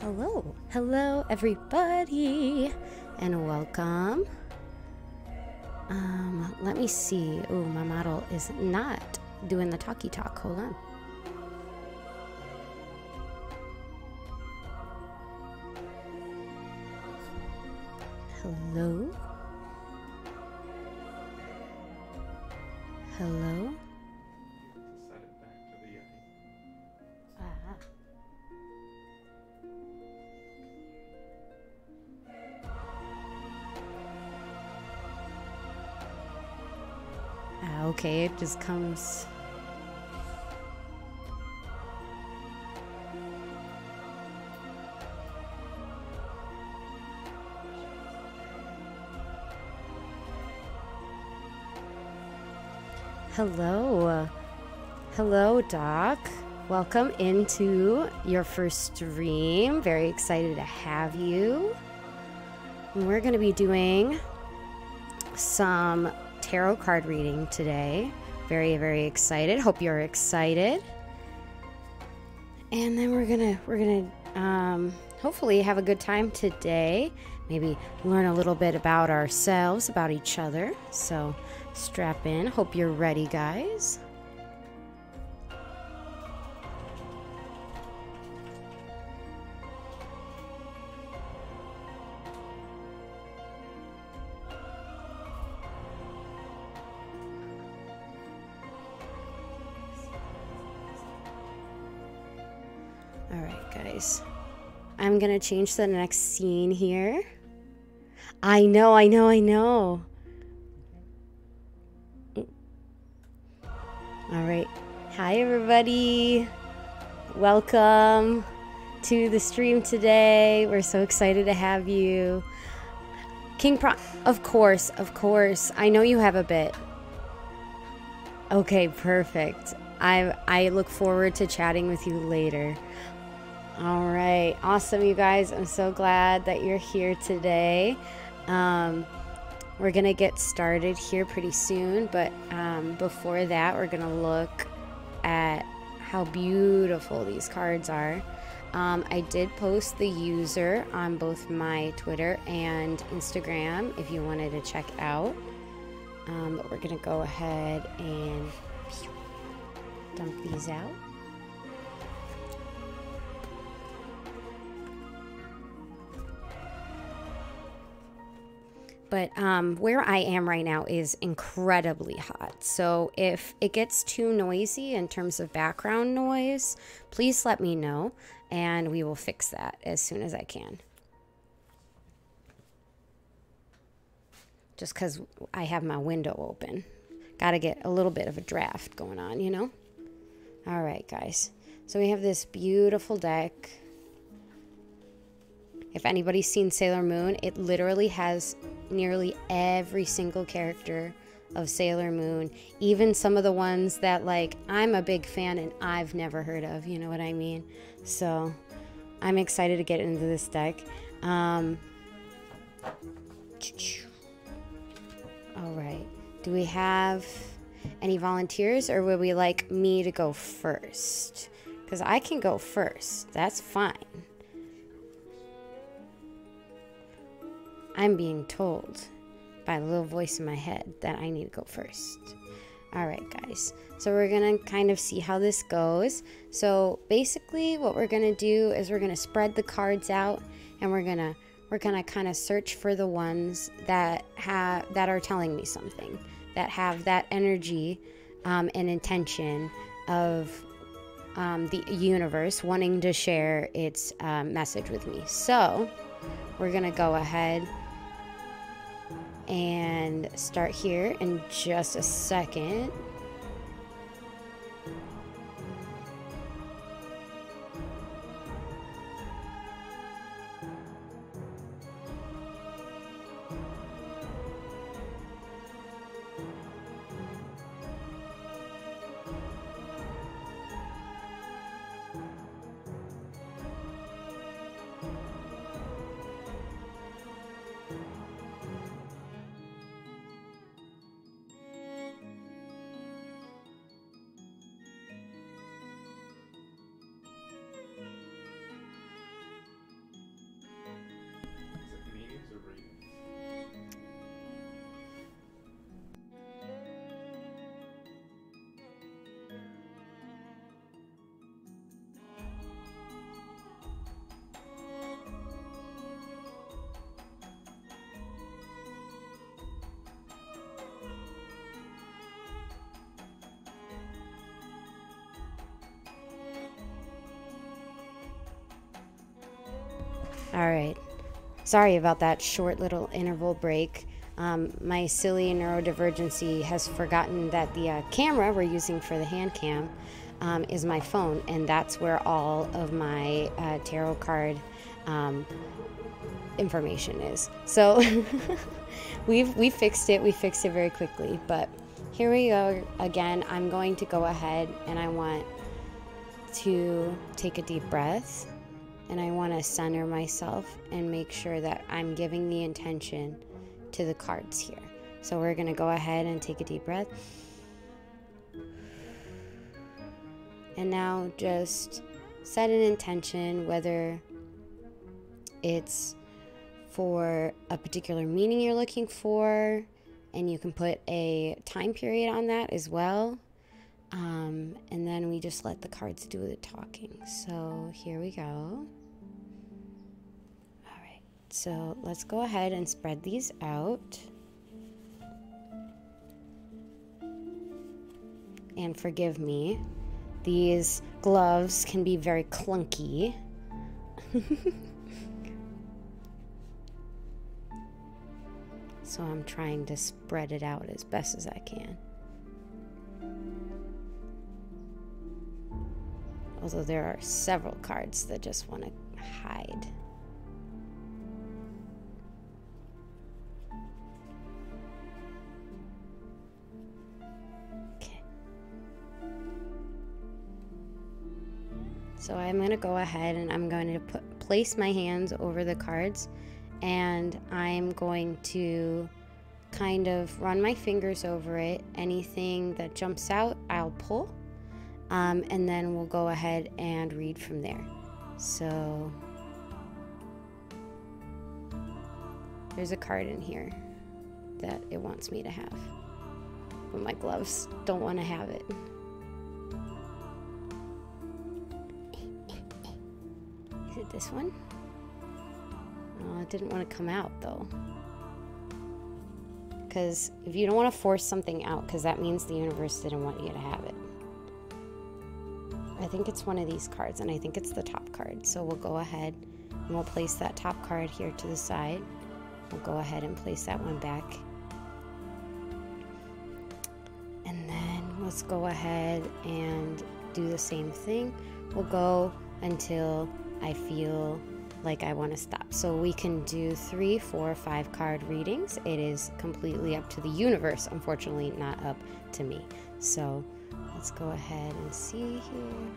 hello. Hello, everybody, and welcome. Um, let me see. Oh, my model is not doing the talkie talk. Hold on. Just comes. Hello. Hello, Doc. Welcome into your first stream. Very excited to have you. We're going to be doing some tarot card reading today. Very, very excited. Hope you're excited. And then we're gonna we're gonna um, hopefully have a good time today. Maybe learn a little bit about ourselves, about each other. So strap in. Hope you're ready, guys. I'm to change to the next scene here. I know, I know, I know. All right. Hi, everybody. Welcome to the stream today. We're so excited to have you. King Pro, of course, of course. I know you have a bit. Okay, perfect. I I look forward to chatting with you later. All right, awesome, you guys. I'm so glad that you're here today. Um, we're gonna get started here pretty soon, but um, before that, we're gonna look at how beautiful these cards are. Um, I did post the user on both my Twitter and Instagram if you wanted to check out. Um, but we're gonna go ahead and dump these out. But um, where I am right now is incredibly hot. So if it gets too noisy in terms of background noise, please let me know and we will fix that as soon as I can. Just because I have my window open. Got to get a little bit of a draft going on, you know? All right, guys. So we have this beautiful deck. If anybody's seen Sailor Moon, it literally has nearly every single character of Sailor Moon, even some of the ones that like I'm a big fan and I've never heard of, you know what I mean? So, I'm excited to get into this deck. Um All right. Do we have any volunteers or would we like me to go first? Cuz I can go first. That's fine. I'm being told by the little voice in my head that I need to go first. All right, guys. So we're going to kind of see how this goes. So basically what we're going to do is we're going to spread the cards out and we're going to we're going to kind of search for the ones that have that are telling me something, that have that energy um, and intention of um, the universe wanting to share its um, message with me. So we're going to go ahead and start here in just a second. Sorry about that short little interval break. Um, my silly neurodivergency has forgotten that the uh, camera we're using for the hand cam um, is my phone, and that's where all of my uh, tarot card um, information is. So we've we fixed it. We fixed it very quickly, but here we go again. I'm going to go ahead and I want to take a deep breath and I want to center myself and make sure that I'm giving the intention to the cards here. So we're going to go ahead and take a deep breath. And now just set an intention, whether it's for a particular meaning you're looking for, and you can put a time period on that as well. Um, and then we just let the cards do the talking. So here we go. So let's go ahead and spread these out. And forgive me, these gloves can be very clunky. so I'm trying to spread it out as best as I can. Although there are several cards that just want to hide. So I'm going to go ahead and I'm going to put, place my hands over the cards and I'm going to kind of run my fingers over it. Anything that jumps out, I'll pull. Um, and then we'll go ahead and read from there. So there's a card in here that it wants me to have, but my gloves don't want to have it. Is it this one? Oh, it didn't want to come out though. Because if you don't want to force something out, because that means the universe didn't want you to have it. I think it's one of these cards, and I think it's the top card. So we'll go ahead and we'll place that top card here to the side. We'll go ahead and place that one back. And then let's go ahead and do the same thing. We'll go until I feel like I want to stop. So we can do three, four, five card readings. It is completely up to the universe, unfortunately, not up to me. So let's go ahead and see here.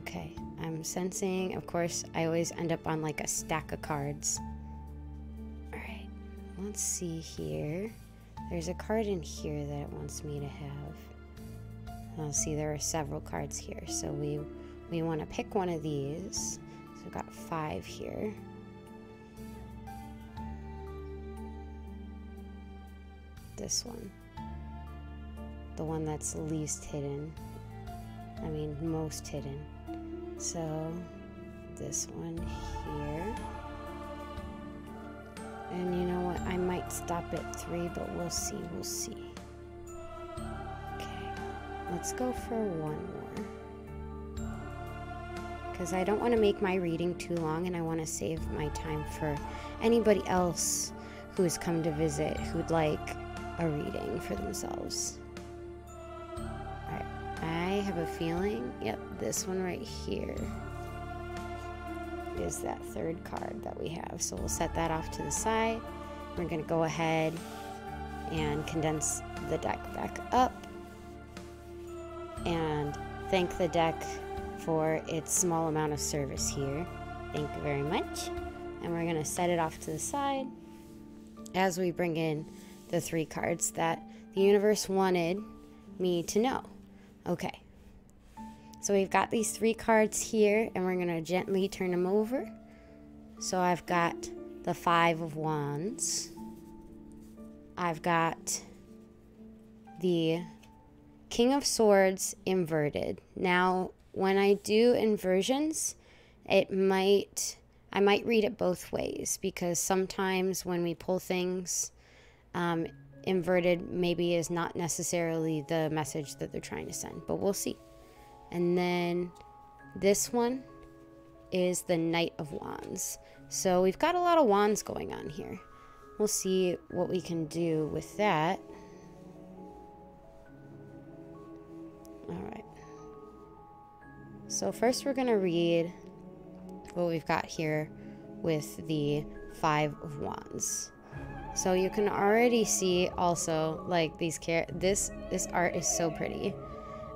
Okay, I'm sensing, of course, I always end up on like a stack of cards. Alright, let's see here. There's a card in here that it wants me to have. I'll see there are several cards here, so we we want to pick one of these. So we've got five here. This one. The one that's least hidden. I mean, most hidden. So, this one here. And you know what? I might stop at three, but we'll see. We'll see. Let's go for one more. Because I don't want to make my reading too long and I want to save my time for anybody else who has come to visit who'd like a reading for themselves. Alright, I have a feeling, yep, this one right here is that third card that we have. So we'll set that off to the side. We're going to go ahead and condense the deck back up and thank the deck for its small amount of service here. Thank you very much. And we're going to set it off to the side as we bring in the three cards that the universe wanted me to know. Okay. So we've got these three cards here, and we're going to gently turn them over. So I've got the Five of Wands. I've got the King of Swords inverted. Now, when I do inversions, it might I might read it both ways because sometimes when we pull things um, inverted maybe is not necessarily the message that they're trying to send, but we'll see. And then this one is the Knight of Wands. So we've got a lot of wands going on here. We'll see what we can do with that. All right. So first we're going to read what we've got here with the Five of Wands. So you can already see also like these care this this art is so pretty.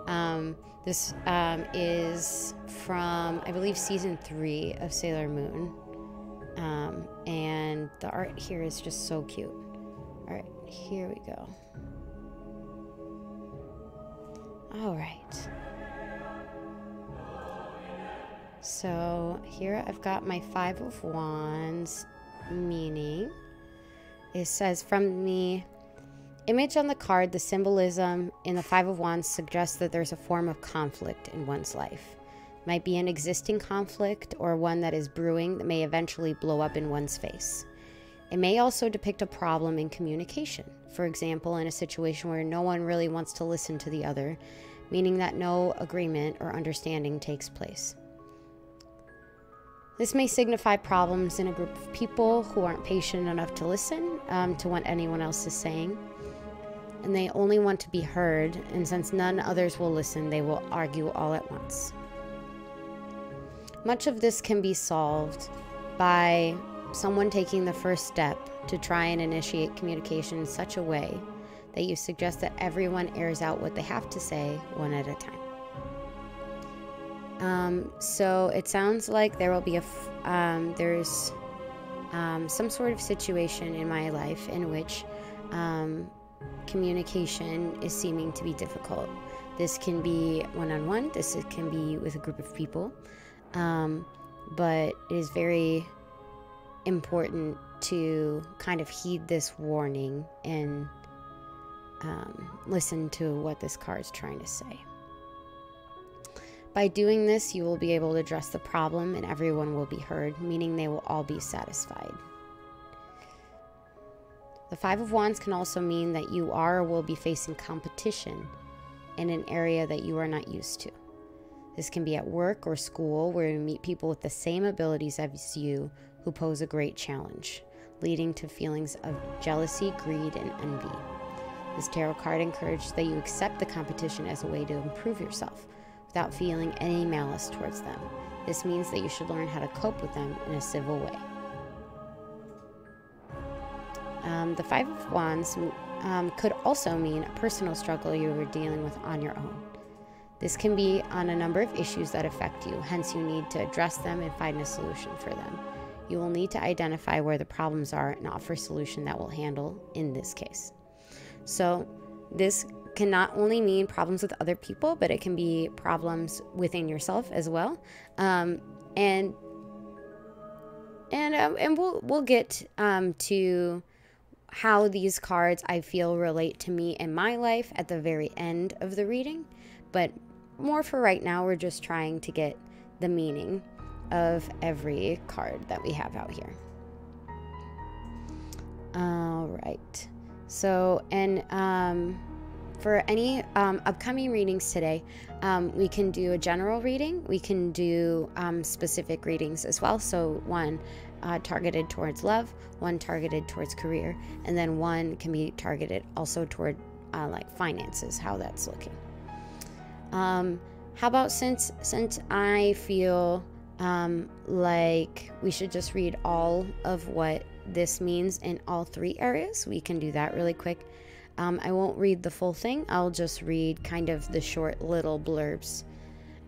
Um, this um, is from I believe season three of Sailor Moon, um, and the art here is just so cute. All right, here we go. All right. So here I've got my Five of Wands meaning. It says from the image on the card, the symbolism in the Five of Wands suggests that there's a form of conflict in one's life. Might be an existing conflict or one that is brewing that may eventually blow up in one's face. It may also depict a problem in communication. For example, in a situation where no one really wants to listen to the other, meaning that no agreement or understanding takes place. This may signify problems in a group of people who aren't patient enough to listen um, to what anyone else is saying. And they only want to be heard, and since none others will listen, they will argue all at once. Much of this can be solved by someone taking the first step to try and initiate communication in such a way that you suggest that everyone airs out what they have to say one at a time. Um, so it sounds like there will be a f- um, there's um, some sort of situation in my life in which um, communication is seeming to be difficult. This can be one on one. This can be with a group of people, um, but it is very important to kind of heed this warning and um, listen to what this card is trying to say. By doing this, you will be able to address the problem and everyone will be heard, meaning they will all be satisfied. The Five of Wands can also mean that you are or will be facing competition in an area that you are not used to. This can be at work or school where you meet people with the same abilities as you who pose a great challenge, leading to feelings of jealousy, greed, and envy. This tarot card encourages that you accept the competition as a way to improve yourself without feeling any malice towards them. This means that you should learn how to cope with them in a civil way. Um, the Five of Wands um, could also mean a personal struggle you are dealing with on your own. This can be on a number of issues that affect you, hence, you need to address them and find a solution for them. You will need to identify where the problems are and offer a solution that will handle in this case. So, this can not only mean problems with other people, but it can be problems within yourself as well. Um, and and um, and we'll we'll get um, to how these cards I feel relate to me in my life at the very end of the reading. But more for right now, we're just trying to get the meaning of every card that we have out here. All right. So, and um, for any um, upcoming readings today, um, we can do a general reading. We can do um, specific readings as well. So, one uh, targeted towards love, one targeted towards career, and then one can be targeted also toward uh, like finances, how that's looking. Um, how about since since I feel um, like we should just read all of what this means in all three areas, we can do that really quick. Um, I won't read the full thing, I'll just read kind of the short little blurbs.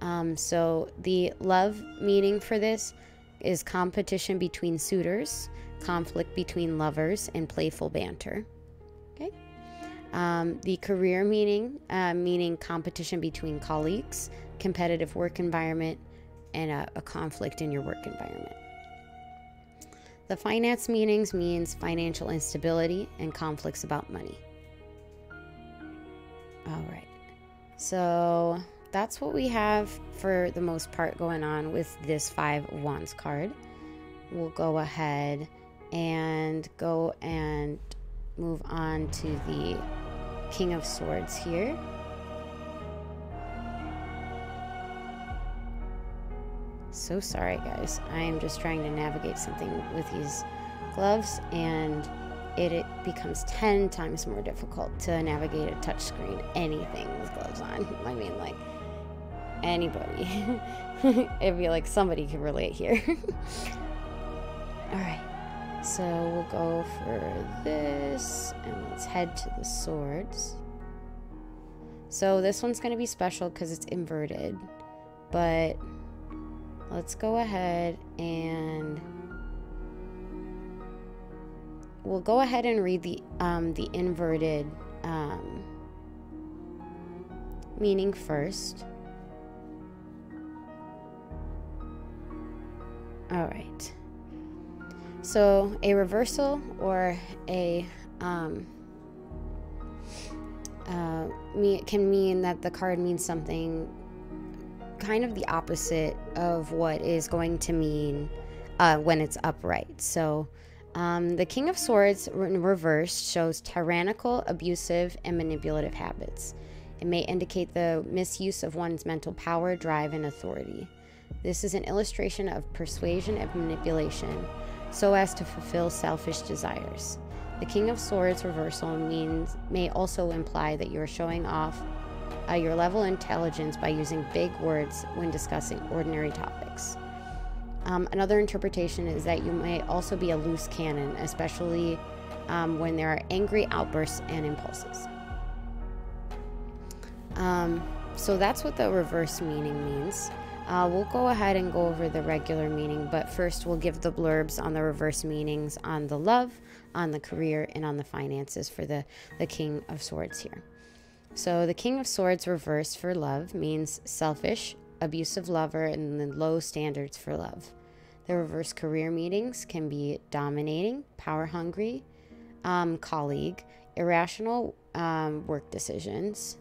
Um, so, the love meaning for this is competition between suitors, conflict between lovers, and playful banter. Okay. Um, the career meaning, uh, meaning competition between colleagues, competitive work environment, and a, a conflict in your work environment. The finance meanings means financial instability and conflicts about money. All right. So that's what we have for the most part going on with this Five Wands card. We'll go ahead and go and move on to the King of Swords here. So sorry, guys. I am just trying to navigate something with these gloves, and it, it becomes 10 times more difficult to navigate a touchscreen, anything with gloves on. I mean, like, anybody. It'd be like somebody can relate here. All right. So we'll go for this, and let's head to the swords. So this one's going to be special because it's inverted, but let's go ahead and we'll go ahead and read the um, the inverted um, meaning first. All right. So a reversal or a um, uh, me can mean that the card means something kind of the opposite of what is going to mean uh, when it's upright. So um, the King of Swords in reverse shows tyrannical, abusive, and manipulative habits. It may indicate the misuse of one's mental power, drive, and authority. This is an illustration of persuasion and manipulation so as to fulfill selfish desires. The King of Swords reversal means may also imply that you are showing off uh, your level of intelligence by using big words when discussing ordinary topics. Um, another interpretation is that you may also be a loose cannon, especially um, when there are angry outbursts and impulses. Um, so that's what the reverse meaning means. Uh, we'll go ahead and go over the regular meaning, but first we'll give the blurbs on the reverse meanings on the love, on the career, and on the finances for the, the King of Swords here. So the King of Swords reversed for love means selfish, abusive lover, and then low standards for love. The reverse career meetings can be dominating, power hungry, um, colleague, irrational um, work decisions.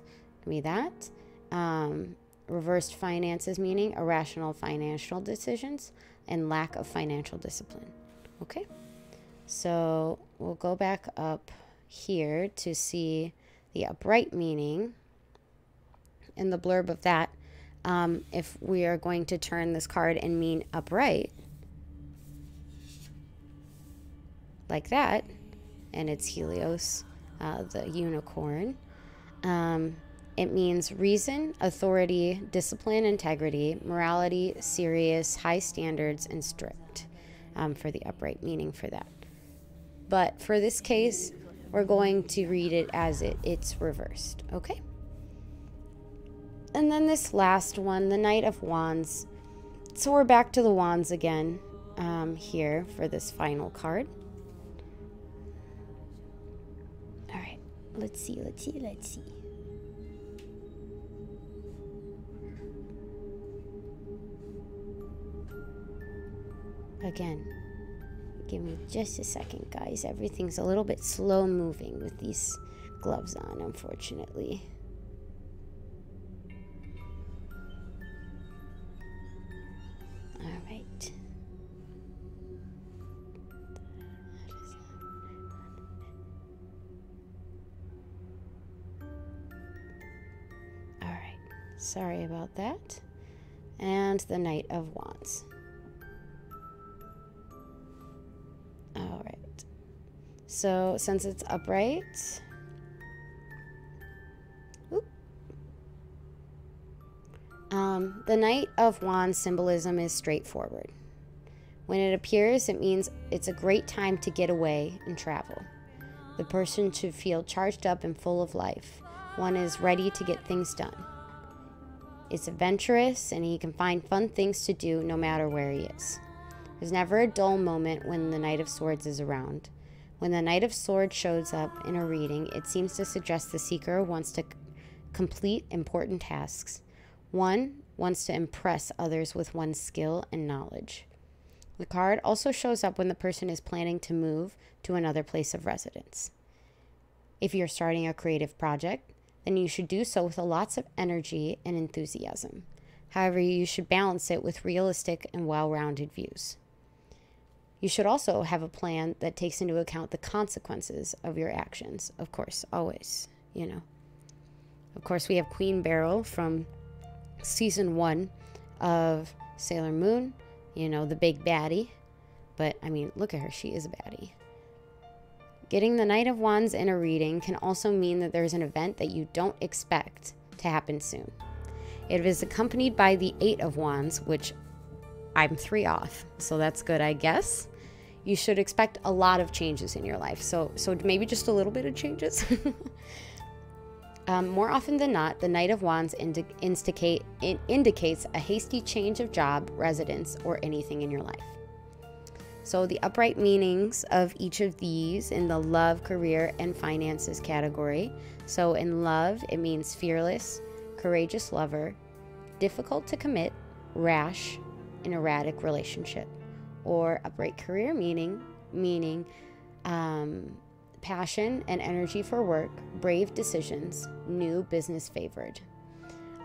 Me that. Um, reversed finances, meaning irrational financial decisions and lack of financial discipline. Okay, so we'll go back up here to see the upright meaning in the blurb of that. Um, if we are going to turn this card and mean upright, like that, and it's Helios, uh, the unicorn. Um, it means reason, authority, discipline, integrity, morality, serious, high standards, and strict um, for the upright meaning for that. But for this case, we're going to read it as it, it's reversed, okay? And then this last one, the Knight of Wands. So we're back to the Wands again um, here for this final card. All right, let's see, let's see, let's see. Again, give me just a second, guys. Everything's a little bit slow moving with these gloves on, unfortunately. All right. All right. Sorry about that. And the Knight of Wands. All right. So since it's upright, um, the Knight of Wands symbolism is straightforward. When it appears, it means it's a great time to get away and travel. The person should feel charged up and full of life. One is ready to get things done. It's adventurous, and he can find fun things to do no matter where he is. There's never a dull moment when the Knight of Swords is around. When the Knight of Swords shows up in a reading, it seems to suggest the seeker wants to complete important tasks. One wants to impress others with one's skill and knowledge. The card also shows up when the person is planning to move to another place of residence. If you're starting a creative project, then you should do so with lots of energy and enthusiasm. However, you should balance it with realistic and well rounded views. You should also have a plan that takes into account the consequences of your actions, of course, always, you know. Of course, we have Queen Beryl from season one of Sailor Moon, you know, the big baddie. But I mean, look at her, she is a baddie. Getting the Knight of Wands in a reading can also mean that there's an event that you don't expect to happen soon. It is accompanied by the Eight of Wands, which I'm three off, so that's good, I guess. You should expect a lot of changes in your life, so so maybe just a little bit of changes. um, more often than not, the Knight of Wands indi- instigate, in, indicates a hasty change of job, residence, or anything in your life. So, the upright meanings of each of these in the love, career, and finances category. So, in love, it means fearless, courageous lover, difficult to commit, rash, an erratic relationship. Or a upright career meaning, meaning um, passion and energy for work, brave decisions, new business favored.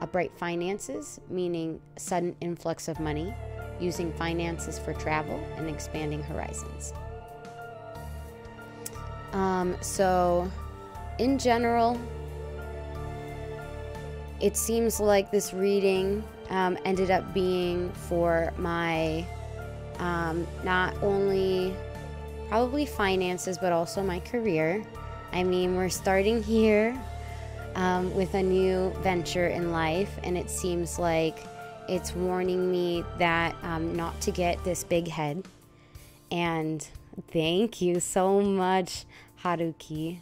Upright finances, meaning sudden influx of money, using finances for travel and expanding horizons. Um, so, in general, it seems like this reading um, ended up being for my um, not only probably finances, but also my career. I mean, we're starting here um, with a new venture in life, and it seems like it's warning me that um, not to get this big head. And thank you so much, Haruki.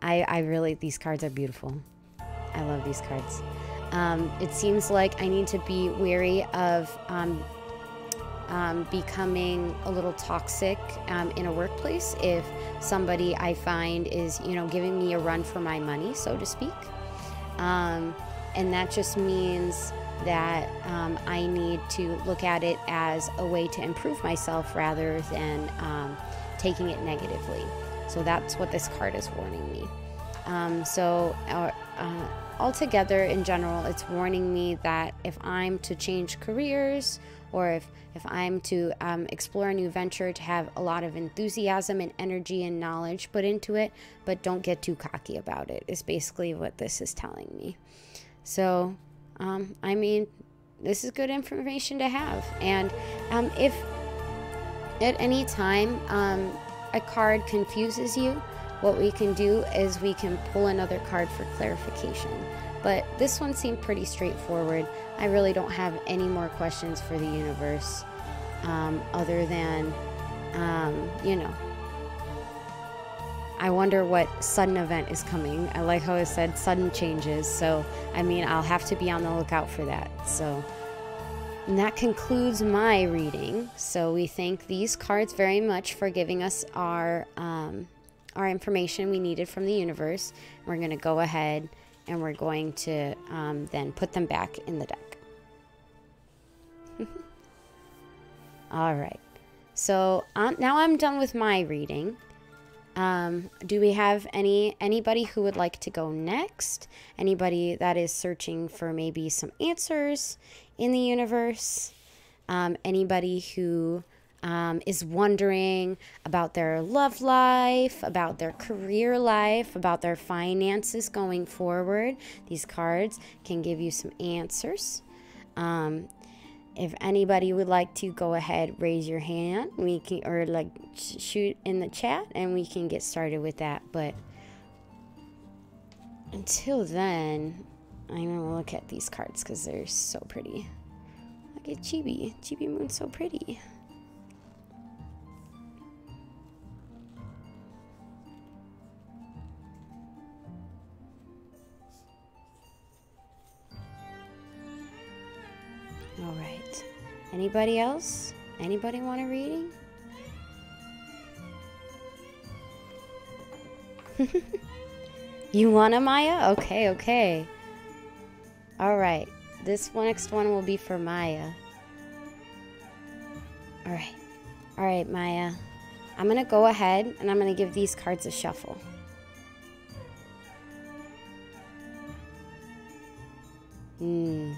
I, I really, these cards are beautiful. I love these cards. Um, it seems like I need to be wary of um, um, becoming a little toxic um, in a workplace if somebody I find is, you know, giving me a run for my money, so to speak. Um, and that just means that um, I need to look at it as a way to improve myself rather than um, taking it negatively. So that's what this card is warning me. So, uh, uh, altogether, in general, it's warning me that if I'm to change careers or if, if I'm to um, explore a new venture, to have a lot of enthusiasm and energy and knowledge put into it, but don't get too cocky about it, is basically what this is telling me. So, um, I mean, this is good information to have. And um, if at any time um, a card confuses you, what we can do is we can pull another card for clarification. But this one seemed pretty straightforward. I really don't have any more questions for the universe um, other than, um, you know, I wonder what sudden event is coming. I like how it said sudden changes. So, I mean, I'll have to be on the lookout for that. So, and that concludes my reading. So, we thank these cards very much for giving us our um, our information we needed from the universe. We're going to go ahead and we're going to um, then put them back in the deck. All right. So um, now I'm done with my reading. Um, do we have any anybody who would like to go next? Anybody that is searching for maybe some answers in the universe? Um, anybody who um, is wondering about their love life, about their career life, about their finances going forward? These cards can give you some answers. Um, if anybody would like to go ahead raise your hand. We can or like shoot in the chat and we can get started with that. But until then i'm gonna look at these cards because they're so pretty. Look at chibi. Chibi moon's so pretty All right. Anybody else? Anybody want a reading? you want a Maya? Okay, okay. All right. This one, next one will be for Maya. All right. All right, Maya. I'm going to go ahead and I'm going to give these cards a shuffle. Hmm.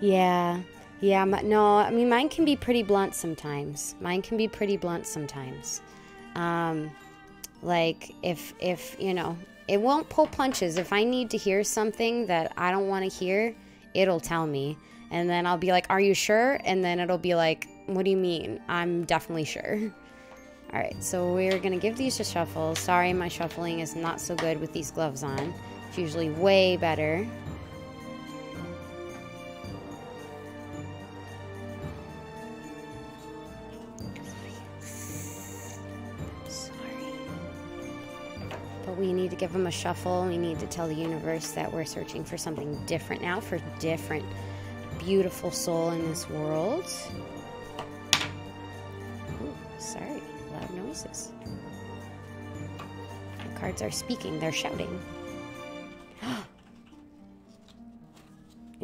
Yeah. Yeah, no, I mean, mine can be pretty blunt sometimes. Mine can be pretty blunt sometimes. Um, like, if, if, you know, it won't pull punches. If I need to hear something that I don't want to hear, it'll tell me. And then I'll be like, Are you sure? And then it'll be like, What do you mean? I'm definitely sure. All right, so we're gonna give these a shuffle. Sorry, my shuffling is not so good with these gloves on. It's usually way better. We need to give them a shuffle. We need to tell the universe that we're searching for something different now, for different beautiful soul in this world. Ooh, sorry, loud noises. The cards are speaking, they're shouting.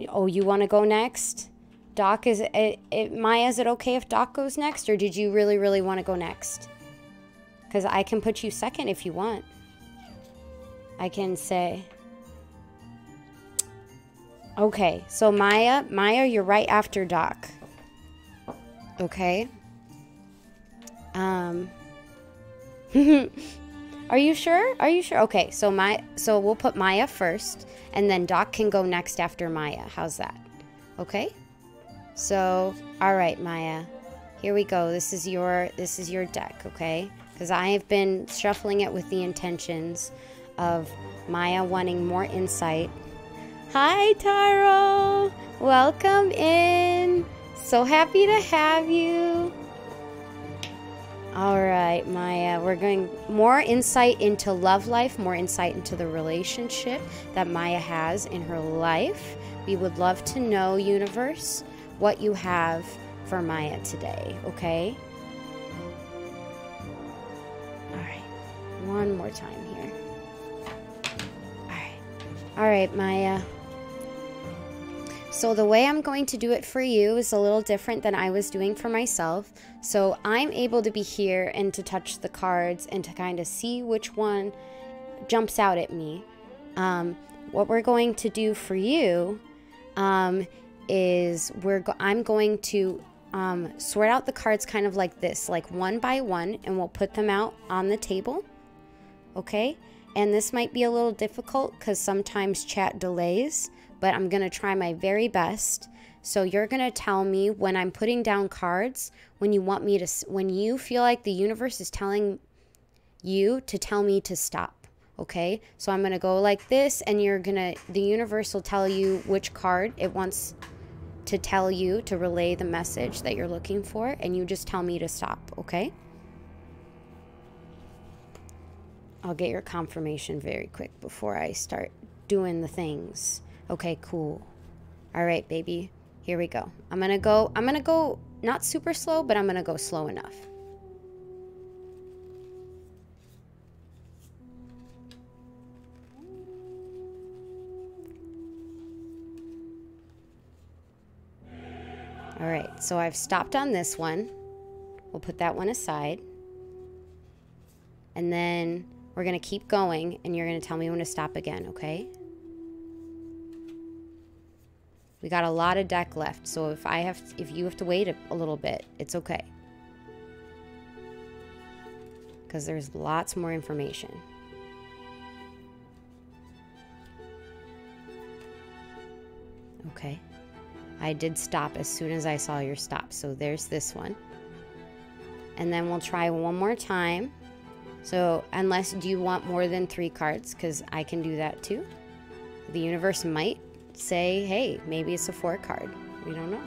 oh, you want to go next? Doc, is it, it, Maya, is it okay if Doc goes next, or did you really, really want to go next? Because I can put you second if you want. I can say. Okay, so Maya, Maya, you're right after Doc. Okay. Um. Are you sure? Are you sure? Okay, so my so we'll put Maya first, and then Doc can go next after Maya. How's that? Okay. So, all right, Maya. Here we go. This is your this is your deck, okay? Because I have been shuffling it with the intentions of Maya wanting more insight. Hi, Taro. Welcome in. So happy to have you. All right, Maya, we're going more insight into love life, more insight into the relationship that Maya has in her life. We would love to know, universe, what you have for Maya today, okay? All right, one more time all right, Maya. So, the way I'm going to do it for you is a little different than I was doing for myself. So, I'm able to be here and to touch the cards and to kind of see which one jumps out at me. Um, what we're going to do for you um, is we're go- I'm going to um, sort out the cards kind of like this, like one by one, and we'll put them out on the table. Okay? And this might be a little difficult because sometimes chat delays but I'm going to try my very best. So you're going to tell me when I'm putting down cards, when you want me to when you feel like the universe is telling you to tell me to stop. Okay? So I'm going to go like this and you're going to the universe will tell you which card it wants to tell you to relay the message that you're looking for and you just tell me to stop, okay? I'll get your confirmation very quick before I start doing the things. Okay, cool. All right, baby. Here we go. I'm going to go, I'm going to go not super slow, but I'm going to go slow enough. All right, so I've stopped on this one. We'll put that one aside. And then we're going to keep going, and you're going to tell me when to stop again, okay? We got a lot of deck left, so if I have, if you have to wait a, a little bit, it's okay. Because there's lots more information. Okay. I did stop as soon as I saw your stop, so there's this one. And then we'll try one more time. So, unless do you want more than three cards, because I can do that too. The universe might say, hey, maybe it's a four card. We don't know.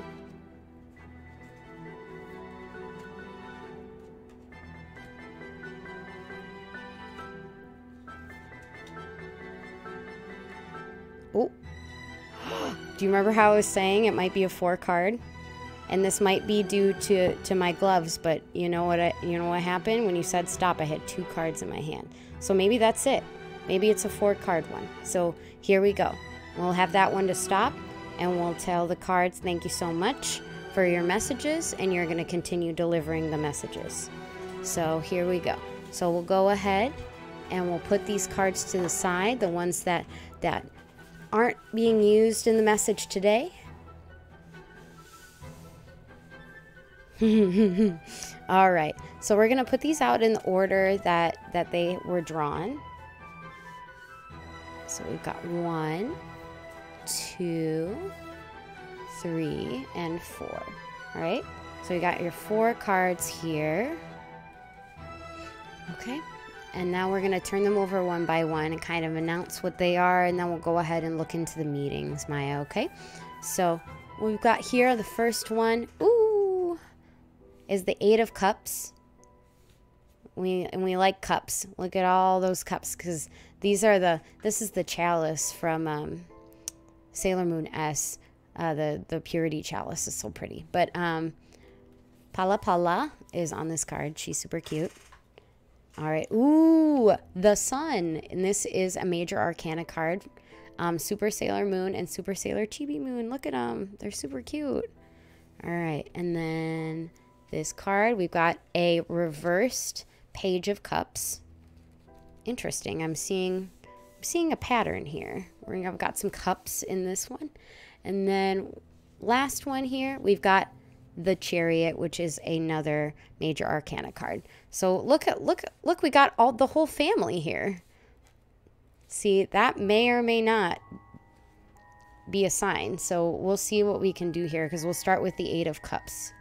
Oh. Do you remember how I was saying it might be a four card? And this might be due to, to my gloves, but you know what I, you know what happened when you said stop? I had two cards in my hand. So maybe that's it. Maybe it's a four card one. So here we go. We'll have that one to stop and we'll tell the cards thank you so much for your messages and you're going to continue delivering the messages. So here we go. So we'll go ahead and we'll put these cards to the side, the ones that that aren't being used in the message today. All right. So we're going to put these out in the order that that they were drawn. So we've got one, two, three, and four. All right. So you got your four cards here. Okay. And now we're going to turn them over one by one and kind of announce what they are, and then we'll go ahead and look into the meetings, Maya, okay? So we've got here the first one, ooh, is the Eight of Cups. We, and we like cups. Look at all those cups because these are the, this is the chalice from um, Sailor Moon S. Uh, the, the purity chalice is so pretty. But um, Palla Palla is on this card. She's super cute. All right. Ooh, the sun. And this is a major arcana card. Um, Super Sailor Moon and Super Sailor Chibi Moon. Look at them. They're super cute. All right. And then this card, we've got a reversed Page of Cups. Interesting. I'm seeing I'm seeing a pattern here. I've got some cups in this one. And then last one here, we've got the chariot which is another major arcana card so look at look look we got all the whole family here see that may or may not be a sign so we'll see what we can do here because we'll start with the eight of cups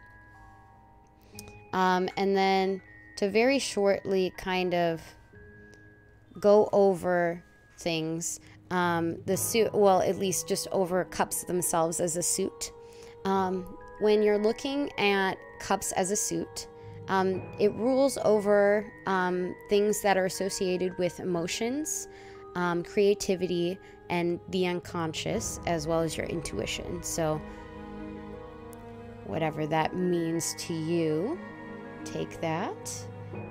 um, and then to very shortly kind of go over things um, the suit well at least just over cups themselves as a suit um, when you're looking at cups as a suit, um, it rules over um, things that are associated with emotions, um, creativity, and the unconscious, as well as your intuition. So, whatever that means to you, take that.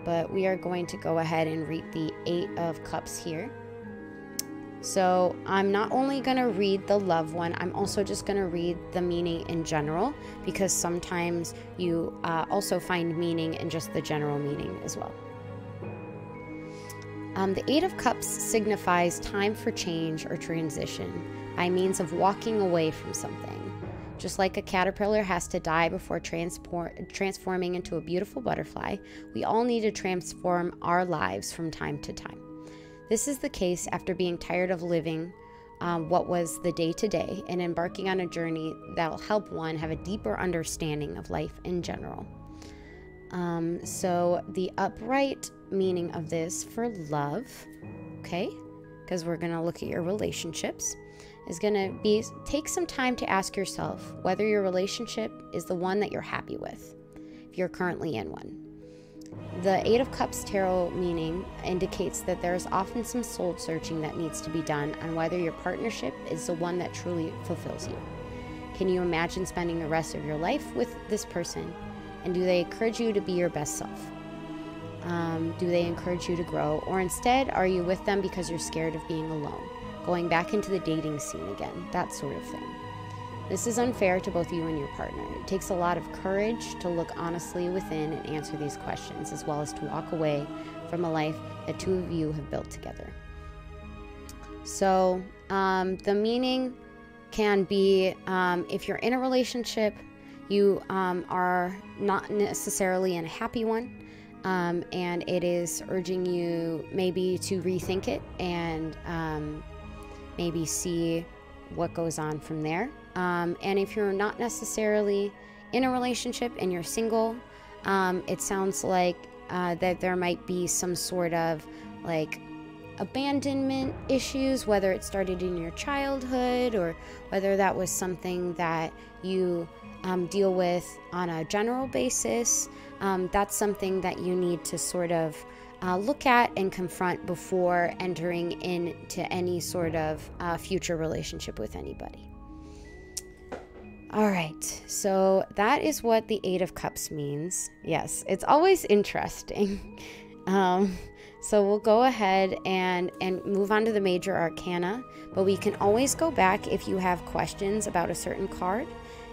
But we are going to go ahead and read the Eight of Cups here. So I'm not only going to read the love one, I'm also just going to read the meaning in general because sometimes you uh, also find meaning in just the general meaning as well. Um, the Eight of Cups signifies time for change or transition by means of walking away from something. Just like a caterpillar has to die before transforming into a beautiful butterfly, we all need to transform our lives from time to time. This is the case after being tired of living um, what was the day to day and embarking on a journey that'll help one have a deeper understanding of life in general. Um, so, the upright meaning of this for love, okay, because we're going to look at your relationships, is going to be take some time to ask yourself whether your relationship is the one that you're happy with, if you're currently in one. The Eight of Cups tarot meaning indicates that there is often some soul searching that needs to be done on whether your partnership is the one that truly fulfills you. Can you imagine spending the rest of your life with this person? And do they encourage you to be your best self? Um, do they encourage you to grow? Or instead, are you with them because you're scared of being alone? Going back into the dating scene again, that sort of thing. This is unfair to both you and your partner. It takes a lot of courage to look honestly within and answer these questions, as well as to walk away from a life that two of you have built together. So, um, the meaning can be um, if you're in a relationship, you um, are not necessarily in a happy one, um, and it is urging you maybe to rethink it and um, maybe see what goes on from there. Um, and if you're not necessarily in a relationship and you're single, um, it sounds like uh, that there might be some sort of like abandonment issues, whether it started in your childhood or whether that was something that you um, deal with on a general basis. Um, that's something that you need to sort of uh, look at and confront before entering into any sort of uh, future relationship with anybody. All right, so that is what the Eight of Cups means. Yes, it's always interesting. um, so we'll go ahead and and move on to the major arcana, but we can always go back if you have questions about a certain card.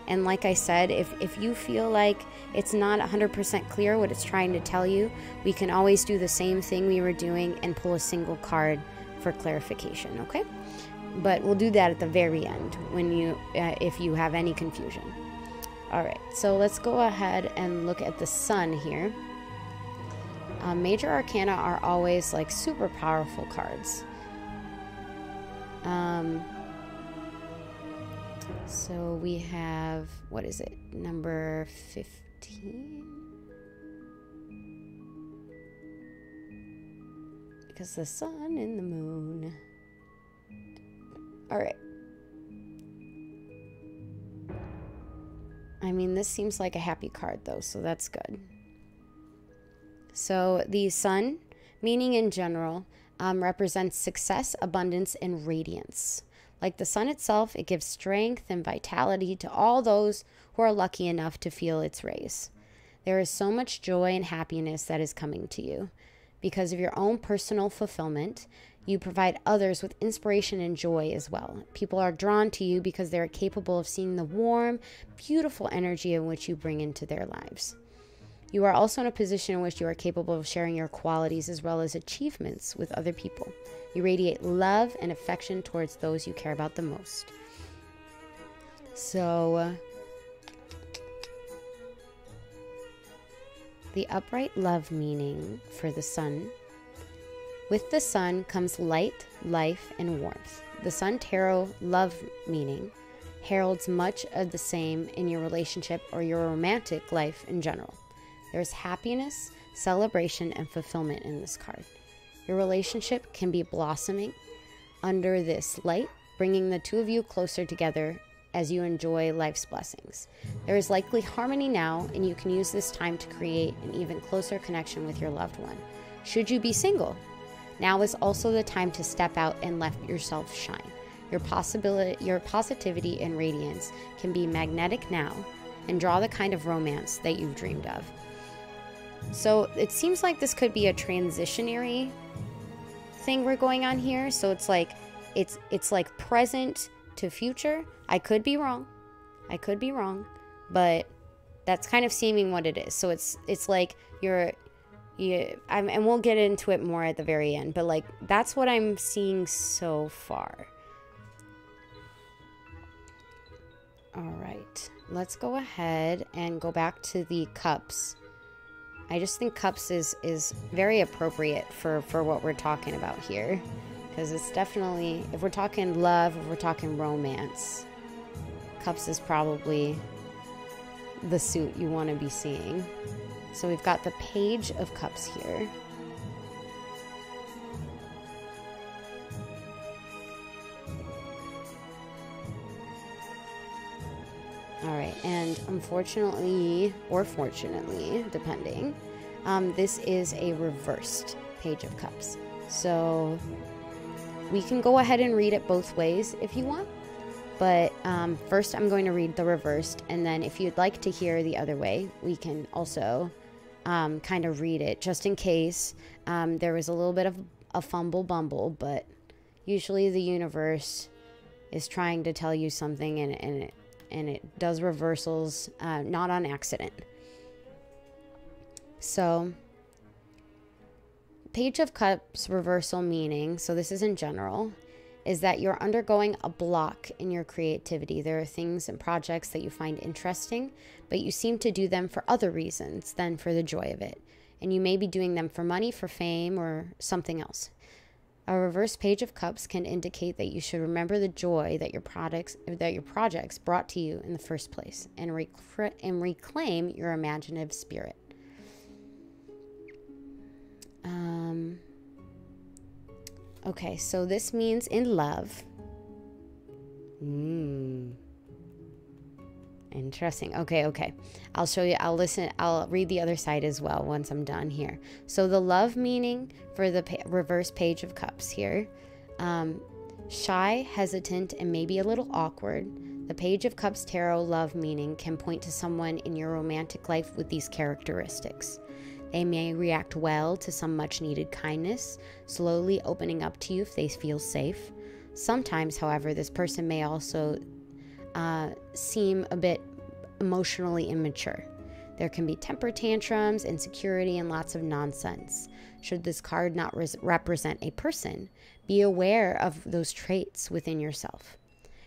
And like I said, if if you feel like it's not 100% clear what it's trying to tell you, we can always do the same thing we were doing and pull a single card for clarification, okay? but we'll do that at the very end when you uh, if you have any confusion. All right so let's go ahead and look at the sun here. Uh, major arcana are always like super powerful cards. Um, So we have, what is it, number 15? Because the sun and the moon. All right. I mean, this seems like a happy card, though, so that's good. So the sun, meaning in general, um, represents success, abundance, and radiance. Like the sun itself, it gives strength and vitality to all those who are lucky enough to feel its rays. There is so much joy and happiness that is coming to you. Because of your own personal fulfillment, you provide others with inspiration and joy as well. People are drawn to you because they are capable of seeing the warm, beautiful energy in which you bring into their lives. You are also in a position in which you are capable of sharing your qualities as well as achievements with other people. You radiate love and affection towards those you care about the most. So, the upright love meaning for the sun with the sun comes light, life, and warmth. The Sun Tarot love meaning heralds much of the same in your relationship or your romantic life in general. There's happiness, celebration, and fulfillment in this card. Your relationship can be blossoming under this light, bringing the two of you closer together as you enjoy life's blessings. There is likely harmony now, and you can use this time to create an even closer connection with your loved one. Should you be single, now is also the time to step out and let yourself shine. Your possibility, your positivity and radiance can be magnetic now and draw the kind of romance that you've dreamed of. So it seems like this could be a transitionary thing we're going on here. So it's like it's it's like present to future. I could be wrong. I could be wrong, but that's kind of seeming what it is. So it's it's like you're you I'm, and we'll get into it more at the very end, but like that's what I'm seeing so far. All right, let's go ahead and go back to the cups. I just think cups is is very appropriate for for what we're talking about here, because it's definitely if we're talking love, if we're talking romance, cups is probably the suit you want to be seeing. So we've got the Page of Cups here. Unfortunately, or fortunately, depending, um, this is a reversed Page of Cups. So we can go ahead and read it both ways if you want. But um, first, I'm going to read the reversed, and then if you'd like to hear the other way, we can also um, kind of read it just in case um, there was a little bit of a fumble bumble, but usually the universe is trying to tell you something and, and it and it does reversals uh, not on accident. So, Page of Cups reversal meaning, so this is in general, is that you're undergoing a block in your creativity. There are things and projects that you find interesting, but you seem to do them for other reasons than for the joy of it. And you may be doing them for money, for fame, or something else. A reverse page of cups can indicate that you should remember the joy that your products that your projects brought to you in the first place and, and reclaim your imaginative spirit. Um, Okay, so this means in love. Hmm. Interesting. Okay, okay. I'll show you. I'll listen. I'll read the other side as well once I'm done here. So the love meaning for the pa- reverse page of cups here. Um, shy, hesitant, and maybe a little awkward. The Page of Cups tarot love meaning can point to someone in your romantic life with these characteristics. They may react well to some much needed kindness, slowly opening up to you if they feel safe. Sometimes, however, this person may also uh, seem a bit emotionally immature. There can be temper tantrums, insecurity, and lots of nonsense. Should this card not res- represent a person, be aware of those traits within yourself.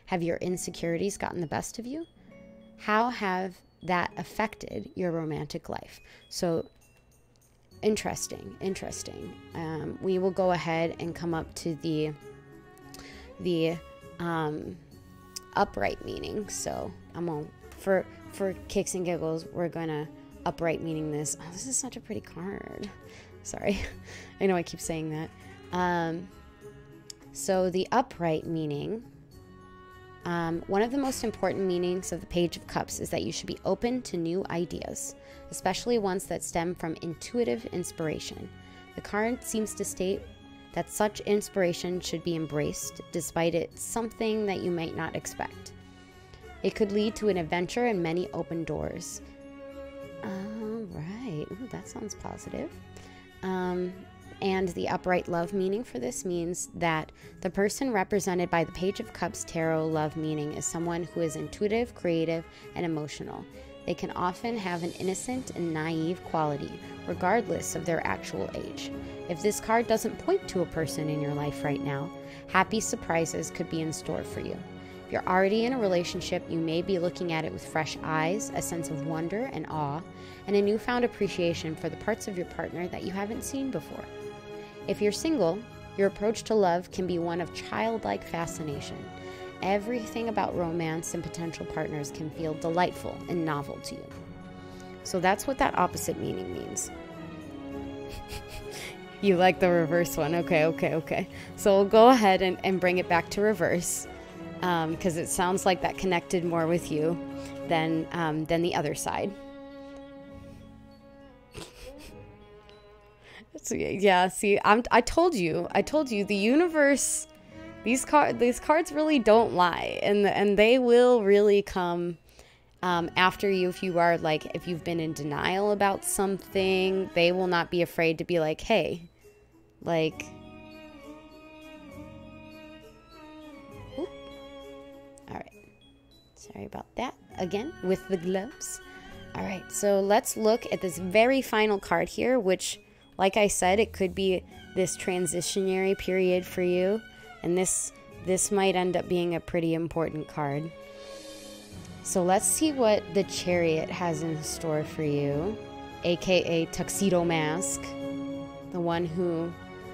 Have your insecurities gotten the best of you? How have that affected your romantic life? So, interesting interesting um, we will go ahead and come up to the the um, upright meaning. So I'm going for for kicks and giggles, we're gonna upright meaning this. Oh, this is such a pretty card. Sorry, I know I keep saying that. Um, so the upright meaning. Um, one of the most important meanings of the Page of Cups is that you should be open to new ideas, especially ones that stem from intuitive inspiration. The card seems to state that such inspiration should be embraced, despite it something that you might not expect. It could lead to an adventure and many open doors. All right, Ooh, that sounds positive. Um, and the upright love meaning for this means that the person represented by the Page of Cups tarot love meaning is someone who is intuitive, creative, and emotional. They can often have an innocent and naive quality, regardless of their actual age. If this card doesn't point to a person in your life right now, happy surprises could be in store for you. If you're already in a relationship, you may be looking at it with fresh eyes, a sense of wonder and awe, and a newfound appreciation for the parts of your partner that you haven't seen before. If you're single, your approach to love can be one of childlike fascination. Everything about romance and potential partners can feel delightful and novel to you. So that's what that opposite meaning means. you like the reverse one. Okay, okay, okay. So we'll go ahead and, and bring it back to reverse because um, it sounds like that connected more with you than, um, than the other side. So, yeah, see, I'm, I told you, I told you, the universe, these card, these cards really don't lie, and and they will really come um, after you if you are like if you've been in denial about something. They will not be afraid to be like, hey, like. All right, sorry about that. Again with the gloves. All right, so let's look at this very final card here, which like I said, it could be this transitionary period for you, and this this might end up being a pretty important card. So let's see what the Chariot has in store for you, aka Tuxedo Mask, the one who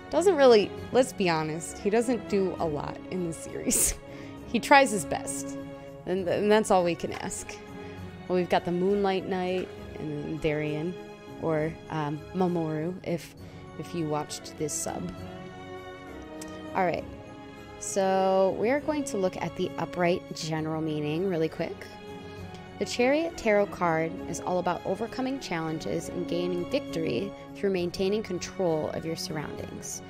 doesn't really, let's be honest, he doesn't do a lot in the series. he tries his best, and, and that's all we can ask. Well, we've got the Moonlight Knight and then Darien or um, Mamoru if if you watched this sub. All right, so we are going to look at the upright general meaning really quick. The Chariot Tarot card is all about overcoming challenges and gaining victory through maintaining control of your surroundings.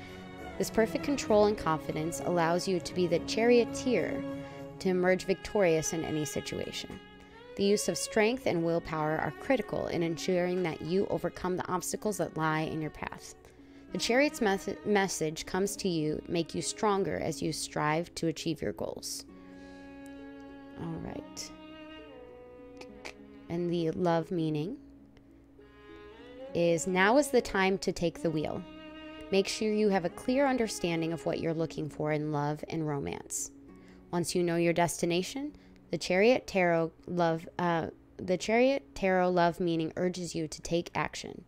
This perfect control and confidence allows you to be the charioteer to emerge victorious in any situation. The use of strength and willpower are critical in ensuring that you overcome the obstacles that lie in your path. The chariot's mes- message comes to you make you stronger as you strive to achieve your goals. All right. And the love meaning is now is the time to take the wheel. Make sure you have a clear understanding of what you're looking for in love and romance. Once you know your destination, the Chariot Tarot love uh, the Chariot Tarot love meaning urges you to take action.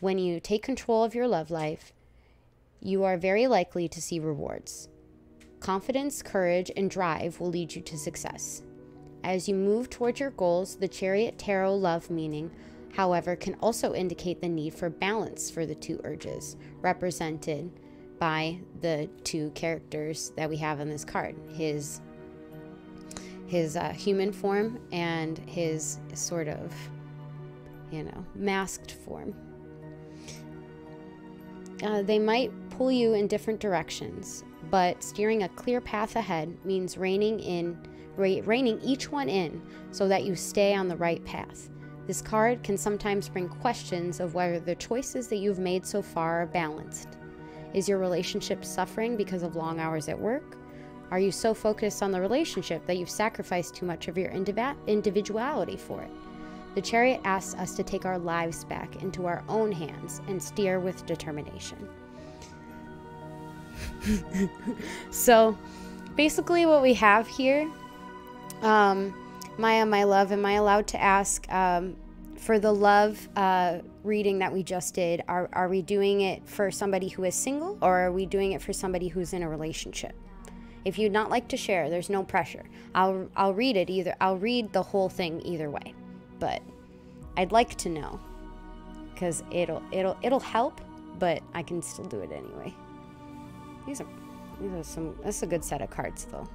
When you take control of your love life, you are very likely to see rewards. Confidence, courage, and drive will lead you to success. As you move towards your goals, the Chariot Tarot love meaning, however, can also indicate the need for balance for the two urges, represented by the two characters that we have on this card his his uh, human form and his sort of, you know, masked form. Uh, they might pull you in different directions, but steering a clear path ahead means reining in, reining each one in, so that you stay on the right path. This card can sometimes bring questions of whether the choices that you've made so far are balanced. Is your relationship suffering because of long hours at work? Are you so focused on the relationship that you've sacrificed too much of your individuality for it? The chariot asks us to take our lives back into our own hands and steer with determination. so, basically, what we have here, um, Maya, my love, am I allowed to ask um, for the love uh, reading that we just did? Are, are we doing it for somebody who is single or are we doing it for somebody who's in a relationship? If you'd not like to share, there's no pressure. I'll I'll read it either. I'll read the whole thing either way. But I'd like to know cuz it'll it'll it'll help, but I can still do it anyway. These are these are some that's a good set of cards though.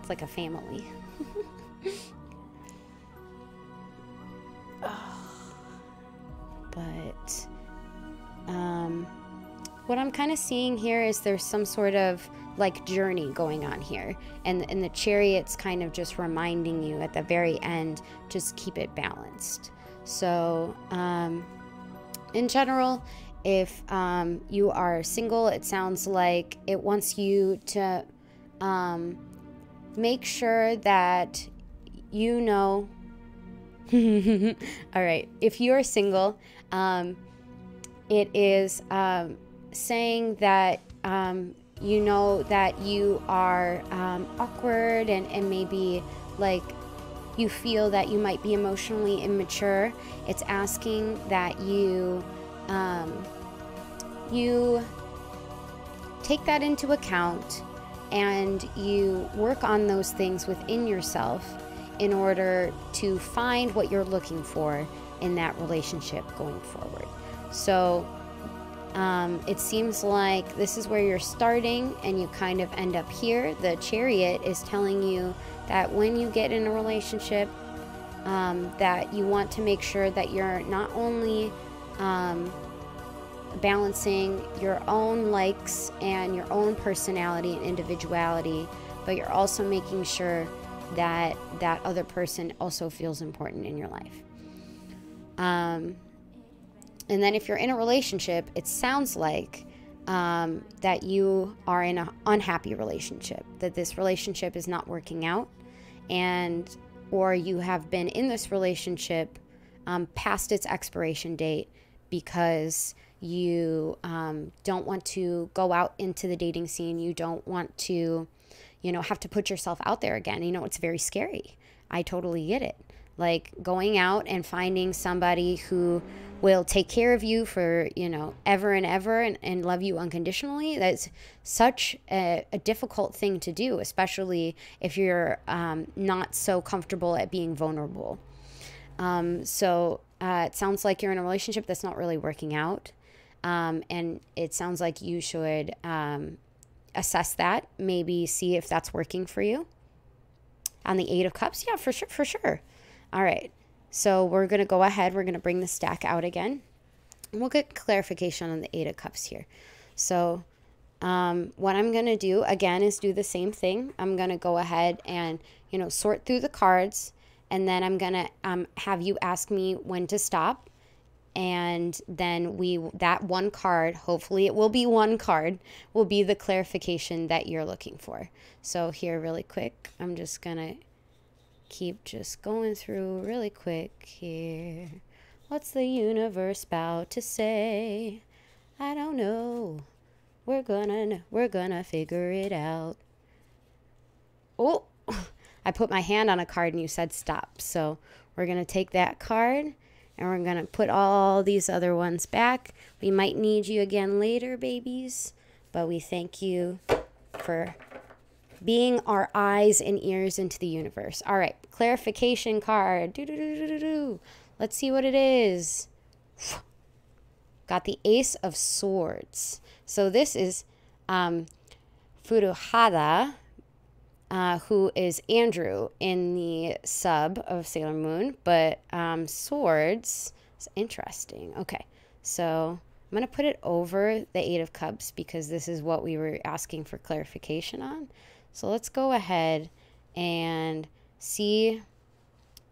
It's like a family. but um, what I'm kind of seeing here is there's some sort of like journey going on here, and and the chariot's kind of just reminding you at the very end, just keep it balanced. So, um, in general, if um, you are single, it sounds like it wants you to um, make sure that you know. All right, if you are single, um, it is um, saying that um, you know that you are um, awkward and, and maybe like you feel that you might be emotionally immature. It's asking that you um, you take that into account and you work on those things within yourself in order to find what you're looking for in that relationship going forward. So um, it seems like this is where you're starting and you kind of end up here. The chariot is telling you that when you get in a relationship, um, that you want to make sure that you're not only um, balancing your own likes and your own personality and individuality, but you're also making sure that that other person also feels important in your life. Um, and then if you're in a relationship, it sounds like um, that you are in an unhappy relationship, that this relationship is not working out, and or you have been in this relationship um, past its expiration date because you um, don't want to go out into the dating scene, you don't want to, you know, have to put yourself out there again. You know, it's very scary. I totally get it. Like going out and finding somebody who will take care of you for, you know, ever and ever and, and love you unconditionally. That's such a, a difficult thing to do, especially if you're um, not so comfortable at being vulnerable. Um, so uh, it sounds like you're in a relationship that's not really working out. Um, and it sounds like you should um, assess that, maybe see if that's working for you. On the Eight of Cups, yeah, for sure, for sure. All right. So we're going to go ahead. We're going to bring the stack out again. And we'll get clarification on the Eight of Cups here. So um, what I'm going to do, again, is do the same thing. I'm going to go ahead and, you know, sort through the cards. And then I'm going to um, have you ask me when to stop. And then we, that one card, hopefully it will be one card, will be the clarification that you're looking for. So here really quick, I'm just going to keep just going through really quick here. What's the universe about to say? I don't know. We're gonna we're gonna figure it out. Oh, I put my hand on a card and you said stop. So we're gonna take that card and we're gonna put all these other ones back. We might need you again later, babies, but we thank you for being our eyes and ears into the universe. All right, clarification card. Doo-doo-doo-doo-doo. Let's see what it is. Got the Ace of Swords. So this is um, Furuhata, uh, who is Andrew in the sub of Sailor Moon, but um, swords is interesting. Okay, so I'm going to put it over the Eight of Cups because this is what we were asking for clarification on. So let's go ahead and see.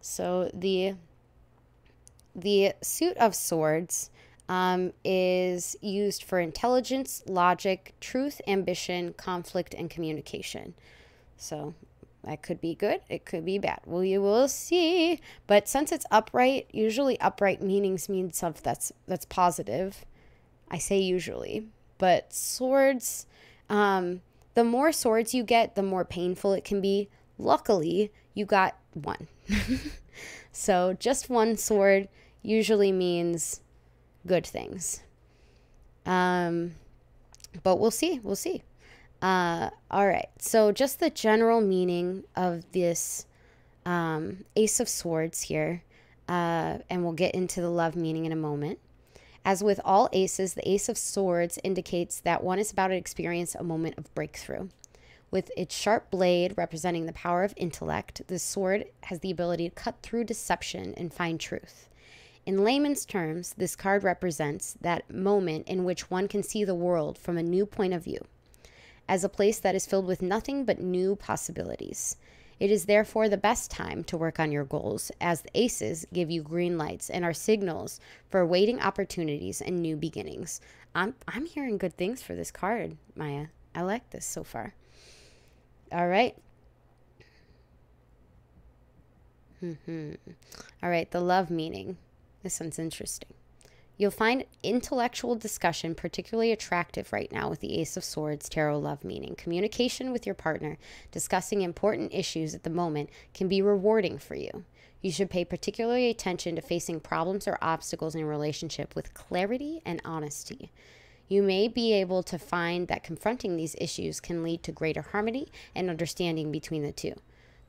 So the the suit of swords um, is used for intelligence, logic, truth, ambition, conflict, and communication. So that could be good. It could be bad. Well, you will see. But since it's upright, usually upright meanings mean stuff that's that's positive. I say usually, but swords. Um, the more swords you get, the more painful it can be. Luckily, you got one. so just one sword usually means good things. Um, but we'll see. We'll see. Uh, all right. So, just the general meaning of this um, Ace of Swords here, uh, and we'll get into the love meaning in a moment. As with all aces, the Ace of Swords indicates that one is about to experience a moment of breakthrough. With its sharp blade representing the power of intellect, the sword has the ability to cut through deception and find truth. In layman's terms, this card represents that moment in which one can see the world from a new point of view, as a place that is filled with nothing but new possibilities. It is therefore the best time to work on your goals, as the aces give you green lights and are signals for waiting opportunities and new beginnings. I'm, I'm hearing good things for this card, Maya. I like this so far. All right. Mm-hmm. All right, the love meaning. This one's interesting. You'll find intellectual discussion particularly attractive right now with the Ace of Swords tarot love meaning. Communication with your partner, discussing important issues at the moment, can be rewarding for you. You should pay particularly attention to facing problems or obstacles in a relationship with clarity and honesty. You may be able to find that confronting these issues can lead to greater harmony and understanding between the two.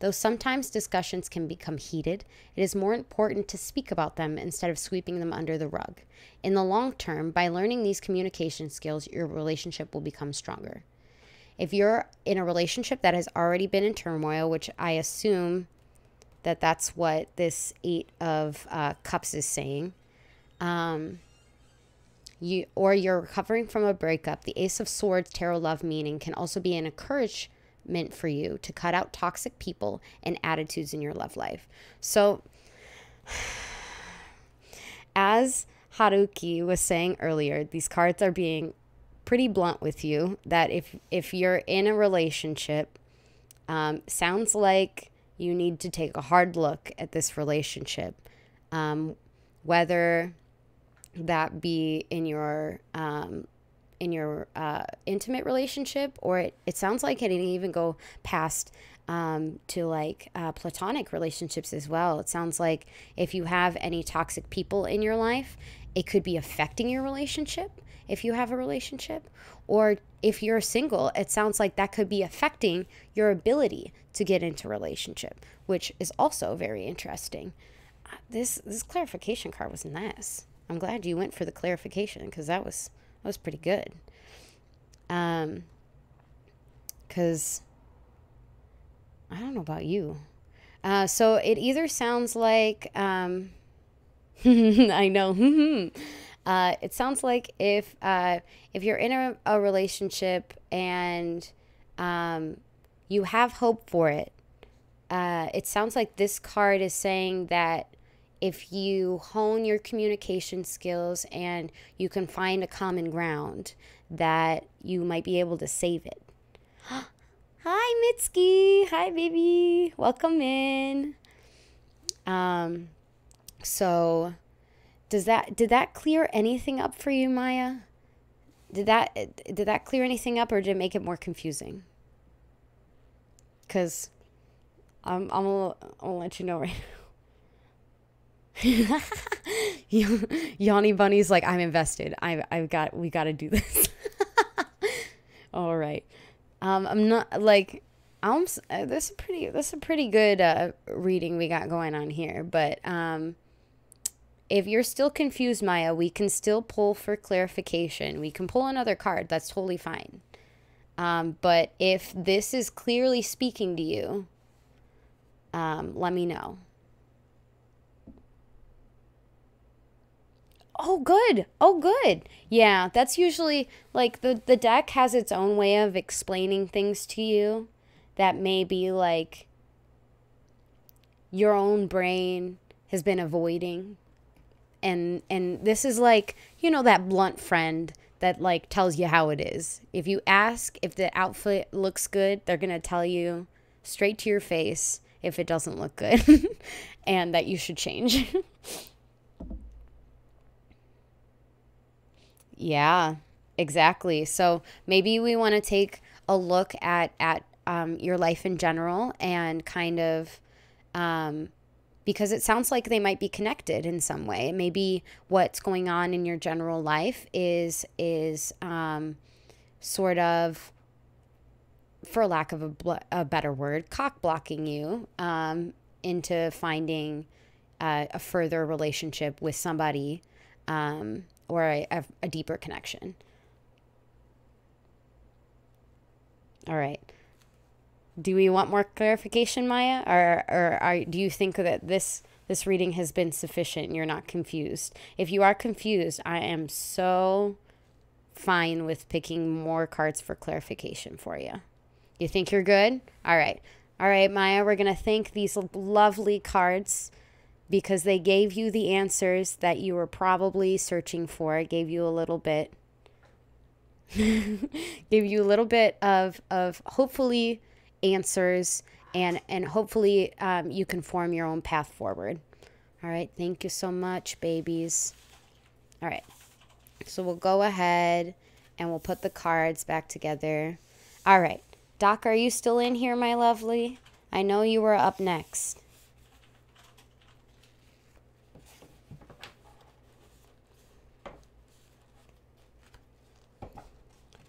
Though sometimes discussions can become heated, it is more important to speak about them instead of sweeping them under the rug. In the long term, by learning these communication skills, your relationship will become stronger. If you're in a relationship that has already been in turmoil, which I assume that that's what this Eight of uh, Cups is saying, um, you or you're recovering from a breakup, the Ace of Swords tarot love meaning can also be an encouragement for you to cut out toxic people and attitudes in your love life. So, as Haruki was saying earlier, these cards are being pretty blunt with you that if if you're in a relationship, um, sounds like you need to take a hard look at this relationship, um, whether that be in your um, in your uh, intimate relationship, or it, it sounds like it can even go past um, to like uh, platonic relationships as well. It sounds like if you have any toxic people in your life, it could be affecting your relationship if you have a relationship. Or if you're single, it sounds like that could be affecting your ability to get into relationship, which is also very interesting. Uh, this this clarification card was nice. I'm glad you went for the clarification because that was that was pretty good. Um, because I don't know about you. Uh, so it either sounds like um, I know. uh, it sounds like if uh, if you're in a, a relationship and um, you have hope for it, uh, it sounds like this card is saying that if you hone your communication skills and you can find a common ground, that you might be able to save it. Hi, Mitski. Hi, baby. Welcome in. Um, so does that did that clear anything up for you, Maya? Did that did that clear anything up, or did it make it more confusing? Cause I'm I'm gonna, I'm gonna let you know right now. Yanni Bunny's like, I'm invested. I've, I've got we got to do this. All right. Um, I'm not like I'm. Uh, this is pretty. This is a pretty good uh, reading we got going on here. But um, if you're still confused, Maya, we can still pull for clarification. We can pull another card. That's totally fine. Um, but if this is clearly speaking to you, um, let me know. Oh, good. Oh, good. Yeah, that's usually like the the deck has its own way of explaining things to you that may be like your own brain has been avoiding. And and this is like, you know that blunt friend that like tells you how it is. If you ask if the outfit looks good, they're going to tell you straight to your face if it doesn't look good and that you should change. Yeah, exactly. So maybe we want to take a look at at um, your life in general and kind of um, because it sounds like they might be connected in some way. Maybe what's going on in your general life is is um, sort of for lack of a, a better word, cock blocking you um, into finding uh, a further relationship with somebody um, or a, a, a deeper connection. All right. Do we want more clarification, Maya, or or are, do you think that this this reading has been sufficient and you're not confused? If you are confused, I am so fine with picking more cards for clarification for you. You think you're good? All right. All right, Maya, we're going to thank these lovely cards because they gave you the answers that you were probably searching for. It gave you a little bit give you a little bit of of hopefully answers and and hopefully um, you can form your own path forward. All right. Thank you so much babies. All right. So we'll go ahead and we'll put the cards back together. All right. Doc are you still in here my lovely? I know you were up next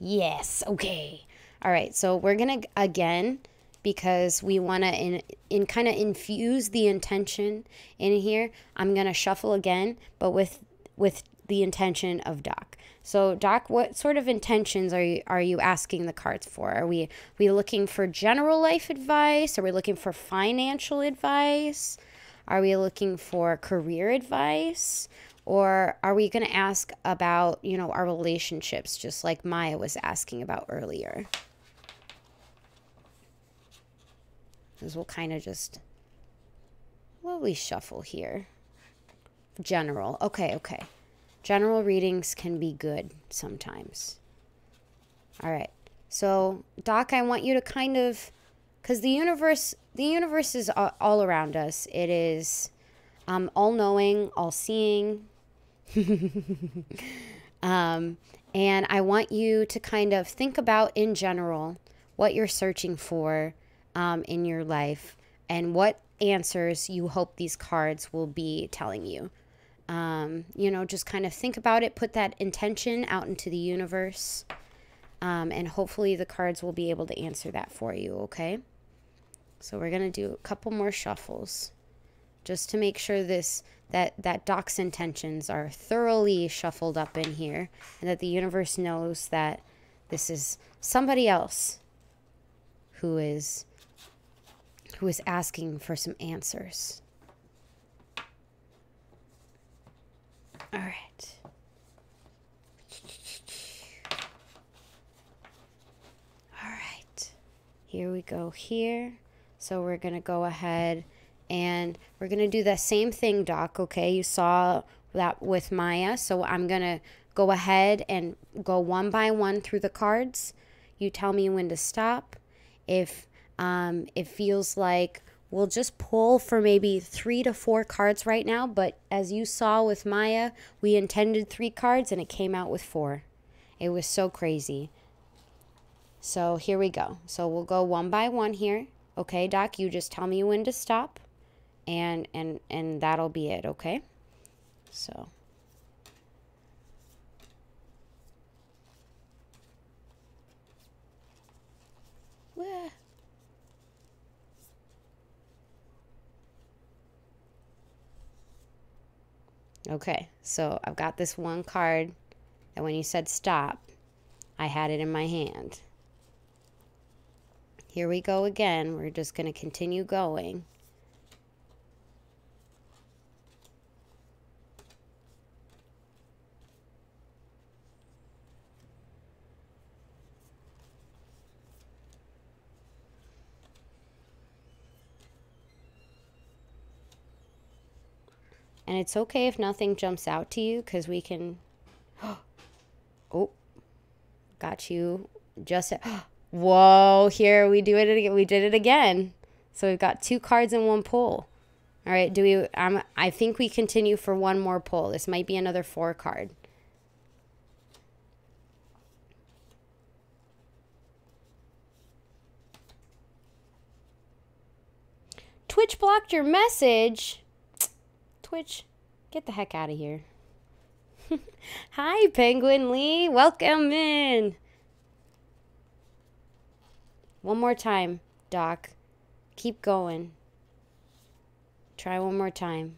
Yes. Okay. All right. So we're going to, again, because we want to in, in kind of infuse the intention in here, I'm going to shuffle again, but with, with the intention of Doc. So, Doc, what sort of intentions are you are you asking the cards for? Are we we looking for general life advice? Are we looking for financial advice? Are we looking for career advice? Or are we going to ask about, you know, our relationships, just like Maya was asking about earlier? Because we'll kind of just, what we shuffle here? General. Okay, okay. General readings can be good sometimes. All right. So, Doc, I want you to kind of, because the universe, the universe is all around us. It is um, all knowing, all seeing, um, and I want you to kind of think about in general what you're searching for um, in your life and what answers you hope these cards will be telling you. Um, you know, just kind of think about it, put that intention out into the universe, um, and hopefully the cards will be able to answer that for you, okay? So we're going to do a couple more shuffles just to make sure this that that Doc's intentions are thoroughly shuffled up in here and that the universe knows that this is somebody else who is who is asking for some answers. All right. All right. Here we go here. So we're going to go ahead and we're going to do the same thing, Doc, okay? You saw that with Maya. So I'm going to go ahead and go one by one through the cards. You tell me when to stop. If um, it feels like we'll just pull for maybe three to four cards right now, but as you saw with Maya, we intended three cards and it came out with four. It was so crazy. So here we go. So we'll go one by one here. Okay, Doc, you just tell me when to stop and and and that'll be it okay so Okay, so I've got this one card that when you said stop, I had it in my hand. Here we go again. We're just going to continue going. And it's okay if nothing jumps out to you because we can. Oh, got you. Just. Whoa, here we do it again. We did it again. So we've got two cards in one pull. All right, do we I'm I think we continue for one more pull. This might be another 4 card. Twitch blocked your message. Get the heck out of here. Hi, Penguin Lee. Welcome in. One more time, Doc. Keep going. Try one more time.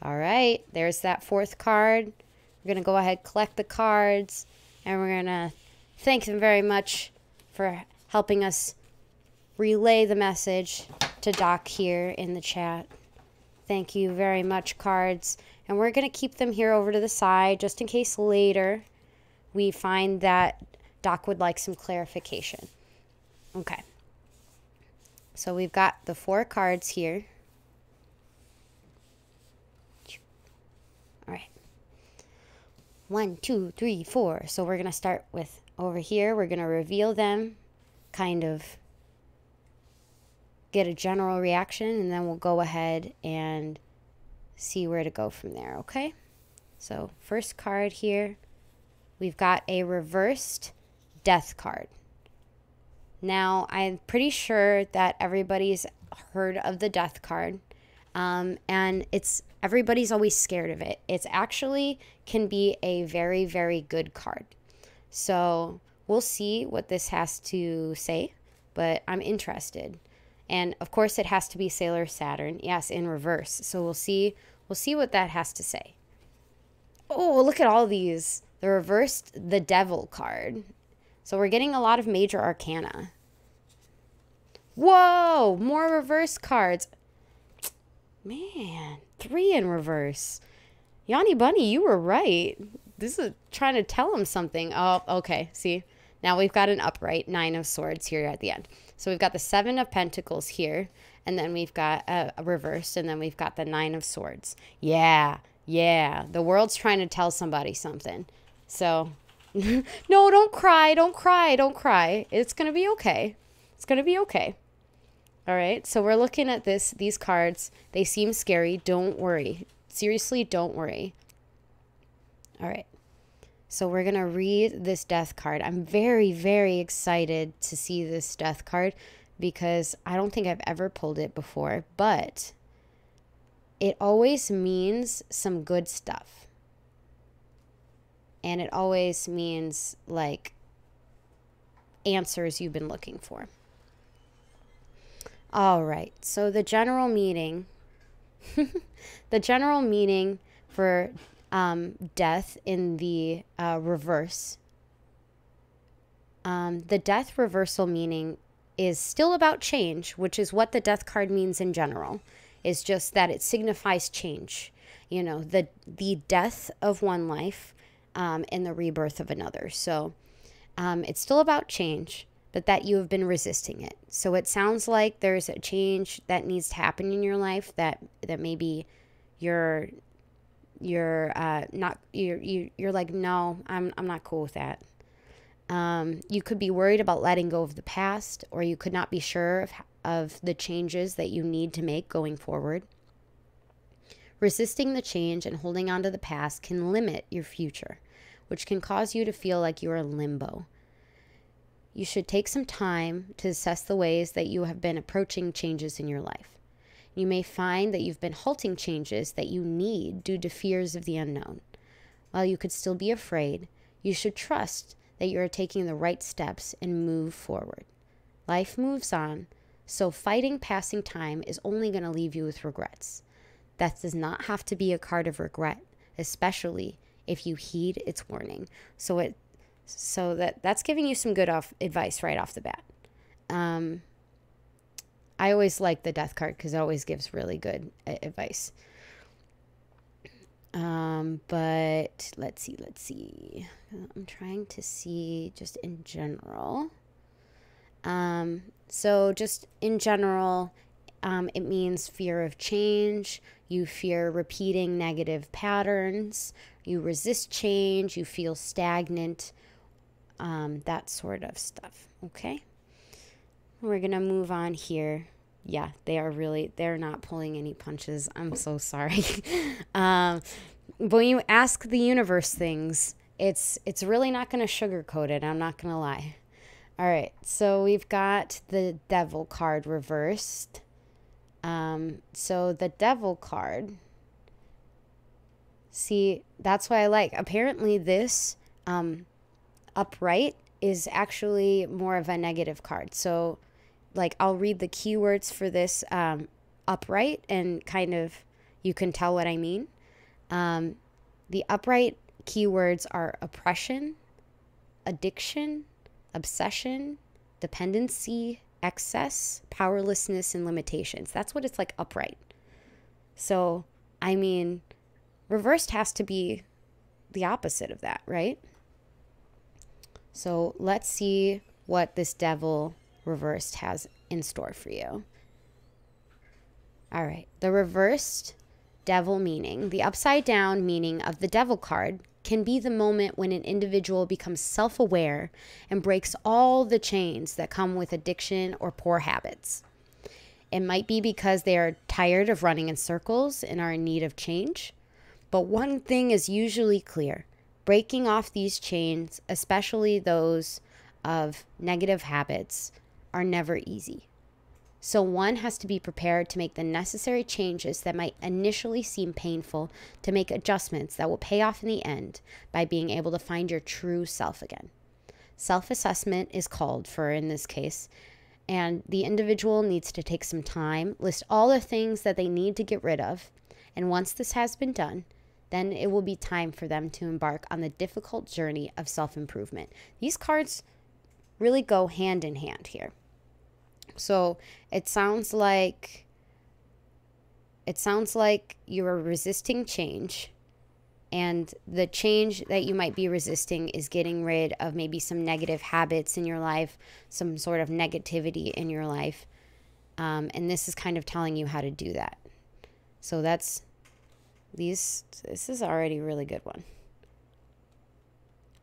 All right, there's that fourth card. We're going to go ahead, collect the cards, and we're going to thank them very much for helping us relay the message to Doc here in the chat. Thank you very much, cards. And we're going to keep them here over to the side just in case later we find that Doc would like some clarification. Okay. So we've got the four cards here. All right. One, two, three, four. So we're going to start with over here. We're going to reveal them, kind of get a general reaction, and then we'll go ahead and see where to go from there, okay? So, first card here, we've got a reversed death card. Now, I'm pretty sure that everybody's heard of the death card. Um, and it's everybody's always scared of it. It's actually can be a very, very good card. So we'll see what this has to say, but I'm interested. And of course, it has to be Sailor Saturn. Yes, in reverse. So we'll see. We'll see what that has to say. Oh, look at all these. The reversed the Devil card. So we're getting a lot of major arcana. Whoa, more reverse cards. Man, three in reverse. Yanni Bunny, you were right. This is trying to tell him something. Oh, okay. See, now we've got an upright nine of swords here at the end. So we've got the seven of pentacles here, and then we've got a, reversed, and then we've got the nine of swords. Yeah, yeah. The world's trying to tell somebody something. So, no, don't cry, don't cry, don't cry. It's gonna be okay. It's gonna be okay. All right. So we're looking at this. These cards. They seem scary. Don't worry. Seriously, don't worry. All right. So we're going to read this death card. I'm very, very excited to see this death card because I don't think I've ever pulled it before, but it always means some good stuff. And it always means like answers you've been looking for. All right. So the general meaning the general meaning for um, death in the uh, reverse. Um, the death reversal meaning is still about change, which is what the death card means in general. Is just that it signifies change. You know, the the death of one life um, and the rebirth of another. So um, it's still about change, but that you have been resisting it. So it sounds like there's a change that needs to happen in your life that that maybe you're you're uh, not you're you, you're like no I'm I'm not cool with that. Um, you could be worried about letting go of the past, or you could not be sure of of the changes that you need to make going forward. Resisting the change and holding on to the past can limit your future, which can cause you to feel like you're in limbo. You should take some time to assess the ways that you have been approaching changes in your life. You may find that you've been halting changes that you need due to fears of the unknown. While you could still be afraid, you should trust that you are taking the right steps and move forward. Life moves on, so fighting passing time is only going to leave you with regrets. That does not have to be a card of regret, especially if you heed its warning. So it so that that's giving you some good off advice right off the bat. Um, I always like the death card because it always gives really good advice. Um, but let's see, let's see. I'm trying to see just in general. Um, so just in general, um, it means fear of change. You fear repeating negative patterns. You resist change. You feel stagnant. Um, that sort of stuff. Okay. We're going to move on here. Yeah, they are really, they're not pulling any punches. I'm so sorry. um, when you ask the universe things, it's it's really not going to sugarcoat it. I'm not going to lie. All right, so we've got the devil card reversed. Um, so the devil card See, that's why I like. Apparently, this um, upright is actually more of a negative card. So, like, I'll read the keywords for this um, upright and kind of you can tell what I mean. Um, the upright keywords are oppression, addiction, obsession, dependency, excess, powerlessness, and limitations. That's what it's like upright. So, I mean, reversed has to be the opposite of that, right? So, let's see what this devil reversed has in store for you. All right, the reversed devil meaning, the upside down meaning of the devil card can be the moment when an individual becomes self aware and breaks all the chains that come with addiction or poor habits. It might be because they are tired of running in circles and are in need of change. But one thing is usually clear breaking off these chains, especially those of negative habits, are never easy. So one has to be prepared to make the necessary changes that might initially seem painful to make adjustments that will pay off in the end by being able to find your true self again. Self assessment is called for in this case, and the individual needs to take some time, list all the things that they need to get rid of, and once this has been done, then it will be time for them to embark on the difficult journey of self improvement. These cards really go hand in hand here. So it sounds like it sounds like you are resisting change and the change that you might be resisting is getting rid of maybe some negative habits in your life, some sort of negativity in your life. Um, and this is kind of telling you how to do that. So that's these, this is already a really good one.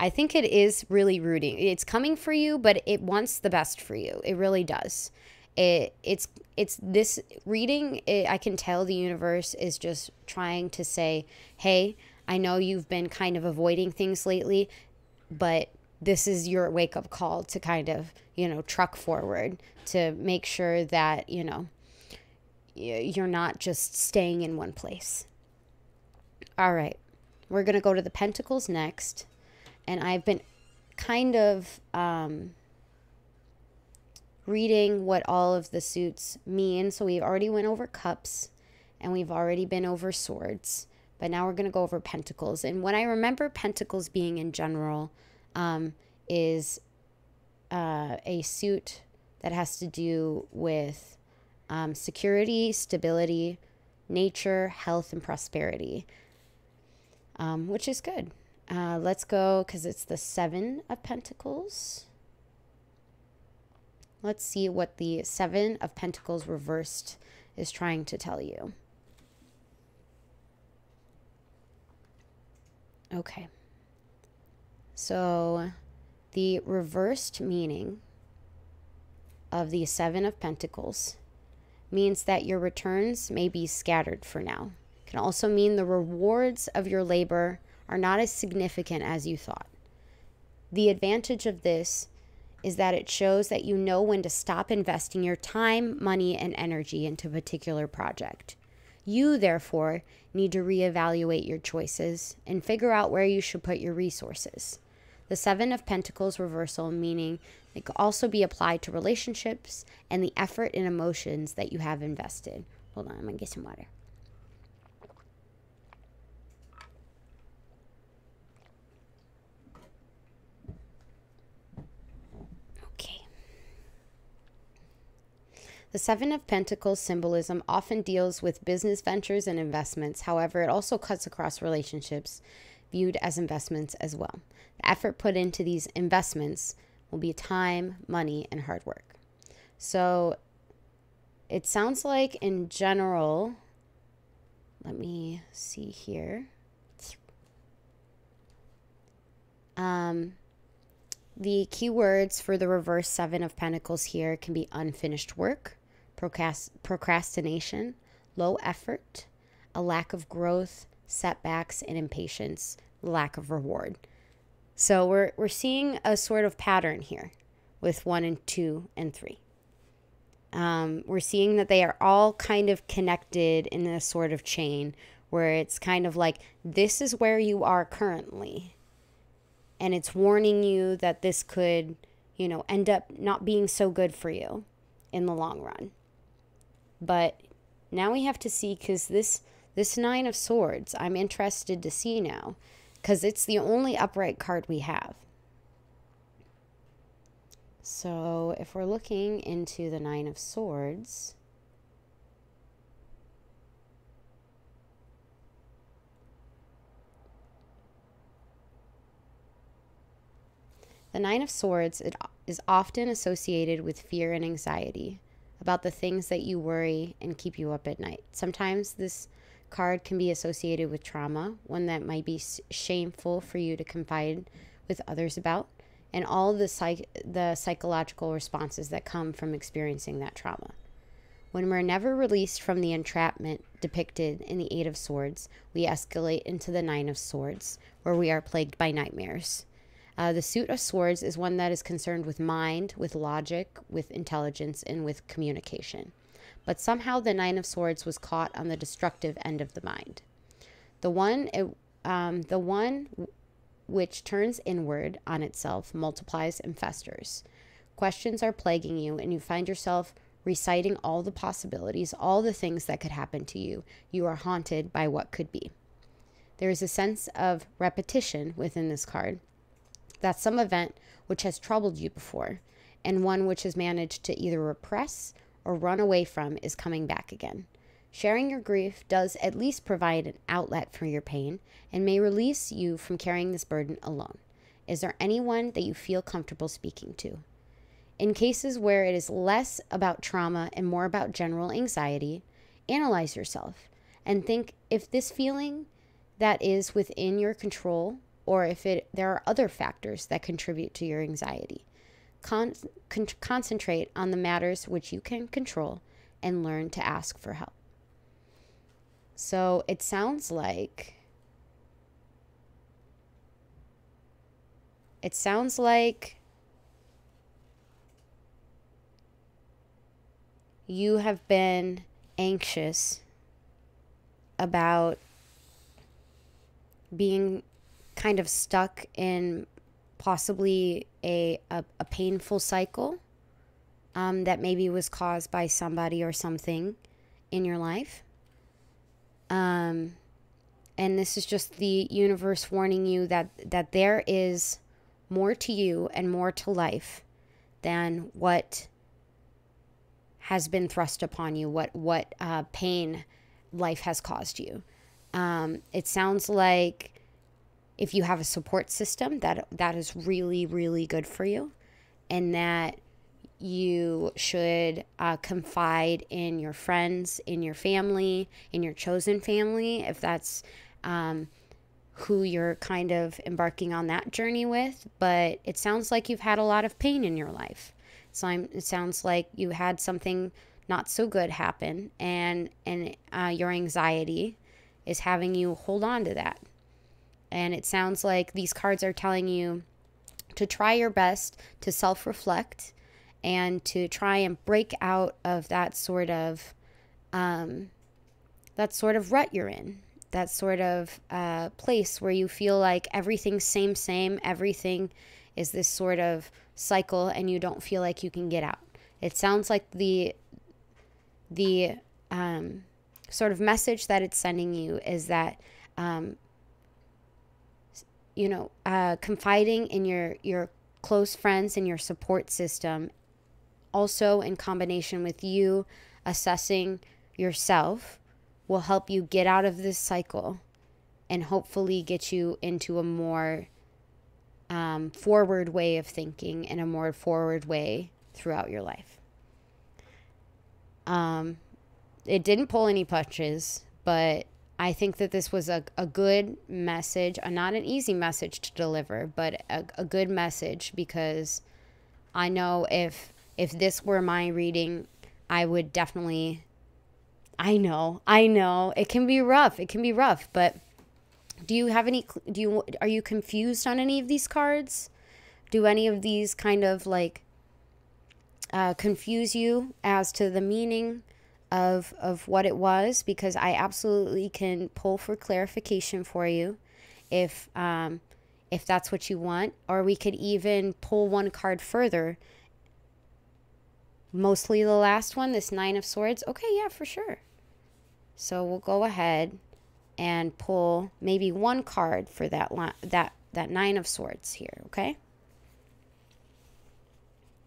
I think it is really rooting. It's coming for you, but it wants the best for you. It really does. It it's it's this reading. It, I can tell the universe is just trying to say, "Hey, I know you've been kind of avoiding things lately, but this is your wake up call to kind of you know truck forward to make sure that you know you're not just staying in one place." All right, we're gonna go to the Pentacles next and I've been kind of um, reading what all of the suits mean. So we've already went over cups and we've already been over swords, but now we're going to go over pentacles. And what I remember pentacles being in general um, is uh, a suit that has to do with um, security, stability, nature, health, and prosperity, um, which is good. Uh, let's go because it's the Seven of Pentacles. Let's see what the Seven of Pentacles reversed is trying to tell you. Okay. So the reversed meaning of the Seven of Pentacles means that your returns may be scattered for now. It can also mean the rewards of your labor are not as significant as you thought. The advantage of this is that it shows that you know when to stop investing your time, money, and energy into a particular project. You, therefore, need to reevaluate your choices and figure out where you should put your resources. The Seven of Pentacles reversal, meaning it could also be applied to relationships and the effort and emotions that you have invested. Hold on, I'm gonna get some water. The Seven of Pentacles symbolism often deals with business ventures and investments. However, it also cuts across relationships viewed as investments as well. The effort put into these investments will be time, money, and hard work. So it sounds like, in general, let me see here. Um, the keywords for the reverse Seven of Pentacles here can be unfinished work, procrastination, low effort, a lack of growth, setbacks, and impatience, lack of reward. So we're, we're seeing a sort of pattern here with one and two and three. Um, we're seeing that they are all kind of connected in a sort of chain where it's kind of like, this is where you are currently. And it's warning you that this could, you know, end up not being so good for you in the long run. But now we have to see because this this nine of swords i'm interested to see now because it's the only upright card we have. So if we're looking into the nine of swords The Nine of Swords is often associated with fear and anxiety about the things that you worry and keep you up at night. Sometimes this card can be associated with trauma, one that might be shameful for you to confide with others about, and all the psych- the psychological responses that come from experiencing that trauma. When we're never released from the entrapment depicted in the Eight of Swords, we escalate into the Nine of Swords, where we are plagued by nightmares. Uh, the suit of swords is one that is concerned with mind, with logic, with intelligence, and with communication. But somehow the Nine of Swords was caught on the destructive end of the mind. The one, it, um, the one which turns inward on itself multiplies and festers. Questions are plaguing you, and you find yourself reciting all the possibilities, all the things that could happen to you. You are haunted by what could be. There is a sense of repetition within this card that some event which has troubled you before, and one which has managed to either repress or run away from is coming back again. Sharing your grief does at least provide an outlet for your pain and may release you from carrying this burden alone. Is there anyone that you feel comfortable speaking to? In cases where it is less about trauma and more about general anxiety, analyze yourself and think if this feeling that is within your control or if it there are other factors that contribute to your anxiety. Con- con- concentrate on the matters which you can control and learn to ask for help. So it sounds like it sounds like you have been anxious about being kind of stuck in possibly a, a, a painful cycle um, that maybe was caused by somebody or something in your life. Um, and this is just the universe warning you that, that there is more to you and more to life than what has been thrust upon you, what, what uh, pain life has caused you. Um, it sounds like if you have a support system that that is really really good for you and that you should uh, confide in your friends in your family in your chosen family if that's um, who you're kind of embarking on that journey with. But it sounds like you've had a lot of pain in your life. So I'm, it sounds like you had something not so good happen and and uh, your anxiety is having you hold on to that and it sounds like these cards are telling you to try your best to self reflect and to try and break out of that sort of um, that sort of rut you're in that sort of uh, place where you feel like everything's same same everything is this sort of cycle and you don't feel like you can get out. It sounds like the the um, sort of message that it's sending you is that um, you know, uh, confiding in your your close friends and your support system, also in combination with you assessing yourself, will help you get out of this cycle, and hopefully get you into a more um, forward way of thinking and a more forward way throughout your life. Um, it didn't pull any punches, but I think that this was a, a good message, a, not an easy message to deliver, but a, a good message because I know if if this were my reading, I would definitely I know. I know. It can be rough. It can be rough, but do you have any do you are you confused on any of these cards? Do any of these kind of like uh, confuse you as to the meaning of of what it was because I absolutely can pull for clarification for you if um, if that's what you want, or we could even pull one card further. Mostly the last one, this Nine of Swords. Okay, yeah, for sure. So we'll go ahead and pull maybe one card for that that that Nine of Swords here. Okay.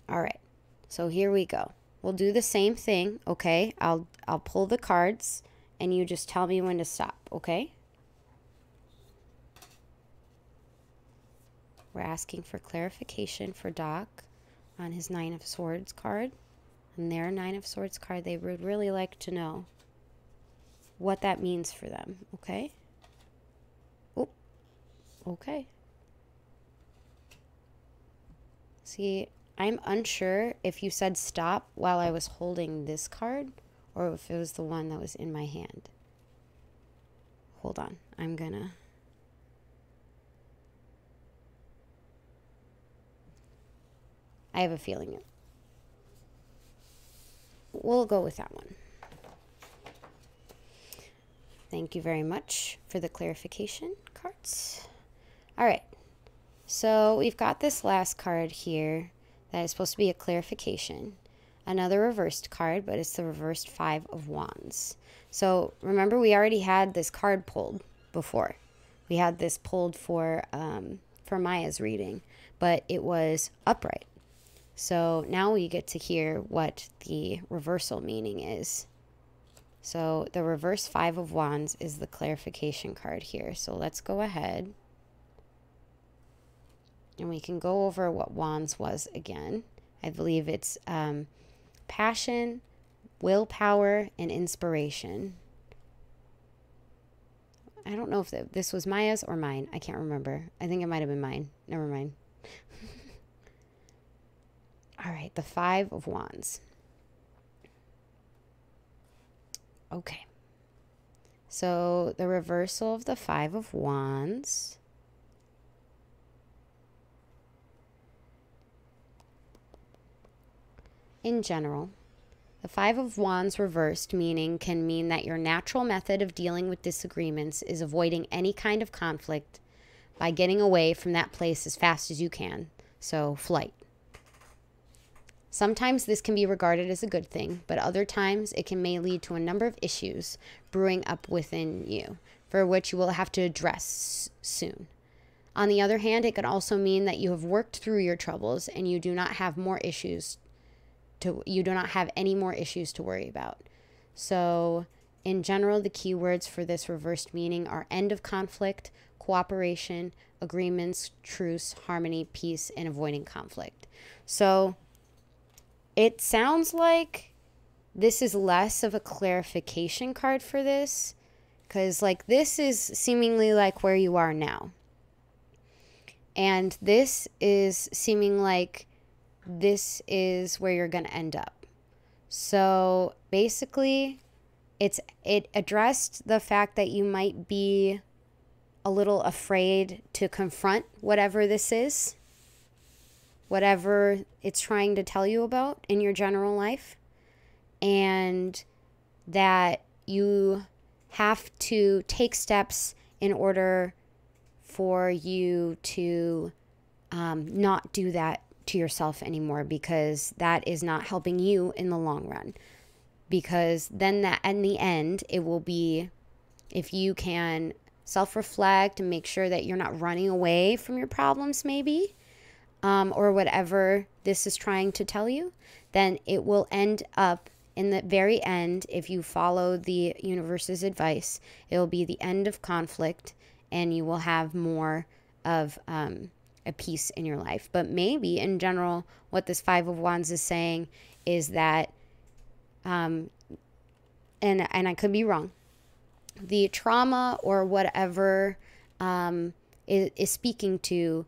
All right. So here we go. We'll do the same thing, okay? I'll I'll pull the cards and you just tell me when to stop, okay? We're asking for clarification for Doc on his 9 of swords card. And their 9 of swords card, they would really like to know what that means for them, okay? Oh. Okay. See, I'm unsure if you said stop while I was holding this card or if it was the one that was in my hand. Hold on. I'm gonna. I have a feeling. We'll go with that one. Thank you very much for the clarification cards. All right. So we've got this last card here that is supposed to be a clarification. Another reversed card, but it's the reversed Five of Wands. So remember, we already had this card pulled before. We had this pulled for um, for Maya's reading, but it was upright. So now we get to hear what the reversal meaning is. So the reverse Five of Wands is the clarification card here. So let's go ahead and we can go over what wands was again. I believe it's um, passion, willpower, and inspiration. I don't know if the, this was Maya's or mine. I can't remember. I think it might have been mine. Never mind. All right, the Five of Wands. Okay. So the reversal of the Five of Wands in general. The Five of Wands reversed meaning can mean that your natural method of dealing with disagreements is avoiding any kind of conflict by getting away from that place as fast as you can. So, flight. Sometimes this can be regarded as a good thing, but other times it can may lead to a number of issues brewing up within you, for which you will have to address soon. On the other hand, it could also mean that you have worked through your troubles and you do not have more issues to you do not have any more issues to worry about. So, in general, the keywords for this reversed meaning are end of conflict, cooperation, agreements, truce, harmony, peace, and avoiding conflict. So, it sounds like this is less of a clarification card for this because like this is seemingly like where you are now and this is seeming like this is where you're going to end up. So basically, it's it addressed the fact that you might be a little afraid to confront whatever this is, whatever it's trying to tell you about in your general life, and that you have to take steps in order for you to um, not do that to yourself anymore because that is not helping you in the long run. Because then that in the end, it will be if you can self reflect and make sure that you're not running away from your problems, maybe, um, or whatever this is trying to tell you, then it will end up in the very end, if you follow the universe's advice, it will be the end of conflict and you will have more of um, a peace in your life. But maybe in general, what this Five of Wands is saying is that, um, and and I could be wrong, the trauma or whatever um, is, is speaking to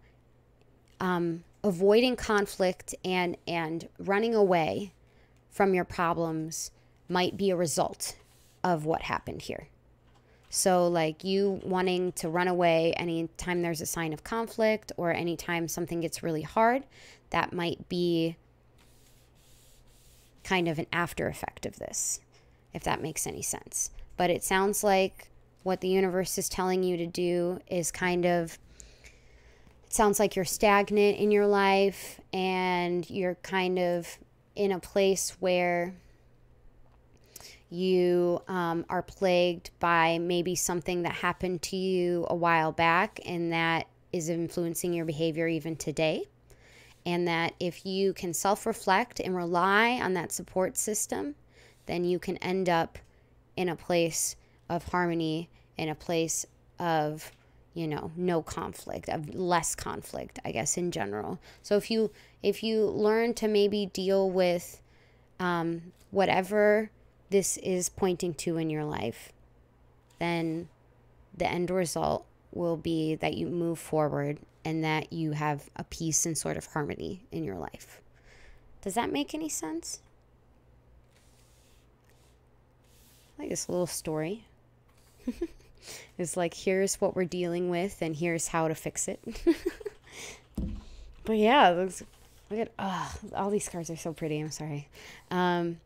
um, avoiding conflict and and running away from your problems might be a result of what happened here. So, like you wanting to run away anytime there's a sign of conflict or anytime something gets really hard, that might be kind of an after effect of this. if that makes any sense. But it sounds like what the universe is telling you to do is kind of it sounds like you're stagnant in your life and you're kind of in a place where you um, are plagued by maybe something that happened to you a while back and that is influencing your behavior even today. And that if you can self reflect and rely on that support system, then you can end up in a place of harmony, in a place of you know no conflict of less conflict i guess in general so if you if you learn to maybe deal with um, whatever this is pointing to in your life then the end result will be that you move forward and that you have a peace and sort of harmony in your life does that make any sense I like this little story It's like, here's what we're dealing with, and here's how to fix it. but yeah, looks, look at oh, all these cards are so pretty. I'm sorry. Um,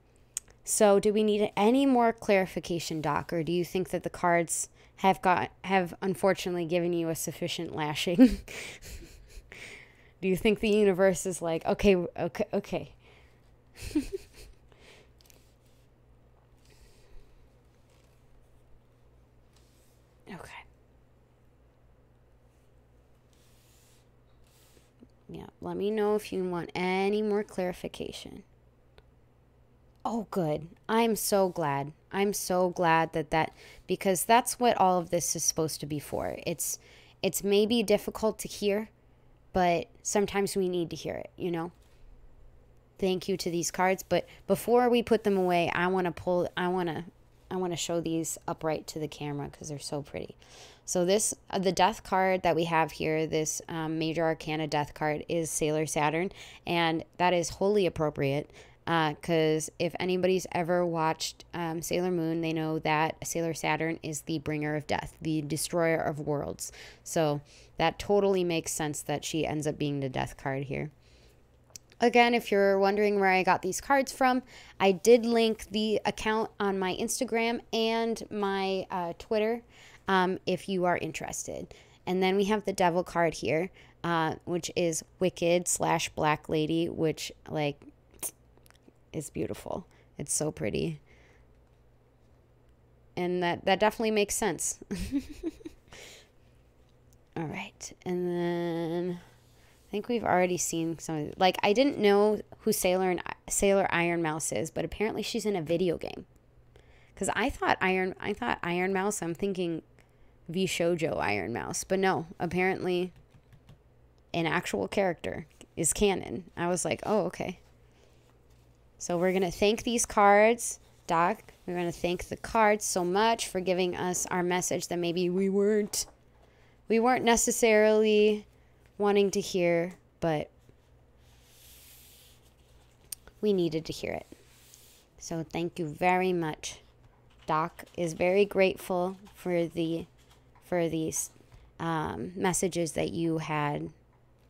so, do we need any more clarification, Doc, or do you think that the cards have got have unfortunately given you a sufficient lashing? do you think the universe is like, okay, okay, okay? Okay. Yeah, let me know if you want any more clarification. Oh, good. I'm so glad. I'm so glad that that because that's what all of this is supposed to be for. It's it's maybe difficult to hear, but sometimes we need to hear it, you know. Thank you to these cards, but before we put them away, I want to pull I want to I want to show these upright to the camera because they're so pretty. So this, uh, the death card that we have here, this um, Major Arcana death card is Sailor Saturn, and that is wholly appropriate because uh, if anybody's ever watched um, Sailor Moon, they know that Sailor Saturn is the bringer of death, the destroyer of worlds. So that totally makes sense that she ends up being the death card here. Again, if you're wondering where I got these cards from, I did link the account on my Instagram and my uh, Twitter um, if you are interested. And then we have the devil card here, uh, which is Wicked slash Black Lady, which, like, is beautiful. It's so pretty. And that, that definitely makes sense. All right. And then I think we've already seen some of like I didn't know who Sailor and Sailor Iron Mouse is, but apparently she's in a video game. Cuz I thought Iron I thought Iron Mouse, I'm thinking VShojo Iron Mouse, but no, apparently an actual character is canon. I was like, "Oh, okay." So we're going to thank these cards, Doc. We're going to thank the cards so much for giving us our message that maybe we weren't we weren't necessarily wanting to hear, but we needed to hear it. So thank you very much. Doc is very grateful for the for these um, messages that you had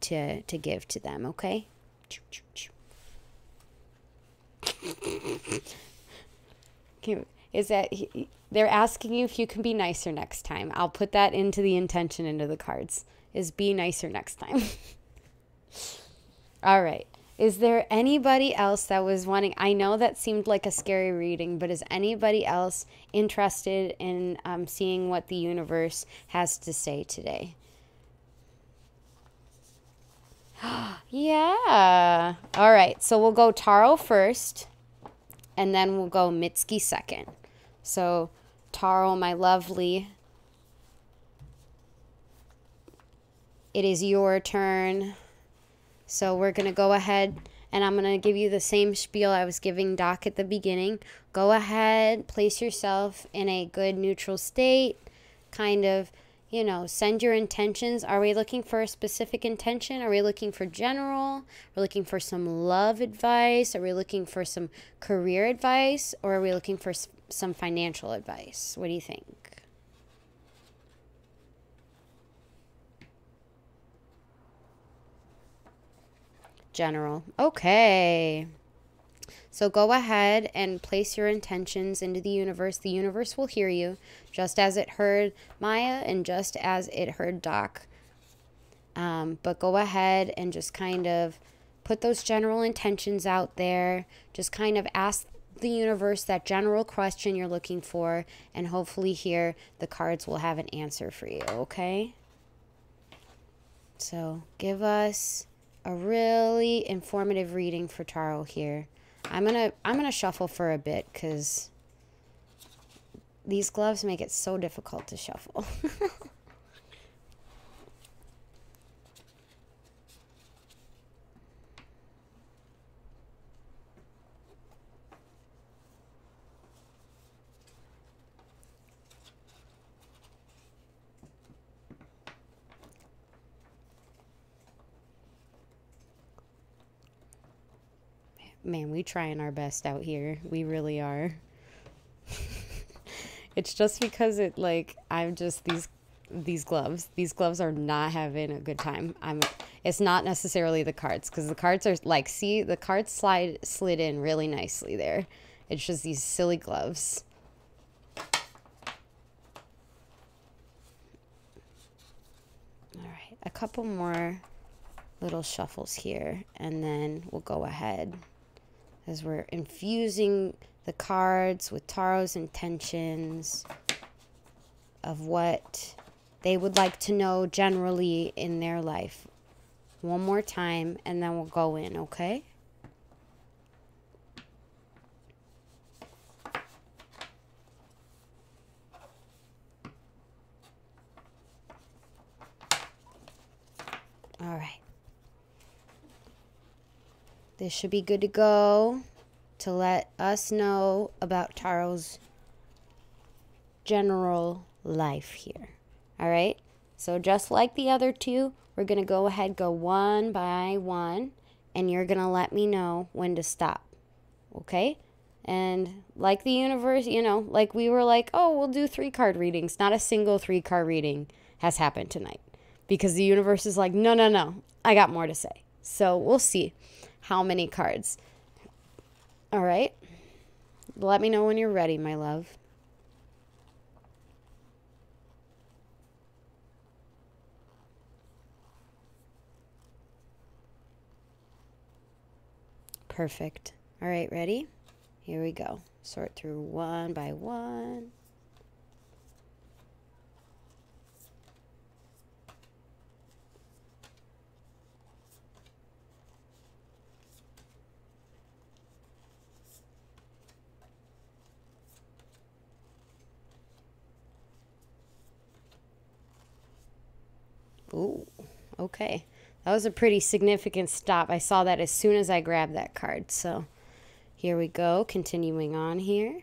to to give to them. Okay. Is that they're asking you if you can be nicer next time? I'll put that into the intention into the cards is be nicer next time. All right. Is there anybody else that was wanting? I know that seemed like a scary reading, but is anybody else interested in um, seeing what the universe has to say today? yeah. All right. So we'll go Taro first, and then we'll go Mitski second. So, Taro, my lovely it is your turn. So we're going to go ahead and I'm going to give you the same spiel I was giving Doc at the beginning. Go ahead, place yourself in a good neutral state, kind of, you know, send your intentions. Are we looking for a specific intention? Are we looking for general? We're we looking for some love advice? Are we looking for some career advice? Or are we looking for some financial advice? What do you think? general. Okay. So go ahead and place your intentions into the universe. The universe will hear you, just as it heard Maya and just as it heard Doc. Um, but go ahead and just kind of put those general intentions out there. Just kind of ask the universe that general question you're looking for, and hopefully, here the cards will have an answer for you, okay? So, give us a really informative reading for Taro here. I'm to I'm to shuffle for a bit cuz these gloves make it so difficult to shuffle. man, we trying our best out here. We really are. it's just because it like I'm just these these gloves. These gloves are not having a good time. I'm it's not necessarily the cards cuz the cards are like see the cards slide slid in really nicely there. It's just these silly gloves. All right, a couple more little shuffles here and then we'll go ahead as we're infusing the cards with Taro's intentions of what they would like to know generally in their life. One more time, and then we'll go in, okay? All right. This should be good to go to let us know about Taro's general life here. All right? So just like the other two, we're going to go ahead go one by one and you're going to let me know when to stop. Okay? And like the universe, you know, like we were like, "Oh, we'll do 3 card readings." Not a single 3 card reading has happened tonight because the universe is like, "No, no, no. I got more to say." So, we'll see how many cards. All right. Let me know when you're ready, my love. Perfect. All right, ready? Here we go. Sort through one by one. Ooh, okay. That was a pretty significant stop. I saw that as soon as I grabbed that card. So here we go, continuing on here.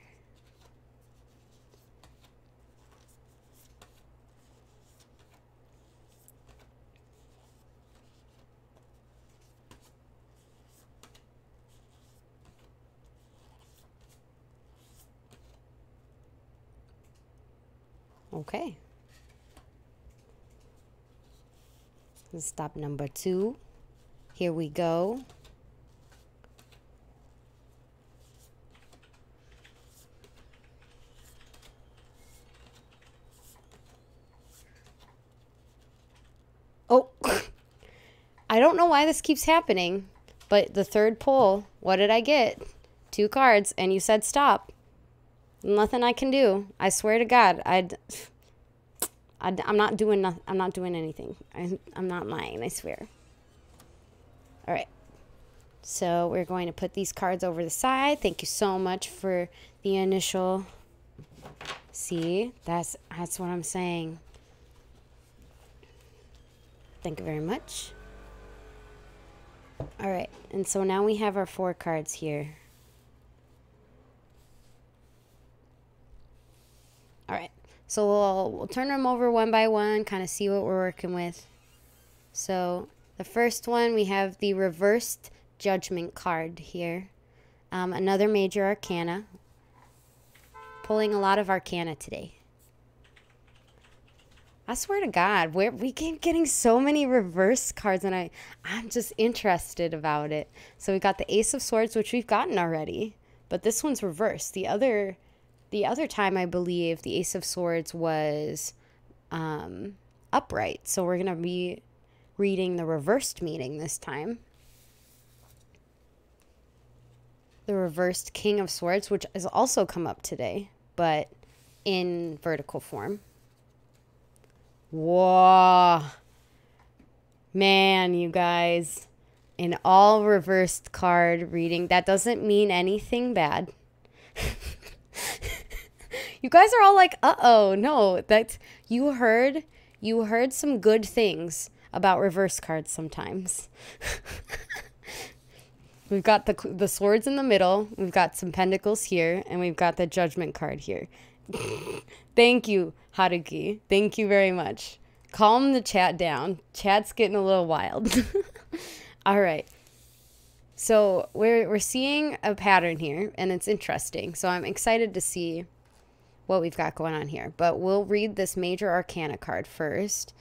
Okay. Stop number two. Here we go. Oh, I don't know why this keeps happening, but the third pull, what did I get? Two cards, and you said stop. Nothing I can do. I swear to God, I'd. I, am not doing nothing. I'm not doing anything. I, I'm not lying. I swear. All right. So we're going to put these cards over the side. Thank you so much for the initial. See, that's that's what I'm saying. Thank you very much. All right, and so now we have our four cards here. All right. So we'll, we'll turn them over one by one, kind of see what we're working with. So the first one, we have the reversed judgment card here. Um, another major arcana. Pulling a lot of arcana today. I swear to God, we're, we keep getting so many reverse cards, and I, I'm just interested about it. So we got the Ace of Swords, which we've gotten already, but this one's reversed. The other, the other time I believe the Ace of Swords was um, upright. So we're gonna be reading the reversed meaning this time. The reversed King of Swords, which has also come up today, but in vertical form. Whoa. Man, you guys. An all reversed card reading. That doesn't mean anything bad. you guys are all like, uh oh, no. That you heard you heard some good things about reverse cards sometimes. we've got the the swords in the middle, we've got some pentacles here, and we've got the judgment card here. Thank you, Haruki. Thank you very much. Calm the chat down. Chat's getting a little wild. All right. So we're we're seeing a pattern here, and it's interesting. So I'm excited to see what we've got going on here. But we'll read this major arcana card first.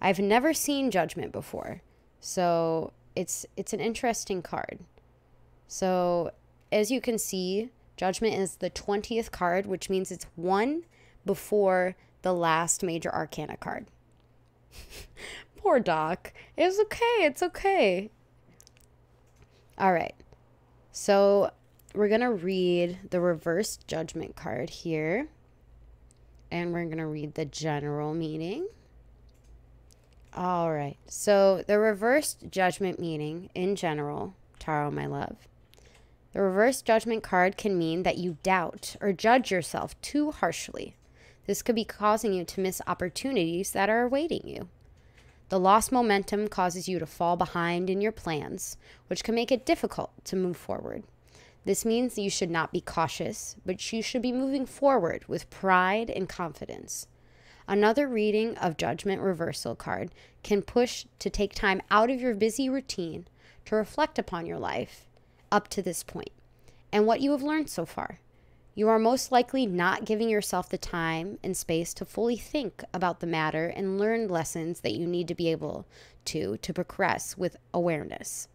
I've never seen Judgment before, so it's it's an interesting card. So as you can see, Judgment is the 20th card, which means it's one before the last major arcana card. Poor Doc. It's okay. It's okay. All right. So we're going to read the reverse judgment card here. And we're going to read the general meaning. All right. So the reversed judgment meaning in general, Taro, my love. The reversed judgment card can mean that you doubt or judge yourself too harshly. This could be causing you to miss opportunities that are awaiting you. The lost momentum causes you to fall behind in your plans, which can make it difficult to move forward. This means you should not be cautious, but you should be moving forward with pride and confidence. Another reading of Judgment Reversal card can push to take time out of your busy routine to reflect upon your life up to this point and what you have learned so far. You are most likely not giving yourself the time and space to fully think about the matter and learn lessons that you need to be able to to progress with awareness.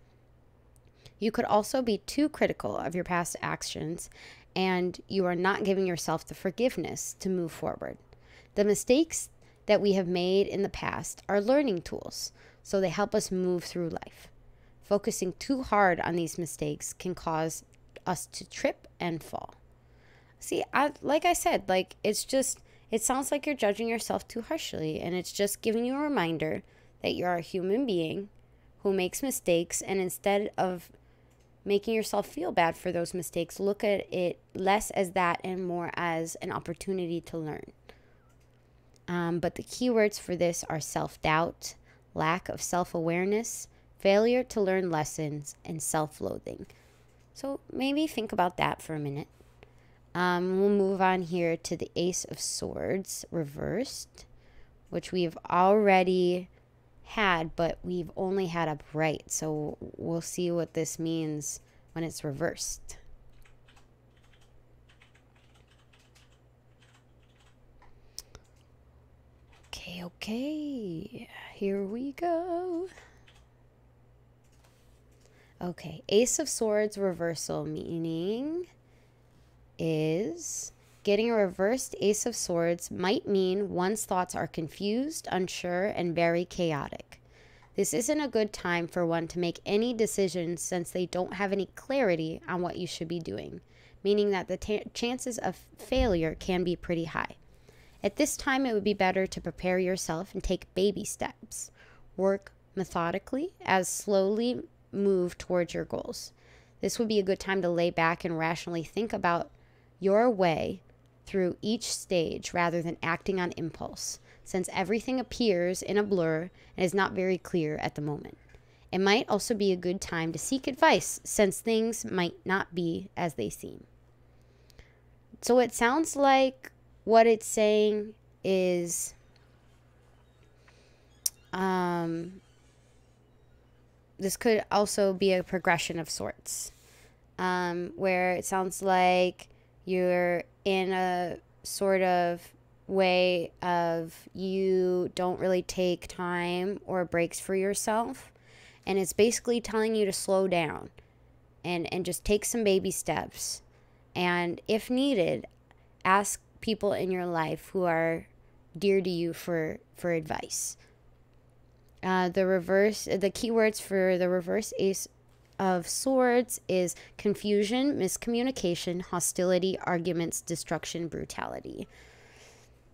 You could also be too critical of your past actions and you are not giving yourself the forgiveness to move forward. The mistakes that we have made in the past are learning tools, so they help us move through life. Focusing too hard on these mistakes can cause us to trip and fall. See, I like I said, like it's just it sounds like you're judging yourself too harshly and it's just giving you a reminder that you're a human being who makes mistakes and instead of making yourself feel bad for those mistakes, look at it less as that and more as an opportunity to learn. Um, but the keywords for this are self doubt, lack of self awareness, failure to learn lessons, and self loathing. So maybe think about that for a minute. Um, we'll move on here to the Ace of Swords reversed, which we've already had, but we've only had upright. So we'll see what this means when it's reversed. Okay, okay. Here we go. Okay, Ace of Swords reversal meaning is getting a reversed Ace of Swords might mean one's thoughts are confused, unsure, and very chaotic. This isn't a good time for one to make any decisions since they don't have any clarity on what you should be doing, meaning that the chances of failure can be pretty high. At this time, it would be better to prepare yourself and take baby steps. Work methodically as slowly move towards your goals. This would be a good time to lay back and rationally think about your way through each stage rather than acting on impulse, since everything appears in a blur and is not very clear at the moment. It might also be a good time to seek advice since things might not be as they seem. So it sounds like what it's saying is um, this could also be a progression of sorts, um, where it sounds like you're in a sort of way of you don't really take time or breaks for yourself. And it's basically telling you to slow down and, and just take some baby steps. And if needed, ask people in your life who are dear to you for, for advice. Uh, the reverse, the keywords for the reverse ace of swords is confusion, miscommunication, hostility, arguments, destruction, brutality.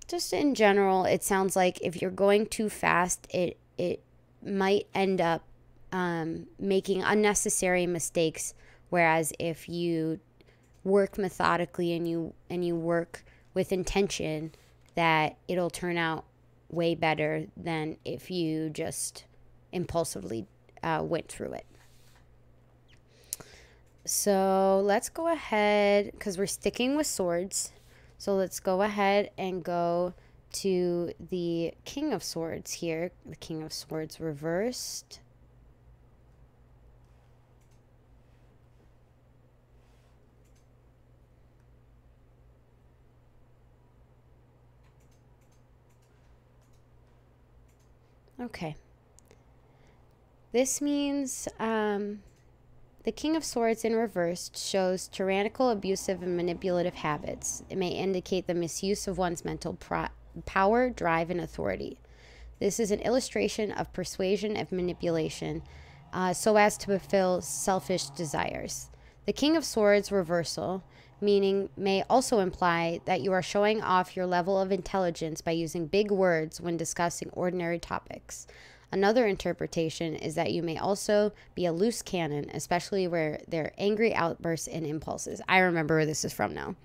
Just in general, it sounds like if you're going too fast, it it might end up um, making unnecessary mistakes. Whereas if you work methodically and you and you work with intention, that it'll turn out way better than if you just impulsively uh, went through it. So let's go ahead because we're sticking with swords. So let's go ahead and go to the King of Swords here. The King of Swords reversed. Okay. This means um, the King of Swords in reverse shows tyrannical, abusive, and manipulative habits. It may indicate the misuse of one's mental pro- power, drive, and authority. This is an illustration of persuasion and manipulation uh, so as to fulfill selfish desires. The King of Swords reversal, meaning, may also imply that you are showing off your level of intelligence by using big words when discussing ordinary topics. Another interpretation is that you may also be a loose cannon, especially where there are angry outbursts and impulses. I remember where this is from now.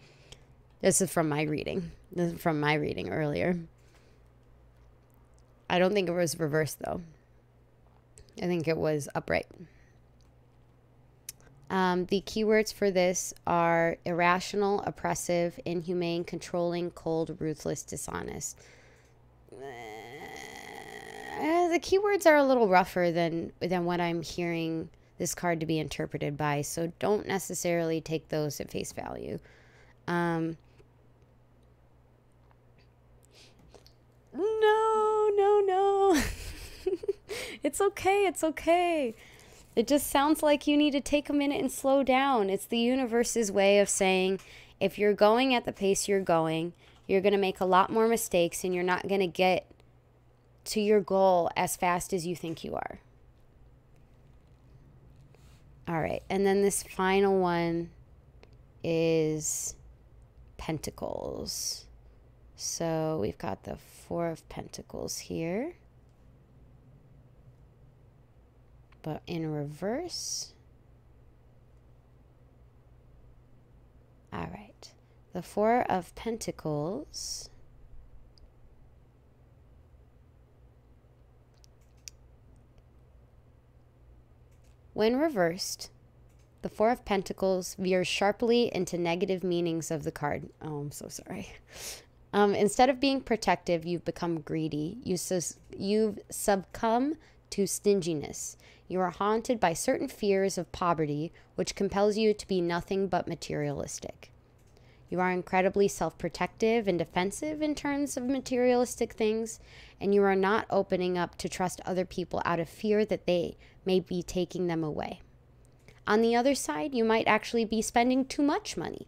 This is from my reading. This is from my reading earlier. I don't think it was reversed though. I think it was upright. Um, the keywords for this are irrational, oppressive, inhumane, controlling, cold, ruthless, dishonest uh, the keywords are a little rougher than than what I'm hearing this card to be interpreted by. So don't necessarily take those at face value. Um, no, no, no. it's okay. It's okay. It just sounds like you need to take a minute and slow down. It's the universe's way of saying if you're going at the pace you're going, you're going to make a lot more mistakes and you're not going to get to your goal as fast as you think you are. All right. And then this final one is Pentacles. So we've got the Four of Pentacles here. But in reverse. All right. The Four of Pentacles When reversed, the Four of Pentacles veers sharply into negative meanings of the card. Oh, I'm so sorry. Um, instead of being protective, you've become greedy. You sus- you've succumbed to stinginess. You are haunted by certain fears of poverty, which compels you to be nothing but materialistic. You are incredibly self protective and defensive in terms of materialistic things, and you are not opening up to trust other people out of fear that they may be taking them away. On the other side, you might actually be spending too much money.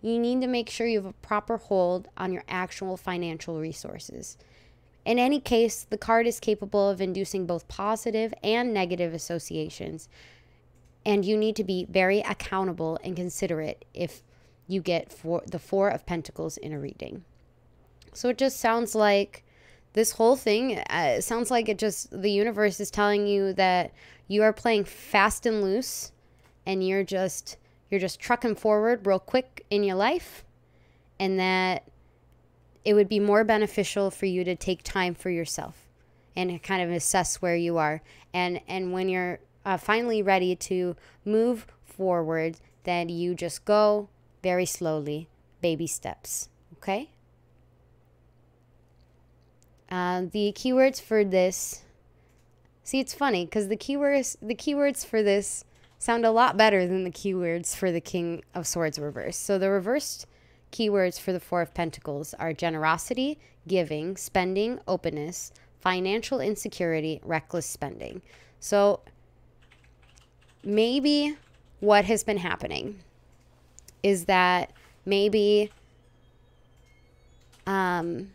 You need to make sure you have a proper hold on your actual financial resources. In any case, the card is capable of inducing both positive and negative associations, and you need to be very accountable and considerate if you get four, the Four of Pentacles in a reading. So it just sounds like this whole thing uh, sounds like it just the universe is telling you that you are playing fast and loose and you're just you're just trucking forward real quick in your life and that it would be more beneficial for you to take time for yourself and kind of assess where you are and and when you're uh, finally ready to move forward then you just go very slowly baby steps okay uh, the keywords for this. See, it's funny because the keywords the keywords for this sound a lot better than the keywords for the King of Swords reverse. So the reversed keywords for the Four of Pentacles are generosity, giving, spending, openness, financial insecurity, reckless spending. So maybe what has been happening is that maybe um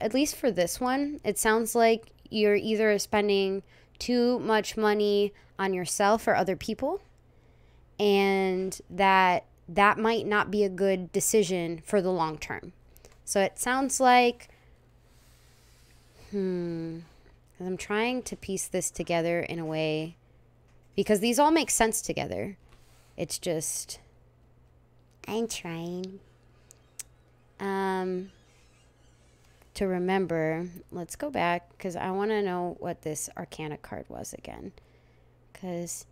at least for this one, it sounds like you're either spending too much money on yourself or other people and that that might not be a good decision for the long term. So it sounds like hmm I'm trying to piece this together in a way because these all make sense together. It's just I'm trying um to remember. Let's go back because I want to know what this Arcana card was again. Because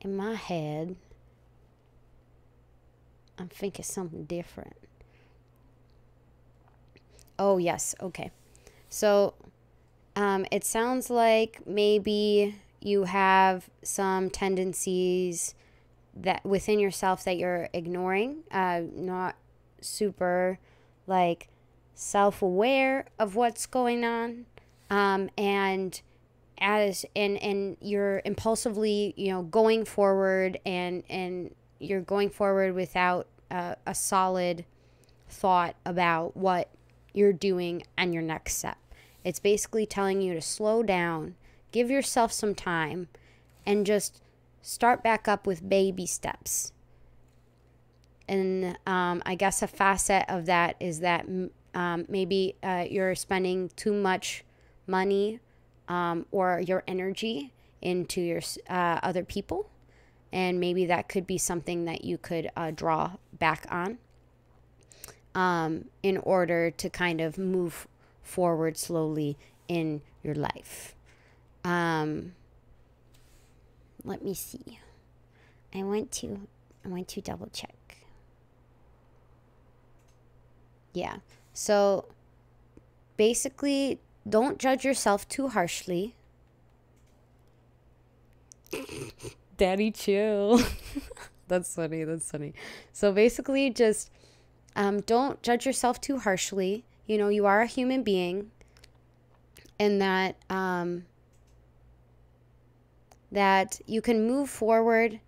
in my head, I'm thinking something different. Oh, yes. Okay. So um, it sounds like maybe you have some tendencies that within yourself that you're ignoring, uh, not super like self aware of what's going on, um, and as and and you're impulsively you know going forward and and you're going forward without uh, a solid thought about what you're doing and your next step. It's basically telling you to slow down, give yourself some time, and just start back up with baby steps. And um, I guess a facet of that is that um, maybe uh, you're spending too much money um, or your energy into your uh, other people, and maybe that could be something that you could uh, draw back on um, in order to kind of move forward slowly in your life. Um, let me see. I want to. I want to double check. Yeah. So basically, don't judge yourself too harshly. Daddy, chill. that's funny. That's funny. So basically, just um, don't judge yourself too harshly. You know, you are a human being, and that um, that you can move forward.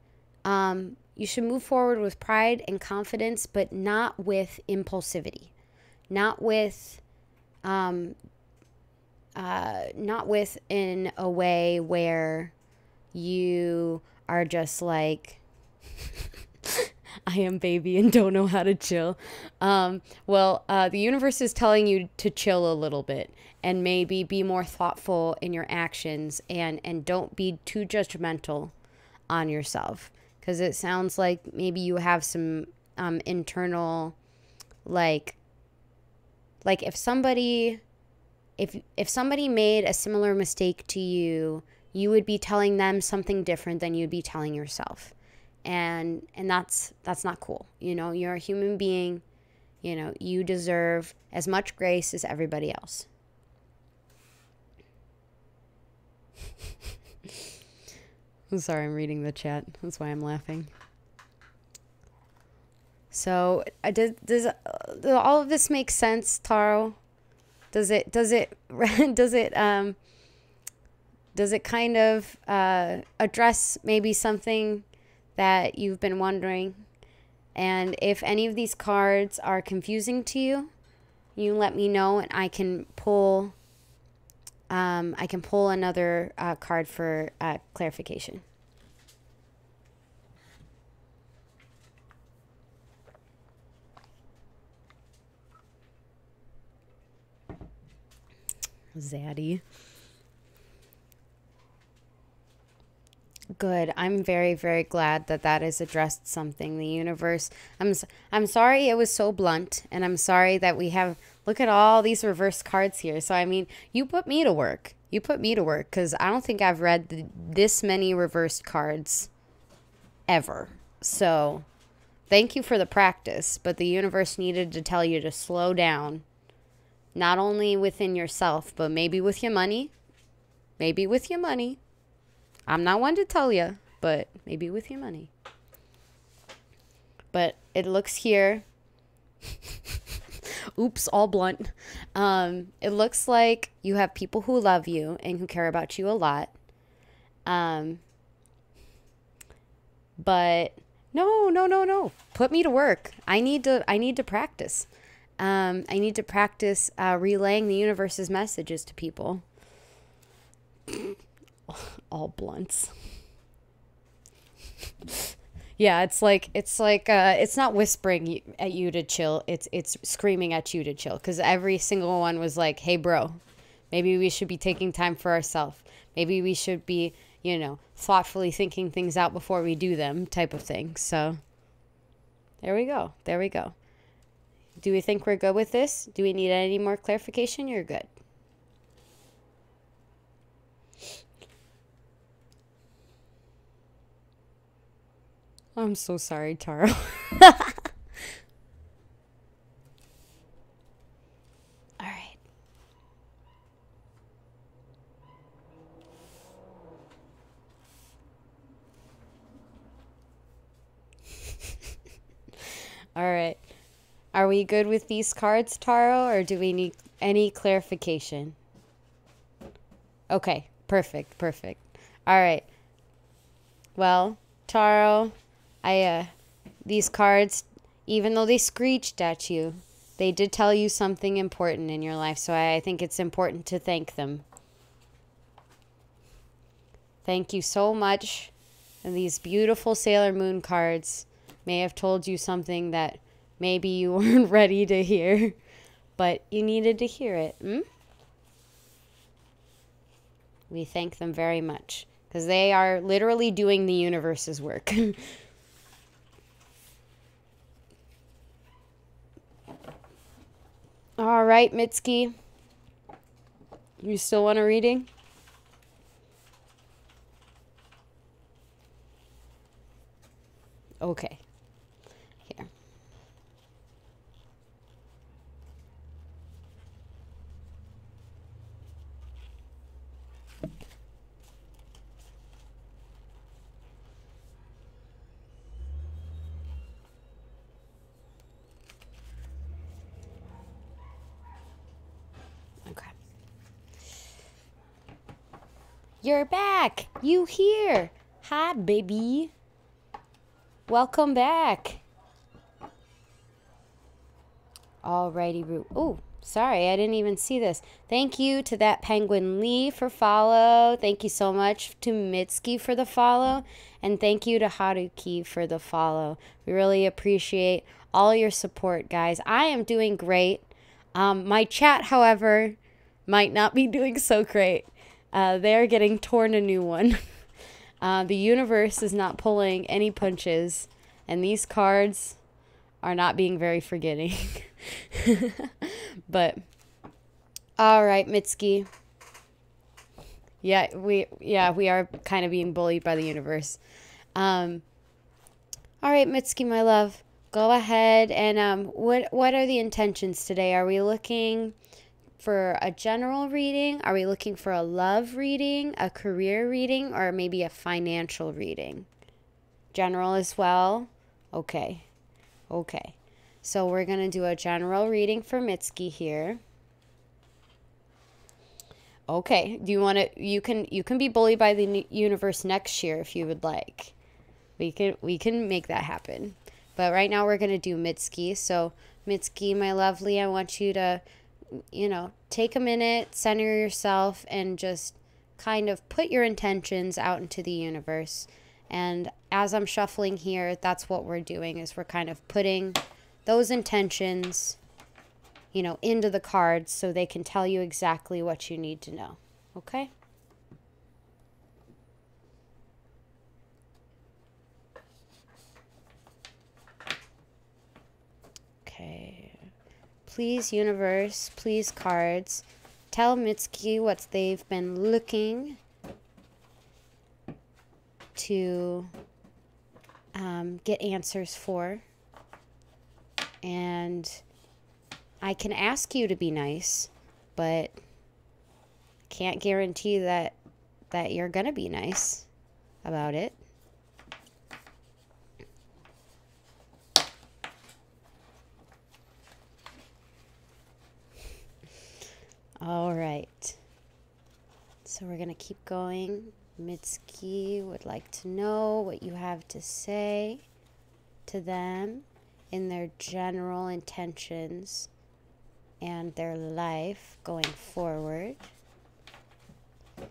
Um, you should move forward with pride and confidence, but not with impulsivity not with um, uh, not with in a way where you are just like I am baby and don't know how to chill. Um, well, uh, the universe is telling you to chill a little bit and maybe be more thoughtful in your actions and and don't be too judgmental on yourself because it sounds like maybe you have some um, internal like like if somebody if if somebody made a similar mistake to you, you would be telling them something different than you'd be telling yourself. And and that's that's not cool. You know, you're a human being. You know, you deserve as much grace as everybody else. I'm sorry, I'm reading the chat. That's why I'm laughing. So, uh, does does uh, all of this make sense, Taro? Does it does it does it um does it kind of uh, address maybe something that you've been wondering? And if any of these cards are confusing to you, you let me know, and I can pull. Um, I can pull another uh, card for uh, clarification. Zaddy. Good. I'm very, very glad that that has addressed something. The universe. I'm. I'm sorry it was so blunt, and I'm sorry that we have. Look at all these reverse cards here. So I mean, you put me to work. You put me to work because I don't think I've read this many reversed cards ever. So, thank you for the practice. But the universe needed to tell you to slow down not only within yourself, but maybe with your money. Maybe with your money. I'm not one to tell you, but maybe with your money. but it looks here. Oops, all blunt. Um, it looks like you have people who love you and who care about you a lot. Um, but no, no, no, no. Put me to work. I need to. I need to practice. Um, I need to practice uh, relaying the universe's messages to people. All blunts. yeah, it's like it's like uh, it's not whispering at you to chill. It's it's screaming at you to chill. Because every single one was like, "Hey, bro, maybe we should be taking time for ourselves. Maybe we should be, you know, thoughtfully thinking things out before we do them," type of thing. So there we go. There we go. Do we think we're good with this? Do we need any more clarification? You're good. I'm so sorry, Taro. All right. All right. Are we good with these cards, Taro, or do we need any clarification? Okay, perfect, perfect. All right. Well, Taro, I uh these cards even though they screeched at you, they did tell you something important in your life, so I, I think it's important to thank them. Thank you so much. And these beautiful Sailor Moon cards may have told you something that maybe you weren't ready to hear, but you needed to hear it. Hmm? We thank them very much because they are literally doing the universe's work. All right, Mitski. You still want a reading? Okay. Here. Okay. You're back. You here. Hi, baby. Welcome back. Alrighty, Root. Oh, sorry, I didn't even see this. Thank you to that Penguin Lee for follow. Thank you so much to Mitski for the follow. And thank you to Haruki for the follow. We really appreciate all your support, guys. I am doing great. Um, my chat, however, might not be doing so great. Uh, they're getting torn a new one. Uh, the universe is not pulling any punches, and these cards are not being very forgetting. but all right, Mitski. Yeah, we yeah we are kind of being bullied by the universe. Um, all right, Mitski, my love, go ahead and um, what what are the intentions today? Are we looking? For a general reading? Are we looking for a love reading, a career reading, or maybe a financial reading? General as well? Okay. Okay. So we're going to do a general reading for Mitski here. Okay. Do you want to you can you can be bullied by the universe next year if you would like. We can we can make that happen. But right now we're going to do Mitski. So Mitski, my lovely, I want you to you know, take a minute, center yourself, and just kind of put your intentions out into the universe. And as I'm shuffling here, that's what we're doing is we're kind of putting those intentions, you know, into the cards so they can tell you exactly what you need to know. Okay? Please, universe, please, cards, tell Mitski what they've been looking to um, get answers for. And I can ask you to be nice, but can't guarantee that that you're going to be nice about it. All right. So we're going to keep going. Mitski would like to know what you have to say to them in their general intentions and their life going forward. I'm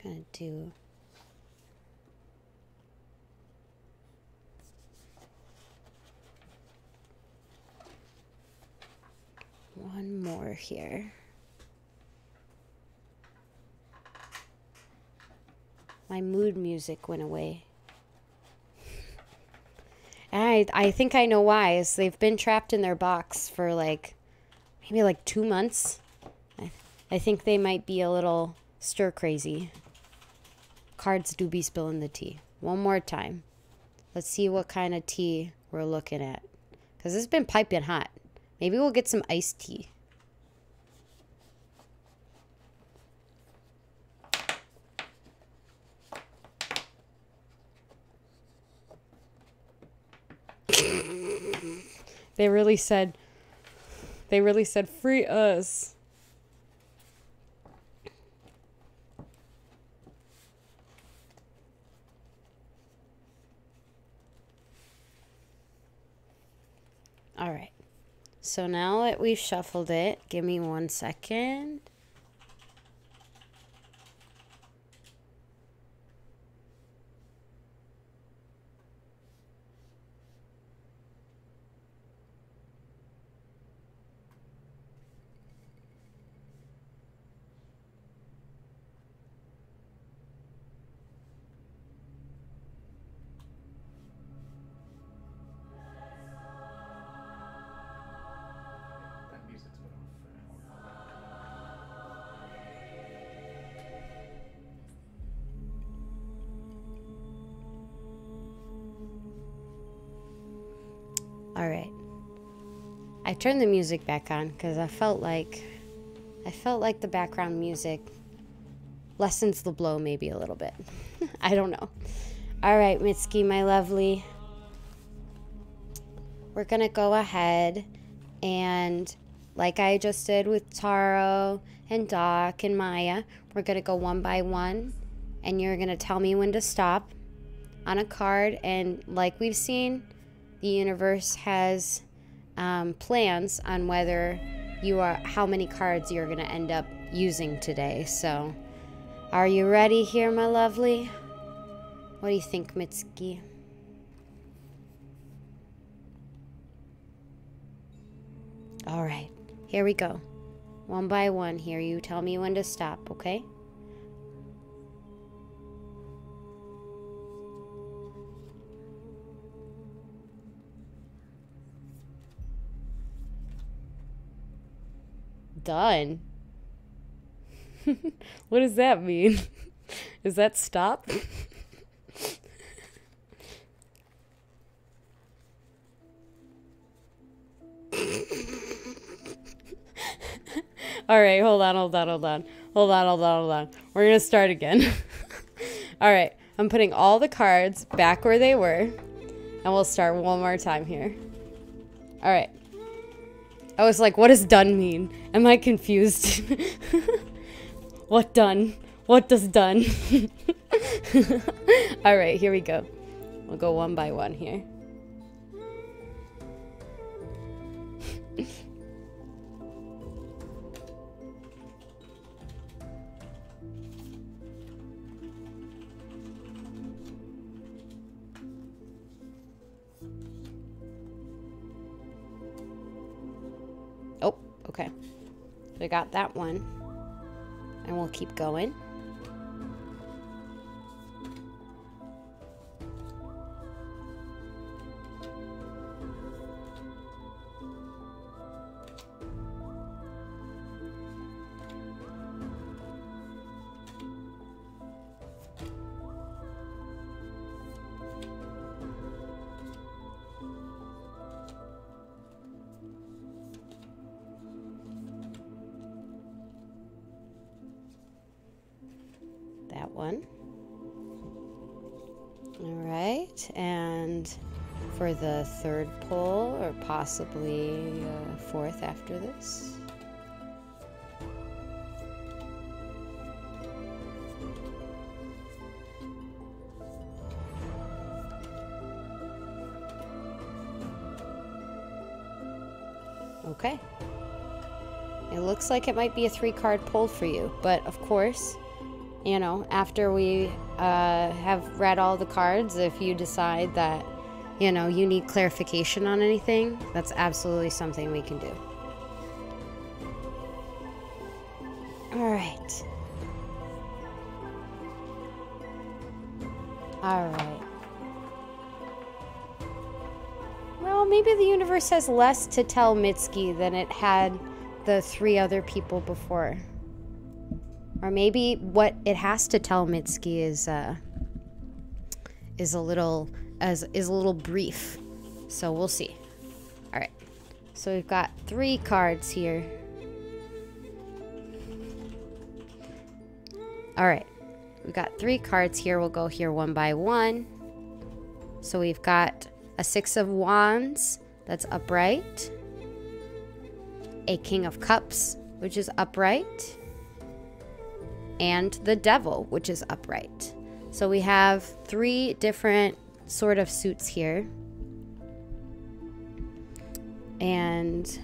going to do one more here. My mood music went away. I I think I know why. Is they've been trapped in their box for like maybe like two months. I, I think they might be a little stir crazy. Cards do be spilling the tea. One more time. Let's see what kind of tea we're looking at. Because it's been piping hot. Maybe we'll get some iced tea. they really said they really said free us. All right. So now that we've shuffled it, give me one second. Turned the music back on because I felt like I felt like the background music lessens the blow maybe a little bit. I don't know. All right, Mitski, my lovely. We're gonna go ahead and like I just did with Taro and Doc and Maya, we're gonna go one by one and you're gonna tell me when to stop on a card and like we've seen the universe has um, plans on whether you are how many cards you're going to end up using today. So are you ready here my lovely? What do you think Mitski all right here we go. One by one here you tell me when to stop okay done. what does that mean? Is that stop? All right, hold on, hold on, hold on. Hold on, hold on, hold on. We're going to start again. all right, I'm putting all the cards back where they were, and we'll start one more time here. All right. I was like, what does done mean? Am I confused? what done? What does done? All right, here we go. We'll go one by one here. Okay. We got that one. And we'll keep going. third pull or possibly a fourth after this. Okay. It looks like it might be a three card pull for you, but of course, you know, after we uh, have read all the cards, if you decide that you know, you need clarification on anything, that's absolutely something we can do. All right. All right. Well, maybe the universe has less to tell Mitski than it had the three other people before. Or maybe what it has to tell Mitski is uh, is a little as is a little brief. So we'll see. All right. So we've got three cards here. All right. We've got three cards here. We'll go here one by one. So we've got a Six of Wands that's upright, a King of Cups, which is upright, and the Devil, which is upright. So we have three different sort of suits here. And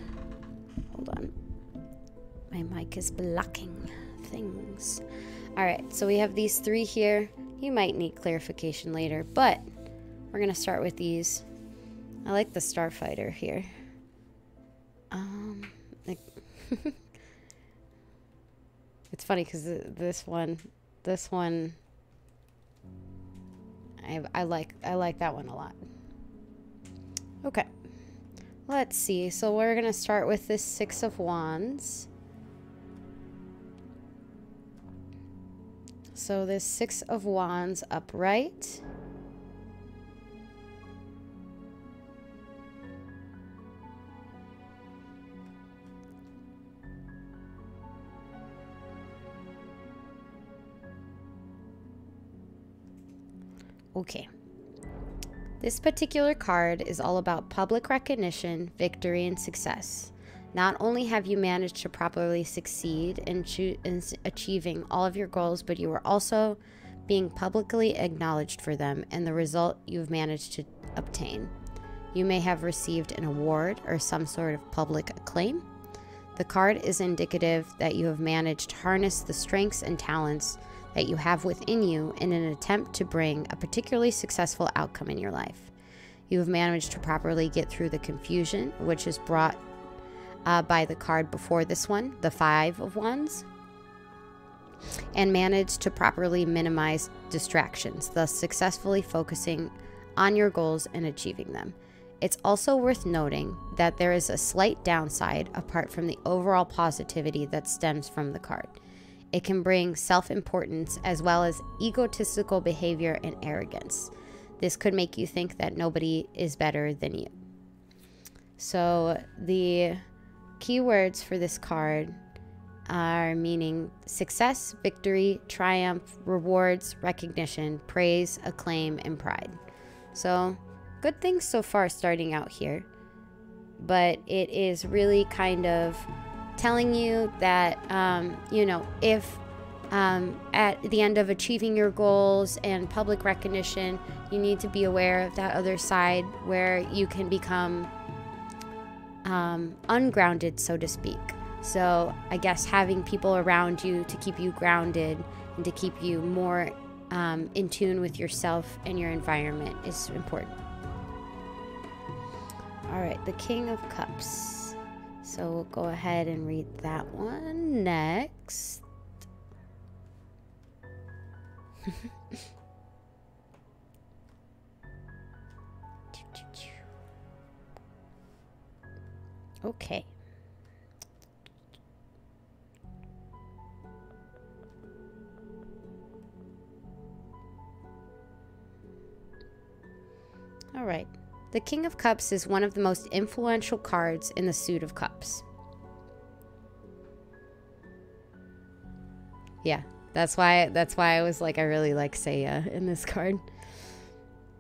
hold on, my mic is blocking things. All right, so we have these three here. You might need clarification later, but we're going to start with these. I like the Starfighter here. Um, like it's funny because this one, this one, I, I like I like that one a lot. Okay, let's see. So we're gonna start with this Six of Wands. So this Six of Wands upright. Okay. This particular card is all about public recognition, victory, and success. Not only have you managed to properly succeed in, in, achieving all of your goals, but you are also being publicly acknowledged for them and the result you've managed to obtain. You may have received an award or some sort of public acclaim. The card is indicative that you have managed to harness the strengths and talents that you have within you in an attempt to bring a particularly successful outcome in your life. You have managed to properly get through the confusion which is brought uh, by the card before this one, the Five of Wands, and managed to properly minimize distractions, thus successfully focusing on your goals and achieving them. It's also worth noting that there is a slight downside apart from the overall positivity that stems from the card. It can bring self importance as well as egotistical behavior and arrogance. This could make you think that nobody is better than you. So, the Keywords for this card are meaning success, victory, triumph, rewards, recognition, praise, acclaim, and pride. So, good things so far starting out here. But it is really kind of telling you that, um, you know, if um, at the end of achieving your goals and public recognition, you need to be aware of that other side where you can become um, ungrounded, so to speak. So I guess having people around you to keep you grounded and to keep you more um, in tune with yourself and your environment is important. All right, the King of Cups. So we'll go ahead and read that one next. Okay. All right. The King of Cups is one of the most influential cards in the suit of cups. Yeah, that's why that's why I was like I really like Seiya in this card.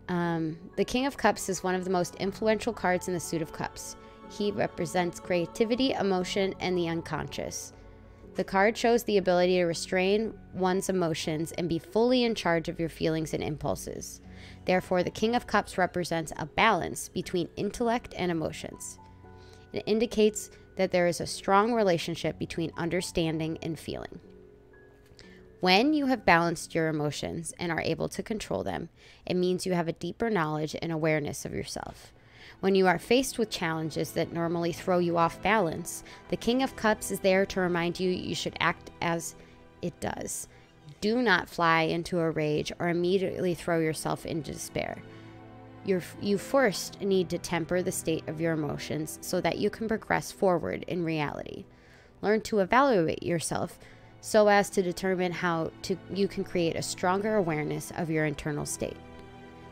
Um, the King of Cups is one of the most influential cards in the suit of cups. He represents creativity, emotion, and the unconscious. The card shows the ability to restrain one's emotions and be fully in charge of your feelings and impulses. Therefore, the King of Cups represents a balance between intellect and emotions. It indicates that there is a strong relationship between understanding and feeling. When you have balanced your emotions and are able to control them, it means you have a deeper knowledge and awareness of yourself. When you are faced with challenges that normally throw you off balance, the King of Cups is there to remind you you should act as it does. Do not fly into a rage or immediately throw yourself into despair. You're, you first need to temper the state of your emotions so that you can progress forward in reality. Learn to evaluate yourself so as to determine how to, you can create a stronger awareness of your internal state.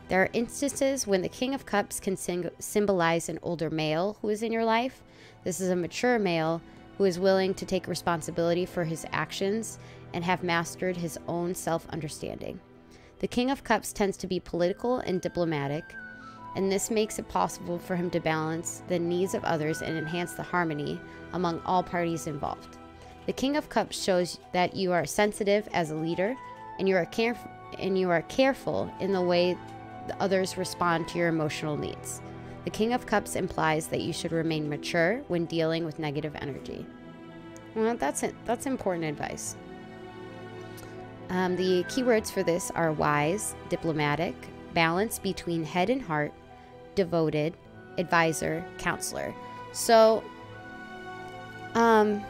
There are instances when the King of Cups can symbolize an older male who is in your life. This is a mature male who is willing to take responsibility for his actions and have mastered his own self understanding. The King of Cups tends to be political and diplomatic, and this makes it possible for him to balance the needs of others and enhance the harmony among all parties involved. The King of Cups shows that you are sensitive as a leader and you are careful and you are careful in the way others respond to your emotional needs. The King of Cups implies that you should remain mature when dealing with negative energy. Well, that's it. That's important advice. Um, the keywords for this are wise, diplomatic, balance between head and heart, devoted, advisor, counselor. So, um,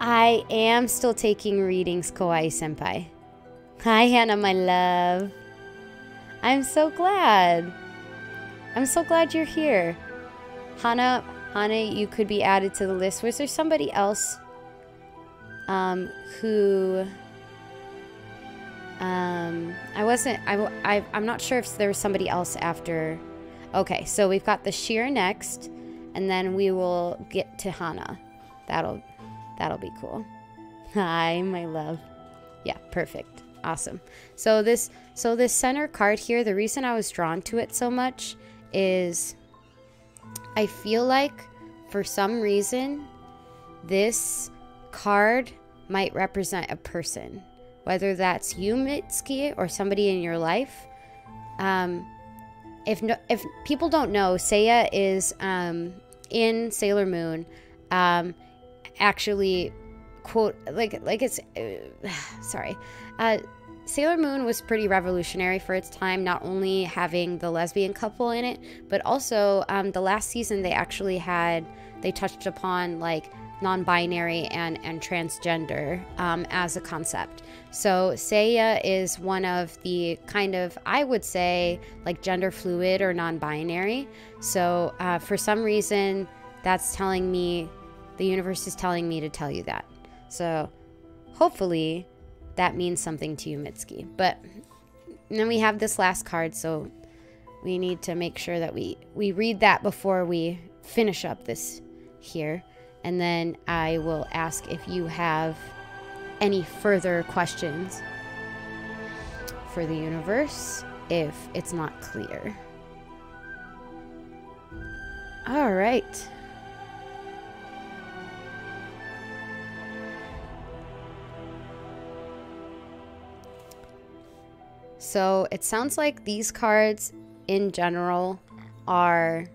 I am still taking readings, Kawaii Senpai. Hi, Hannah, my love. I'm so glad. I'm so glad you're here. Hana, Hana, you could be added to the list. Was there somebody else um, who um, I wasn't I, I I'm not sure if there was somebody else after. Okay so we've got the sheer next and then we will get to Hana. That'll that'll be cool. Hi my love. Yeah perfect. Awesome. So this so this center card here the reason I was drawn to it so much is I feel like for some reason this card might represent a person whether that's you, Mitski, or somebody in your life. Um, if no, if people don't know, Seiya is um, in Sailor Moon. Um, actually, quote like like it's uh, sorry. Uh, Sailor Moon was pretty revolutionary for its time, not only having the lesbian couple in it, but also um, the last season they actually had they touched upon like non-binary and and transgender um, as a concept. So Seiya is one of the kind of I would say like gender fluid or non-binary. So uh, for some reason, that's telling me the universe is telling me to tell you that. So hopefully that means something to you, Mitski. But then we have this last card, so we need to make sure that we we read that before we finish up this here and then I will ask if you have any further questions for the universe if it's not clear. All right. So it sounds like these cards in general are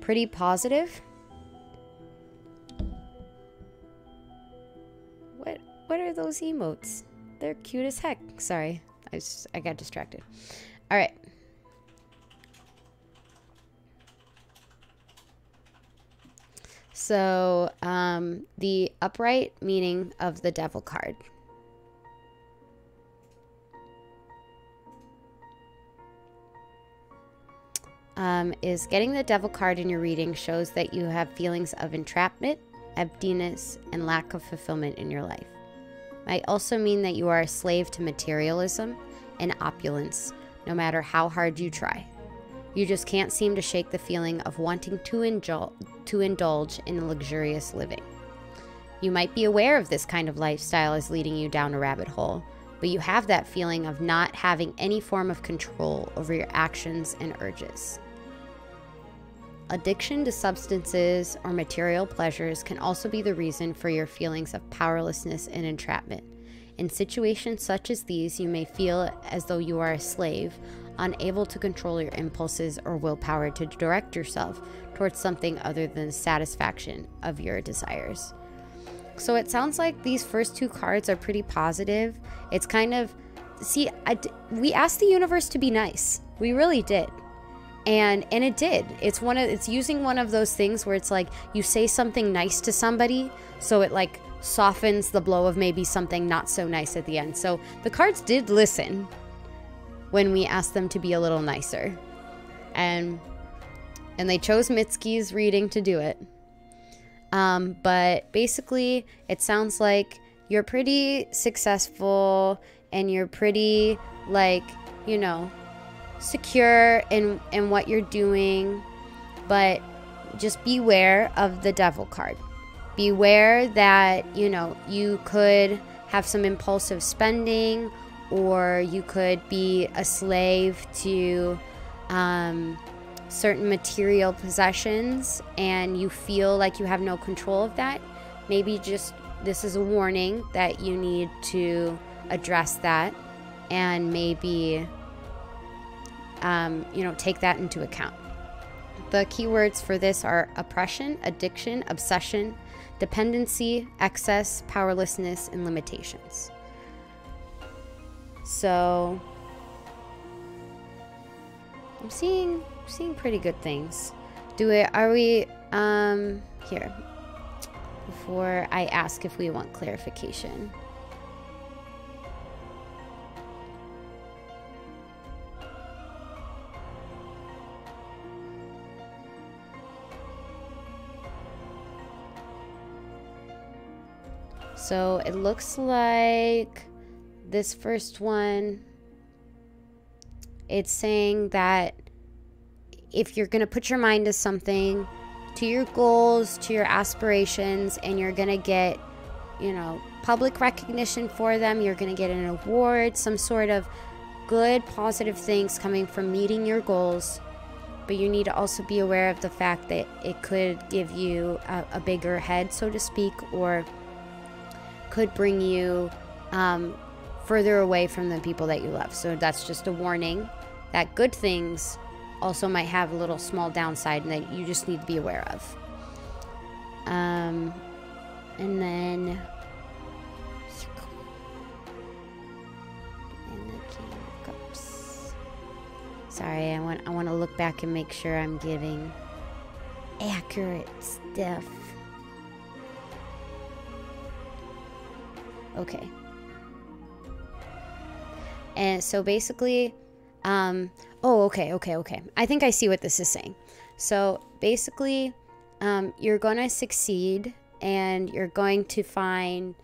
pretty positive. What what are those emotes? They're cute as heck. Sorry, I just, I got distracted. All right. So, um, the upright meaning of the devil card. Um, is getting the devil card in your reading shows that you have feelings of entrapment, emptiness, and lack of fulfillment in your life might also mean that you are a slave to materialism and opulence, no matter how hard you try. You just can't seem to shake the feeling of wanting to, indul- to indulge in luxurious living. You might be aware of this kind of lifestyle is leading you down a rabbit hole, but you have that feeling of not having any form of control over your actions and urges. Addiction to substances or material pleasures can also be the reason for your feelings of powerlessness and entrapment. In situations such as these, you may feel as though you are a slave, unable to control your impulses or willpower to direct yourself towards something other than the satisfaction of your desires. So it sounds like these first two cards are pretty positive. It's kind of see we asked the universe to be nice. We really did. And and it did. It's one of it's using one of those things where it's like you say something nice to somebody so it like softens the blow of maybe something not so nice at the end. So the cards did listen when we asked them to be a little nicer. And and they chose Mitski's reading to do it. Um, but basically, it sounds like you're pretty successful and you're pretty like, you know, secure in in what you're doing, but just beware of the devil card. Beware that, you know, you could have some impulsive spending or you could be a slave to um, certain material possessions and you feel like you have no control of that. Maybe just this is a warning that you need to address that and maybe um, you know take that into account. The keywords for this are oppression addiction obsession dependency excess powerlessness and limitations. So i'm seeing seeing pretty good things. Do we are we um here before i ask if we want clarification So it looks like this first one, it's saying that if you're going to put your mind to something, to your goals, to your aspirations, and you're going to get, you know, public recognition for them, you're going to get an award, some sort of good, positive things coming from meeting your goals. But you need to also be aware of the fact that it could give you a, a bigger head, so to speak, or could bring you um, further away from the people that you love. So that's just a warning that good things also might have a little small downside and that you just need to be aware of. Um, and then. Sorry, I want I want to look back and make sure I'm giving accurate stuff. Okay. And so basically, um, oh, okay, okay, okay. I think I see what this is saying. So basically, um, you're going to succeed and you're going to find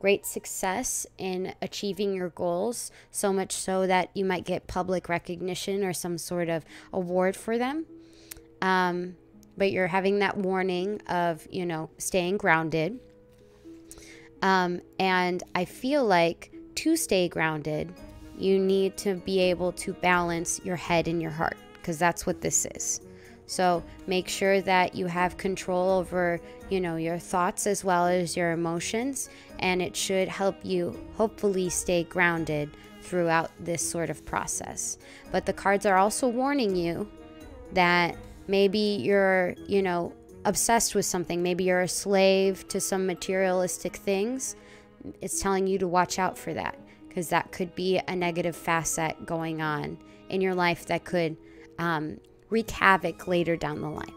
great success in achieving your goals, so much so that you might get public recognition or some sort of award for them. Um, but you're having that warning of, you know, staying grounded um, and I feel like to stay grounded, you need to be able to balance your head and your heart because that's what this is. So make sure that you have control over, you know, your thoughts as well as your emotions, and it should help you hopefully stay grounded throughout this sort of process. But the cards are also warning you that maybe you're, you know, obsessed with something. Maybe you're a slave to some materialistic things. It's telling you to watch out for that because that could be a negative facet going on in your life that could um, wreak havoc later down the line.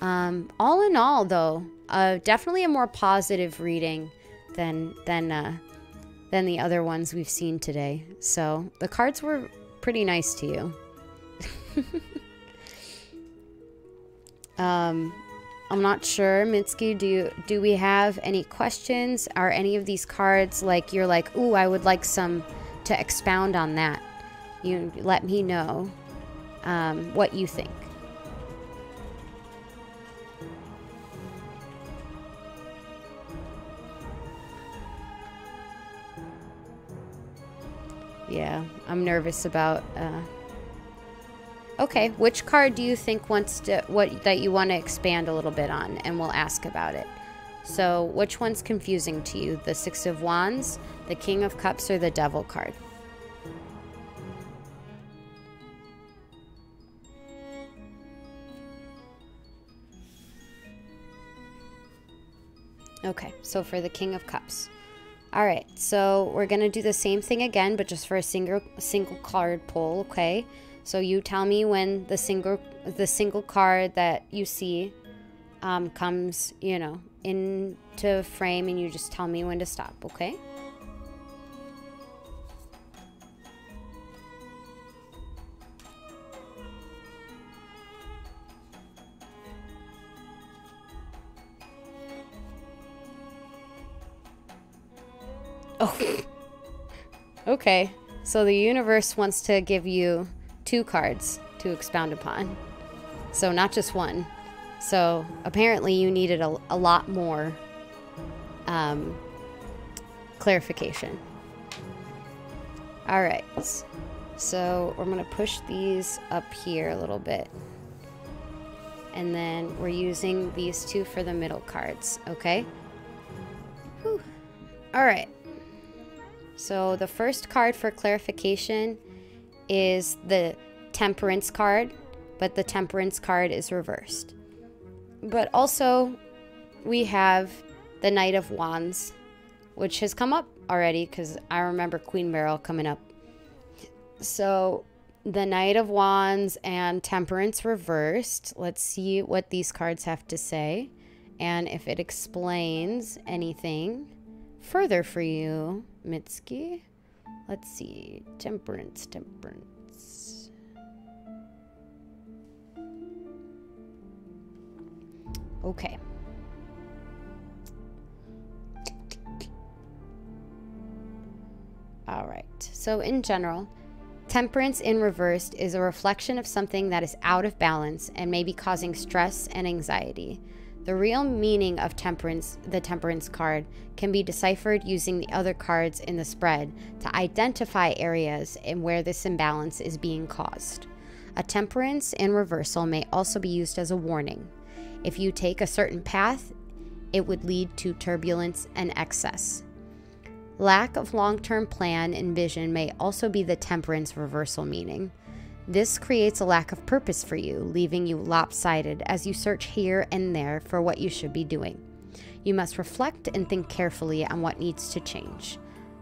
Um, all in all, though, uh, definitely a more positive reading than than uh, than the other ones we've seen today. So the cards were pretty nice to you. Um, I'm not sure, Mitski. Do do we have any questions? Are any of these cards like you're like, ooh, I would like some to expound on that? You let me know um, what you think. Yeah, I'm nervous about. Uh, Okay, which card do you think wants to what that you want to expand a little bit on and we'll ask about it. So, which one's confusing to you? The 6 of wands, the king of cups or the devil card? Okay, so for the King of Cups. All right, so we're going to do the same thing again, but just for a single, single card pull, okay? So you tell me when the single the single card that you see um, comes, you know, into frame, and you just tell me when to stop. Okay. Oh. okay. So the universe wants to give you two cards to expound upon. So not just one. So apparently you needed a, a lot more um, clarification. All right. So I'm going to push these up here a little bit. And then we're using these two for the middle cards, okay? Whew. All right. So the first card for clarification is the Temperance card, but the Temperance card is reversed. But also, we have the Knight of Wands, which has come up already because I remember Queen Beryl coming up. So the Knight of Wands and Temperance reversed. Let's see what these cards have to say and if it explains anything further for you, Mitski. Let's see. Temperance, temperance. Okay. All right. So, in general, temperance in reversed is a reflection of something that is out of balance and may be causing stress and anxiety. The real meaning of temperance, the temperance card, can be deciphered using the other cards in the spread to identify areas in where this imbalance is being caused. A temperance in reversal may also be used as a warning. If you take a certain path, it would lead to turbulence and excess. Lack of long term plan and vision may also be the temperance reversal meaning. This creates a lack of purpose for you, leaving you lopsided as you search here and there for what you should be doing. You must reflect and think carefully on what needs to change.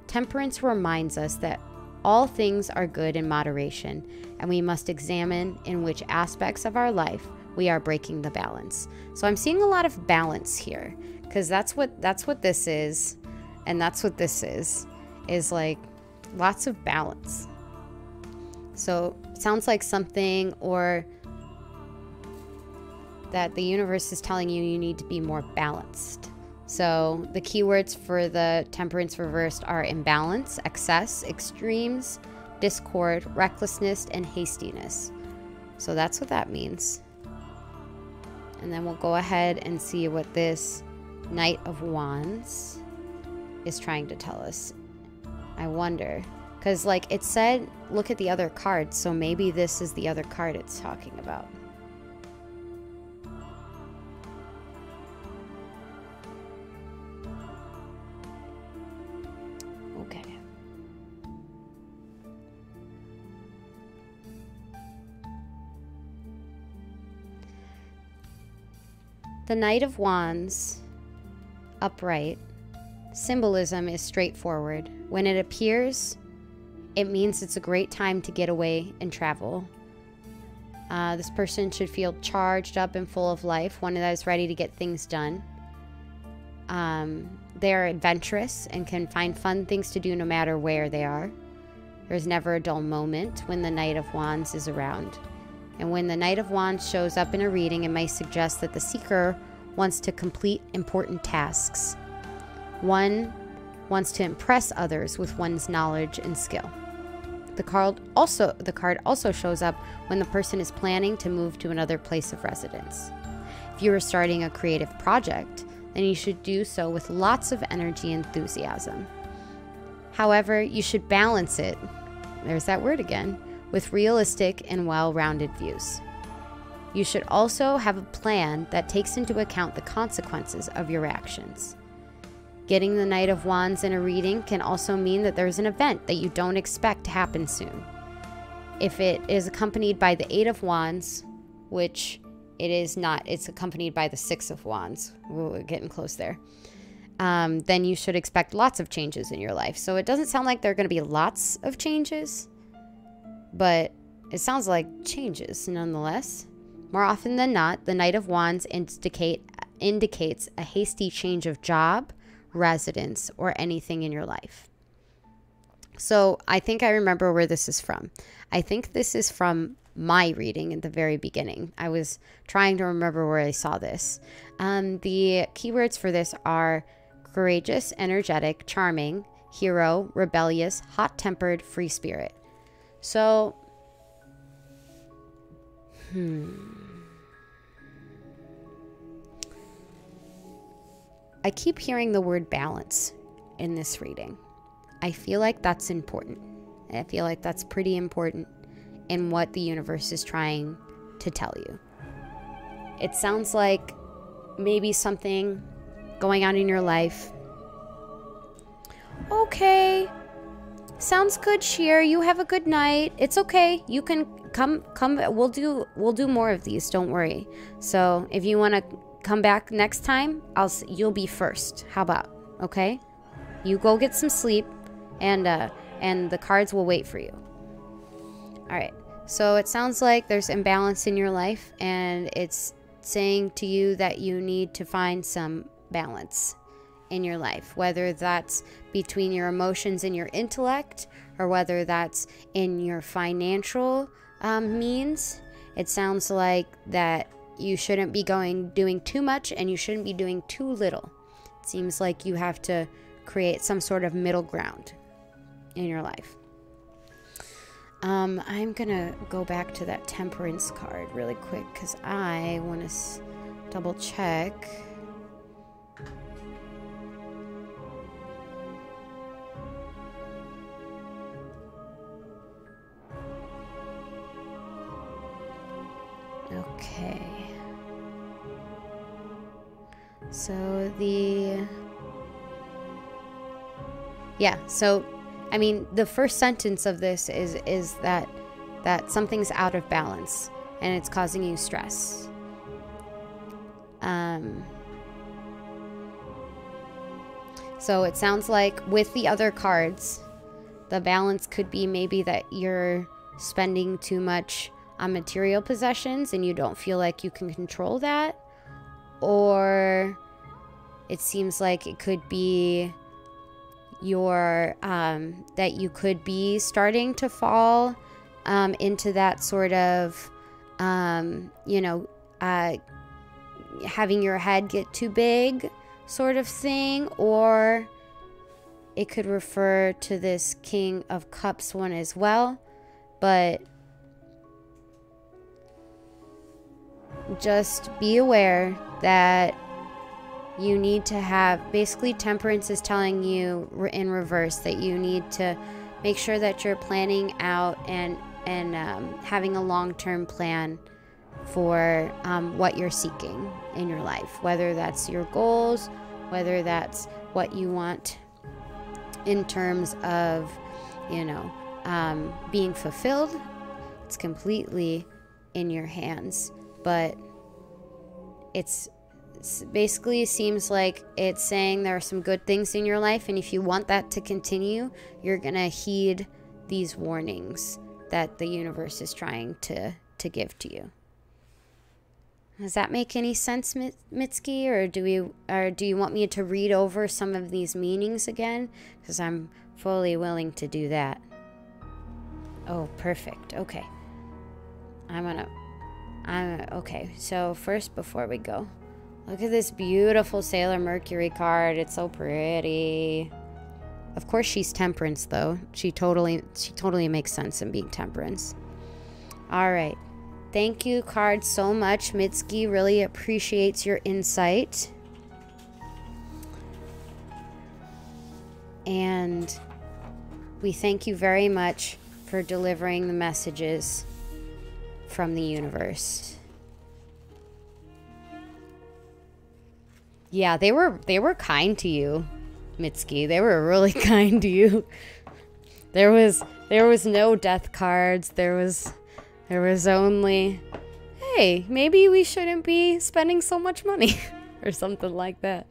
Temperance reminds us that all things are good in moderation, and we must examine in which aspects of our life we are breaking the balance. So I'm seeing a lot of balance here because that's what that's what this is and that's what this is is like lots of balance. So sounds like something or that the universe is telling you you need to be more balanced. So the keywords for the temperance reversed are imbalance, excess, extremes, discord, recklessness, and hastiness. So that's what that means. And then we'll go ahead and see what this Knight of Wands is trying to tell us. I wonder. Because, like, it said, look at the other card, so maybe this is the other card it's talking about. Okay. The Knight of Wands, upright, symbolism is straightforward. When it appears, it means it's a great time to get away and travel. Uh, this person should feel charged up and full of life, one that is ready to get things done. Um, they are adventurous and can find fun things to do no matter where they are. There's never a dull moment when the Knight of Wands is around. And when the Knight of Wands shows up in a reading, it may suggest that the seeker wants to complete important tasks. One wants to impress others with one's knowledge and skill. The card also the card also shows up when the person is planning to move to another place of residence. If you are starting a creative project, then you should do so with lots of energy and enthusiasm. However, you should balance it, there's that word again, with realistic and well-rounded views. You should also have a plan that takes into account the consequences of your actions. Getting the Knight of Wands in a reading can also mean that there's an event that you don't expect to happen soon. If it is accompanied by the Eight of Wands, which it is not, it's accompanied by the Six of Wands. Ooh, we're getting close there. um, then you should expect lots of changes in your life. So it doesn't sound like there are going to be lots of changes, but it sounds like changes nonetheless. More often than not, the Knight of Wands indicate indicates a hasty change of job, residence, or anything in your life. So I think I remember where this is from. I think this is from my reading at the very beginning. I was trying to remember where I saw this. Um, the keywords for this are courageous, energetic, charming, hero, rebellious, hot tempered, free spirit. So, hmm. I keep hearing the word balance in this reading. I feel like that's important. I feel like that's pretty important in what the universe is trying to tell you. It sounds like maybe something going on in your life. Okay. Sounds good, Sheer. You have a good night. It's okay. You can come come we'll do we'll do more of these. Don't worry. So, if you want to come back next time, I'll you'll be first. How about? Okay? You go get some sleep and uh and the cards will wait for you. All right. So it sounds like there's imbalance in your life and it's saying to you that you need to find some balance in your life, whether that's between your emotions and your intellect or whether that's in your financial um, means. It sounds like that you shouldn't be going doing too much and you shouldn't be doing too little. It seems like you have to create some sort of middle ground in your life. Um, I'm gonna go back to that temperance card really quick because I want to double check. Okay. So the. Yeah, so I mean, the first sentence of this is is that that something's out of balance and it's causing you stress. Um, so it sounds like with the other cards, the balance could be maybe that you're spending too much on material possessions and you don't feel like you can control that. Or it seems like it could be your um, that you could be starting to fall um, into that sort of um, you know uh, having your head get too big sort of thing or it could refer to this king of cups one as well. But just be aware that you need to have basically temperance is telling you in reverse that you need to make sure that you're planning out and and um, having a long-term plan for um, what you're seeking in your life whether that's your goals whether that's what you want in terms of you know um, being fulfilled it's completely in your hands but it's basically seems like it's saying there are some good things in your life and if you want that to continue you're going to heed these warnings that the universe is trying to to give to you. Does that make any sense mitski or do we or do you want me to read over some of these meanings again? Because i'm fully willing to do that. Oh perfect. Okay. I'm gonna i'm okay so first before we go Look at this beautiful Sailor Mercury card. It's so pretty. Of course she's temperance though. She totally she totally makes sense in being temperance. All right. Thank you card so much. Mitski really appreciates your insight. And we thank you very much for delivering the messages from the universe. Yeah, they were they were kind to you, Mitski. They were really kind to you. There was there was no death cards. There was there was only hey, maybe we shouldn't be spending so much money or something like that.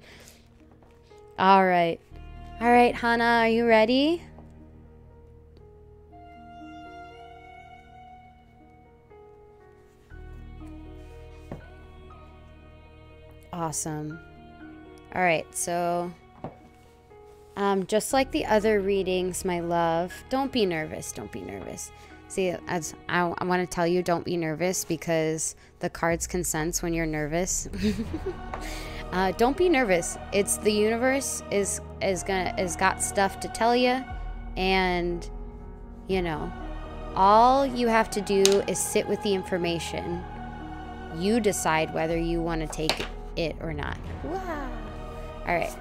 All right. All right, Hannah, are you ready? Awesome. All right, so um, just like the other readings, my love, don't be nervous. Don't be nervous. See, as I, I want to tell you, don't be nervous because the cards can sense when you're nervous. uh, don't be nervous. It's the universe is is gonna is got stuff to tell you, and you know, all you have to do is sit with the information. You decide whether you want to take it or not. Wow. All right.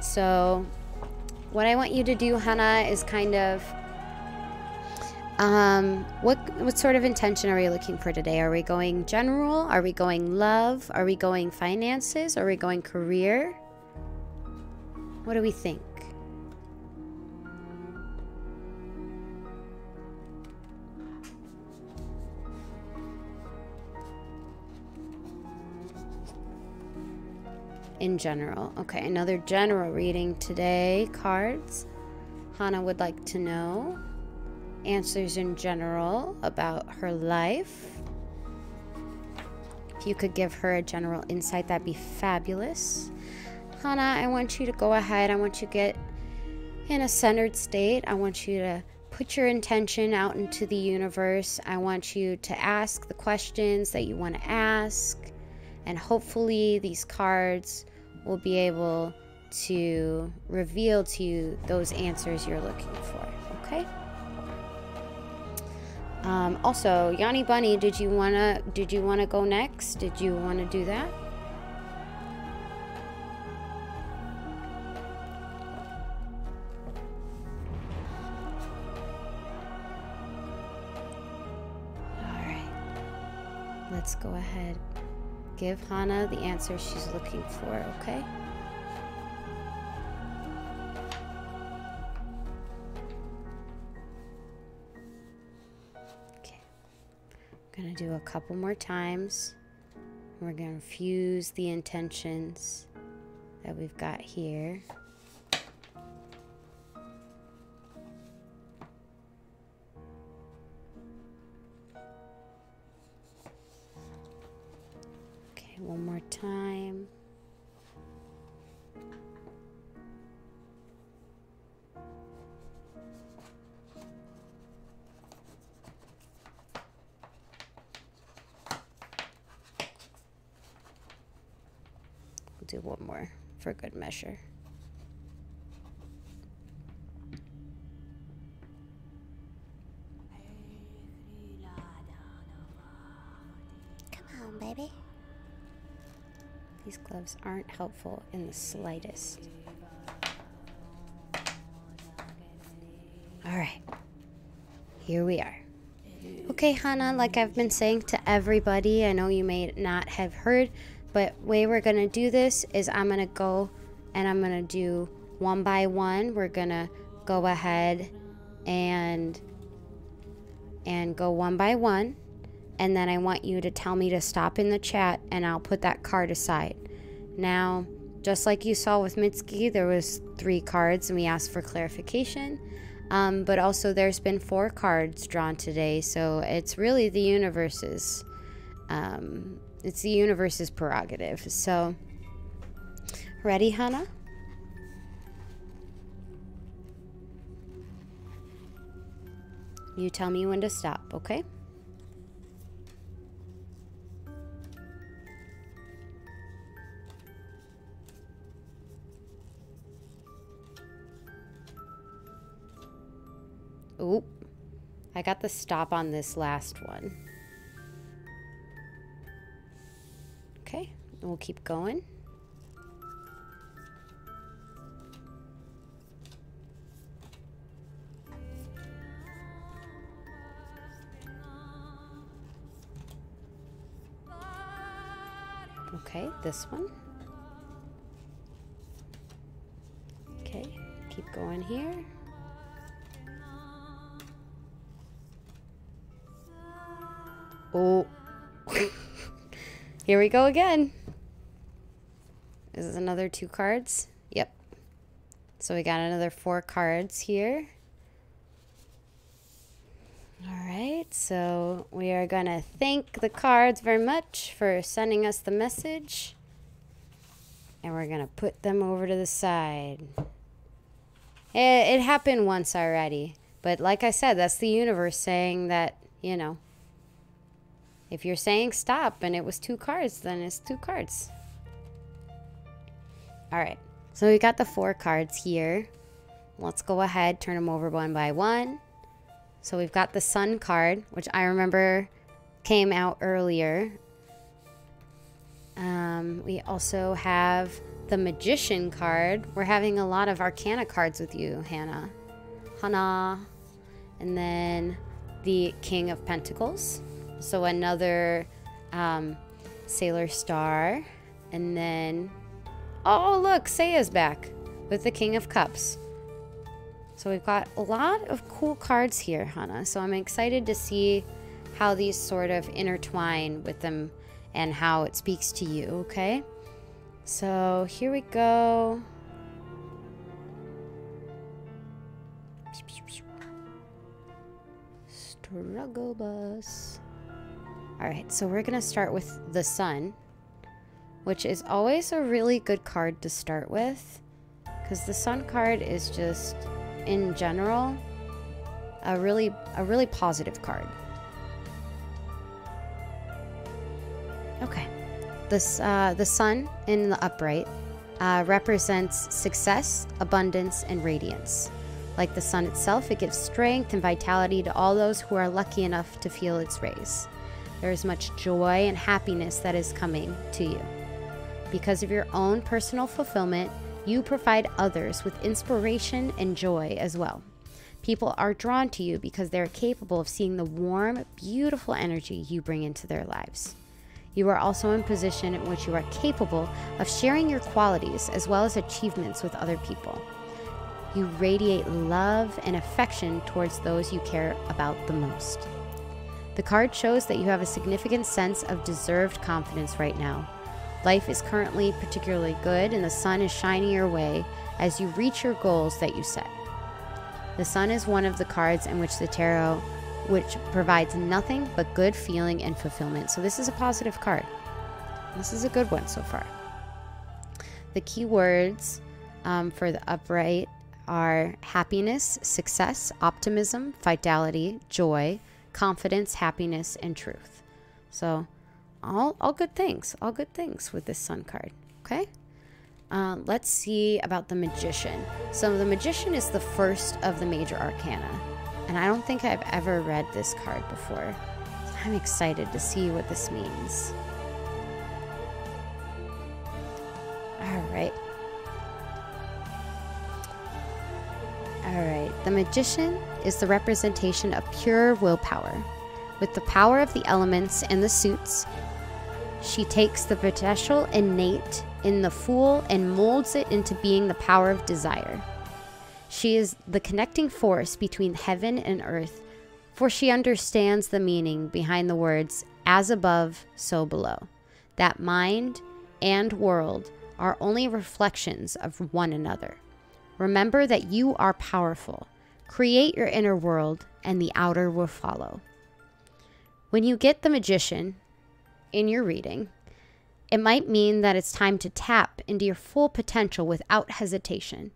So, what I want you to do, Hannah, is kind of um, what what sort of intention are we looking for today? Are we going general? Are we going love? Are we going finances? Are we going career? What do we think? In general. Okay, another general reading today. Cards. Hannah would like to know answers in general about her life. If you could give her a general insight, that'd be fabulous. Hannah, I want you to go ahead. I want you to get in a centered state. I want you to put your intention out into the universe. I want you to ask the questions that you want to ask. And hopefully, these cards will be able to reveal to you those answers you're looking for. Okay? Um, also, Yanni Bunny, did you wanna did you wanna go next? Did you wanna do that? Give Hannah the answer she's looking for, okay? Okay. I'm going to do a couple more times. We're going to fuse the intentions that we've got here. One more time. We'll do one more for good measure. Aren't helpful in the slightest. All right. Here we are. Okay, Hannah, like I've been saying to everybody, I know you may not have heard, but way we're to do this is I'm to go and I'm to do one by one. We're to go ahead and and go one by one and then I want you to tell me to stop in the chat and I'll put that card aside. Now, just like you saw with Mitski, there was three cards and we asked for clarification. Um, but also there's been four cards drawn today, so it's really the universe's um, it's the universe's prerogative. So ready, Hannah? You tell me when to stop, okay? Oop. I got the stop on this last one. Okay, we'll keep going. Okay, this one. Okay, keep going here. Oh. Here we go again. This Is another two cards? Yep. So we got another four cards here. All right, so we are going to thank the cards very much for sending us the message. And we're going to put them over to the side. It, it happened once already. But like I said, that's the universe saying that, you know, if you're saying stop and it was two cards, then it's two cards. All right, so we got the four cards here. Let's go ahead, turn them over one by one. So we've got the Sun card, which I remember came out earlier. Um, we also have the Magician card. We're having a lot of Arcana cards with you, Hannah. Hannah. And then the King of Pentacles. So another um, Sailor Star. And then, oh, look, Saya's back with the King of Cups. So we've got a lot of cool cards here, Hannah. So I'm excited to see how these sort of intertwine with them and how it speaks to you, okay? So here we go. Struggle bus. All right, so we're going to start with the sun, which is always a really good card to start with because the sun card is just in general a really a really positive card. Okay. This uh, the sun in the upright uh, represents success, abundance, and radiance. Like the sun itself, it gives strength and vitality to all those who are lucky enough to feel its rays. There is much joy and happiness that is coming to you. Because of your own personal fulfillment, you provide others with inspiration and joy as well. People are drawn to you because they're capable of seeing the warm, beautiful energy you bring into their lives. You are also in position in which you are capable of sharing your qualities as well as achievements with other people. You radiate love and affection towards those you care about the most. The card shows that you have a significant sense of deserved confidence right now. Life is currently particularly good, and the sun is shining your way as you reach your goals that you set. The sun is one of the cards in which the tarot which provides nothing but good feeling and fulfillment. So this is a positive card. This is a good one so far. The key words um, for the upright are happiness, success, optimism, fidelity, joy, confidence, happiness, and truth. So all, all good things, all good things with this sun card. Okay. Uh, let's see about the magician. So the magician is the first of the major arcana. And I don't think I've ever read this card before. I'm excited to see what this means. All right. All right. The magician is the representation of pure willpower. With the power of the elements and the suits, she takes the potential innate in the fool and molds it into being the power of desire. She is the connecting force between heaven and earth, for she understands the meaning behind the words, as above, so below. That mind and world are only reflections of one another. Remember that you are powerful. Create your inner world, and the outer will follow. When you get the magician in your reading, it might mean that it's time to tap into your full potential without hesitation.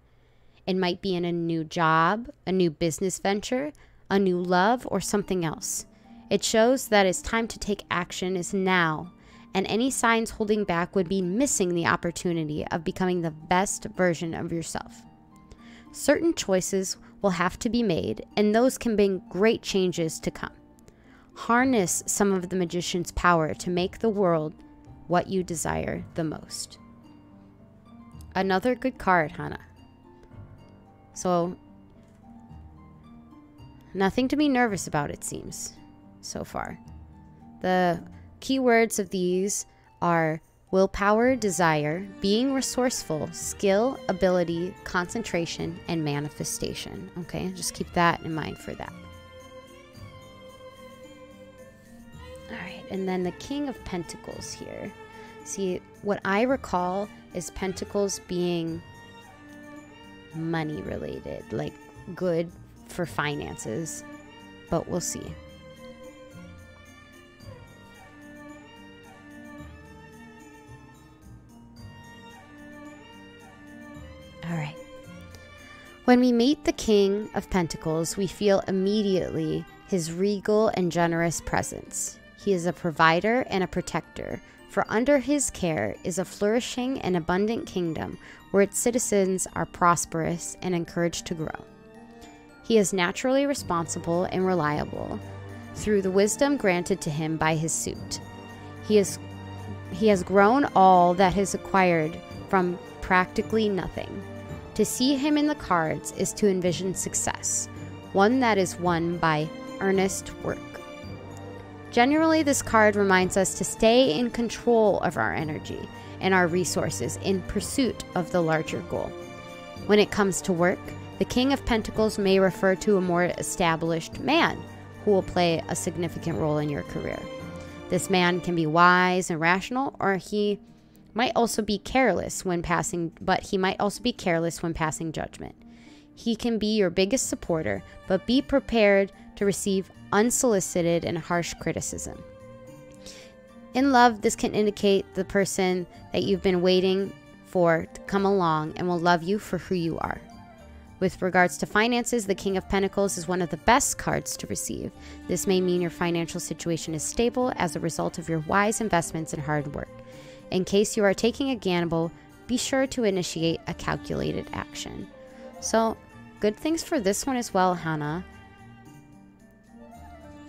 It might be in a new job, a new business venture, a new love, or something else. It shows that it's time to take action is now, and any signs holding back would be missing the opportunity of becoming the best version of yourself. Certain choices will have to be made, and those can bring great changes to come. Harness some of the magician's power to make the world what you desire the most. Another good card, Hannah. So, nothing to be nervous about, it seems, so far. The keywords of these are willpower, desire, being resourceful, skill, ability, concentration, and manifestation. Okay, just keep that in mind for that. All right, and then the King of Pentacles here. See, what I recall is Pentacles being money related, like good for finances, but we'll see. All right. When we meet the King of Pentacles, we feel immediately his regal and generous presence. He is a provider and a protector, for under his care is a flourishing and abundant kingdom where its citizens are prosperous and encouraged to grow. He is naturally responsible and reliable through the wisdom granted to him by his suit. He, is, he has grown all that has acquired from practically nothing. To see him in the cards is to envision success, one that is won by earnest work. Generally, this card reminds us to stay in control of our energy and our resources in pursuit of the larger goal. When it comes to work, the King of Pentacles may refer to a more established man who will play a significant role in your career. This man can be wise and rational, or he might also be careless when passing, but he might also be careless when passing judgment. He can be your biggest supporter, but be prepared to receive unsolicited and harsh criticism. In love, this can indicate the person that you've been waiting for to come along and will love you for who you are. With regards to finances, the King of Pentacles is one of the best cards to receive. This may mean your financial situation is stable as a result of your wise investments and hard work. In case you are taking a gamble, be sure to initiate a calculated action. So, good things for this one as well, Hannah.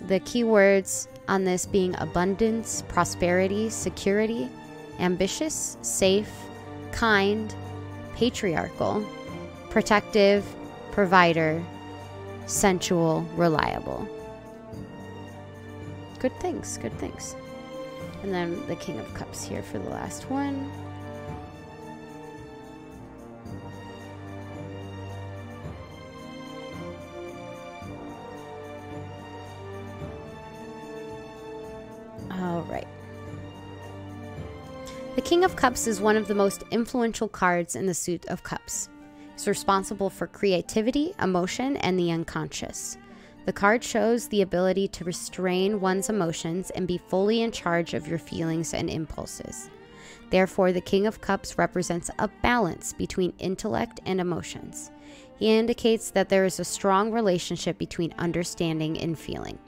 The keywords on this being abundance, prosperity, security, ambitious, safe, kind, patriarchal, protective, provider, sensual, reliable. Good things, good things. And then the King of Cups here for the last one. All right. The King of Cups is one of the most influential cards in the suit of cups. He's responsible for creativity, emotion, and the unconscious. The card shows the ability to restrain one's emotions and be fully in charge of your feelings and impulses. Therefore, the King of Cups represents a balance between intellect and emotions. He indicates that there is a strong relationship between understanding and feeling.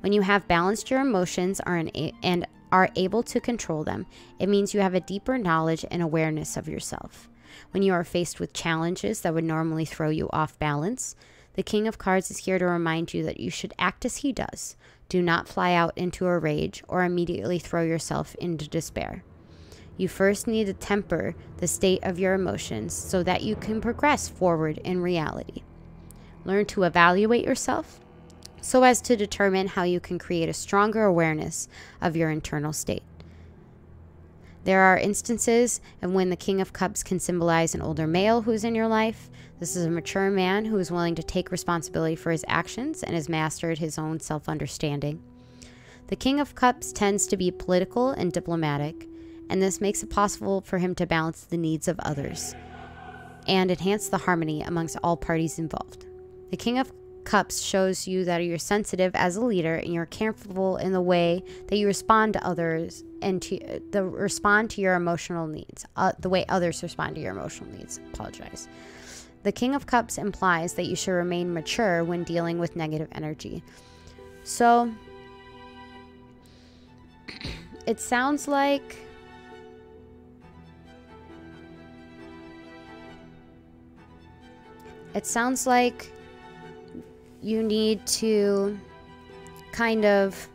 When you have balanced your emotions and are able to control them, it means you have a deeper knowledge and awareness of yourself. When you are faced with challenges that would normally throw you off balance, the King of Cards is here to remind you that you should act as he does. Do not fly out into a rage or immediately throw yourself into despair. You first need to temper the state of your emotions so that you can progress forward in reality. Learn to evaluate yourself so as to determine how you can create a stronger awareness of your internal state. There are instances of when the King of Cups can symbolize an older male who's in your life. This is a mature man who is willing to take responsibility for his actions and has mastered his own self understanding. The King of Cups tends to be political and diplomatic, and this makes it possible for him to balance the needs of others and enhance the harmony amongst all parties involved. The King of Cups shows you that you're sensitive as a leader and you're careful in the way that you respond to others and to the respond to your emotional needs, uh, the way others respond to your emotional needs. Apologize. The King of Cups implies that you should remain mature when dealing with negative energy. So it sounds like it sounds like you need to kind of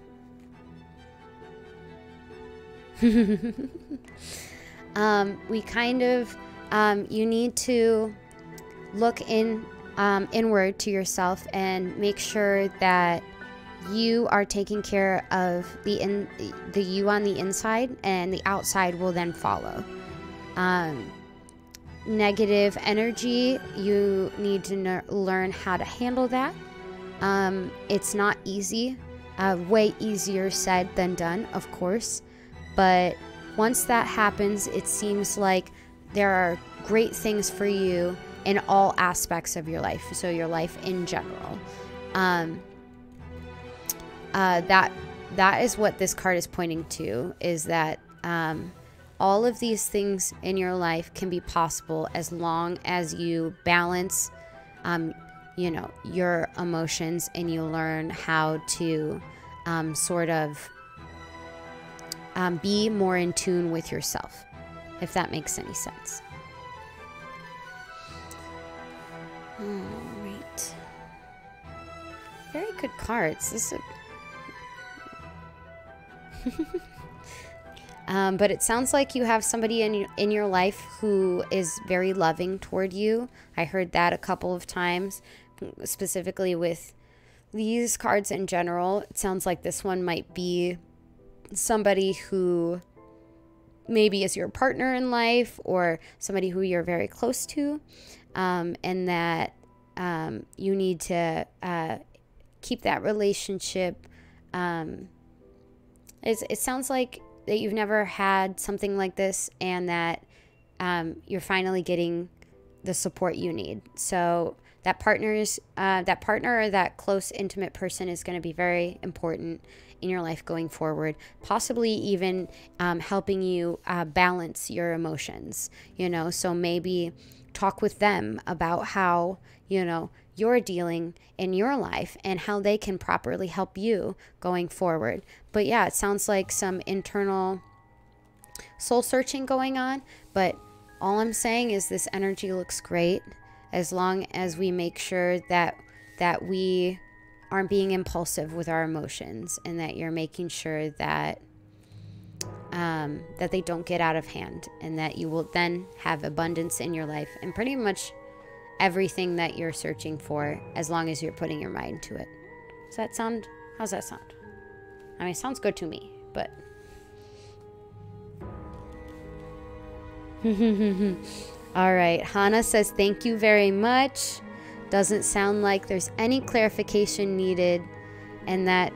um, we kind of um, you need to look in um, inward to yourself and make sure that you are taking care of the in the you on the inside and the outside will then follow. Um, negative energy you need to learn how to handle that. Um, it's not easy, uh, way easier said than done, of course, but once that happens, it seems like there are great things for you in all aspects of your life. So, your life in general. Um, uh, that that is what this card is pointing to is that um, all of these things in your life can be possible as long as you balance um, you know your emotions and you learn how to um, sort of um, be more in tune with yourself if that makes any sense all right very good cards this is um, but it sounds like you have somebody in in your life who is very loving toward you. I heard that a couple of times, specifically with these cards in general. It sounds like this one might be somebody who maybe is your partner in life or somebody who you're very close to, um, and that um, you need to uh, keep that relationship. Um, it sounds like that you've never had something like this and that um, you're finally getting the support you need. So that partner's uh, that partner or that close intimate person is going to be very important in your life going forward possibly even um, helping you uh, balance your emotions you know so maybe talk with them about how you know you're dealing in your life and how they can properly help you going forward. But yeah, it sounds like some internal soul searching going on, but all I'm saying is this energy looks great as long as we make sure that that we aren't being impulsive with our emotions and that you're making sure that um, that they don't get out of hand and that you will then have abundance in your life and pretty much everything that you're searching for as long as you're putting your mind to it. Does that sound? How's that sound? I mean, it sounds good to me, but. All right. Hannah says, Thank you very much. Doesn't sound like there's any clarification needed, and that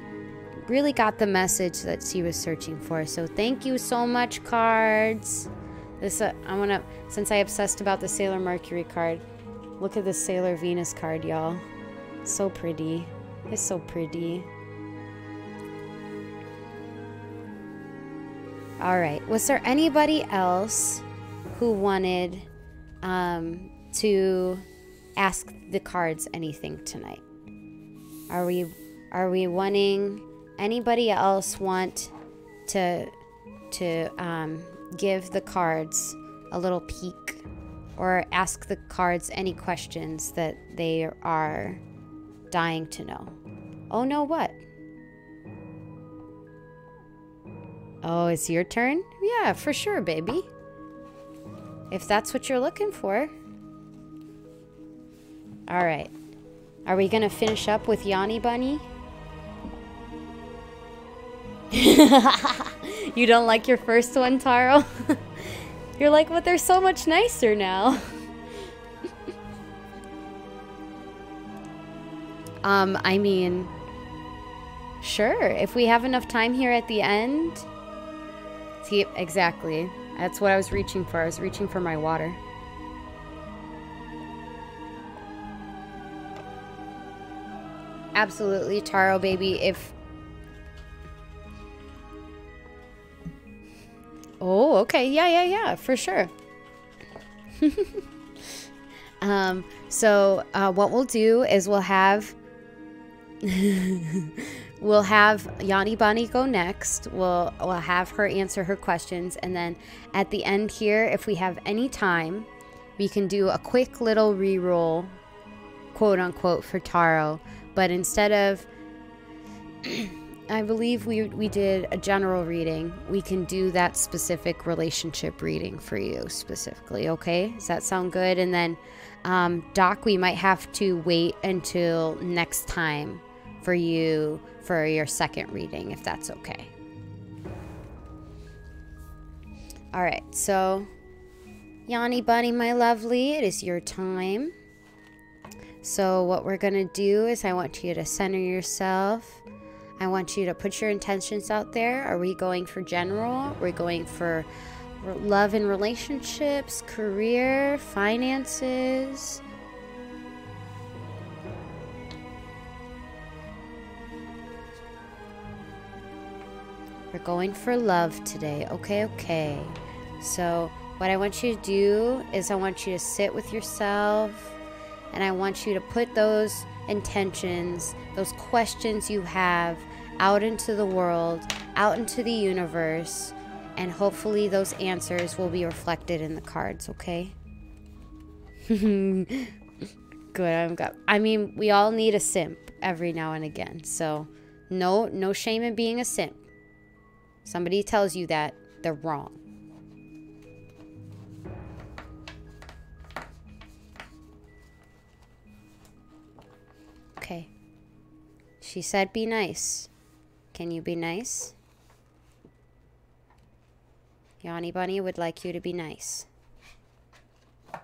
really got the message that she was searching for. So, thank you so much, cards. This, uh, I want to, since I obsessed about the Sailor Mercury card, Look at the Sailor Venus card, y'all. So pretty. It's so pretty. All right. Was there anybody else who wanted um, to ask the cards anything tonight? Are we are we wanting anybody else want to to um, give the cards a little peek or ask the cards any questions that they are dying to know. Oh no, what? Oh, it's your turn? Yeah, for sure, baby. If that's what you're looking for. All right. Are we going to finish up with Yanni Bunny? you don't like your first one, Taro? You're like, but they're so much nicer now. um, I mean, sure. If we have enough time here at the end. See, exactly. That's what I was reaching for. I was reaching for my water. Absolutely, Taro baby. If Oh, okay. Yeah, yeah, yeah, for sure. um, so uh, what we'll do is we'll have we'll have Yanni Bunny go next. We'll we'll have her answer her questions, and then at the end here, if we have any time, we can do a quick little re-roll, quote unquote, for Taro. But instead of I believe we we did a general reading. We can do that specific relationship reading for you specifically. Okay, does that sound good? And then, um, Doc, we might have to wait until next time for you for your second reading, if that's okay. All right, so Yanni Bunny, my lovely, it is your time. So what we're gonna do is I want you to center yourself I want you to put your intentions out there. Are we going for general? Are we going for love and relationships, career, finances? We're going for love today. Okay, okay. So, what I want you to do is I want you to sit with yourself and I want you to put those intentions, those questions you have out into the world, out into the universe, and hopefully those answers will be reflected in the cards, okay? Good. I'm got I mean, we all need a simp every now and again. So, no no shame in being a simp. Somebody tells you that, they're wrong. She said be nice. Can you be nice? Yanni Bunny would like you to be nice. All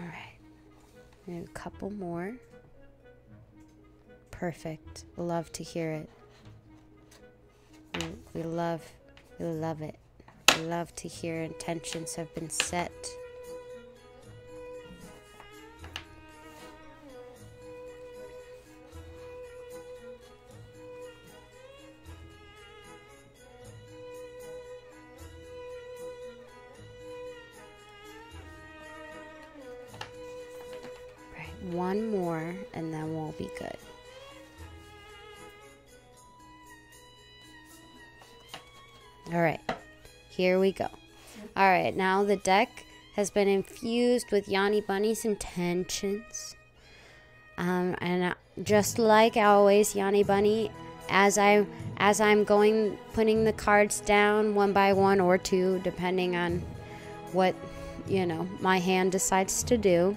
right. a couple more. Perfect. Love to hear it. We, we love, love it. Love to hear intentions have been set. One more and then we'll be good. All right, here we go. All right, now the deck has been infused with Yanni Bunny's intentions. Um, and just like always, Yanni Bunny, as I as I'm going putting the cards down one by one or two, depending on what you know my hand decides to do,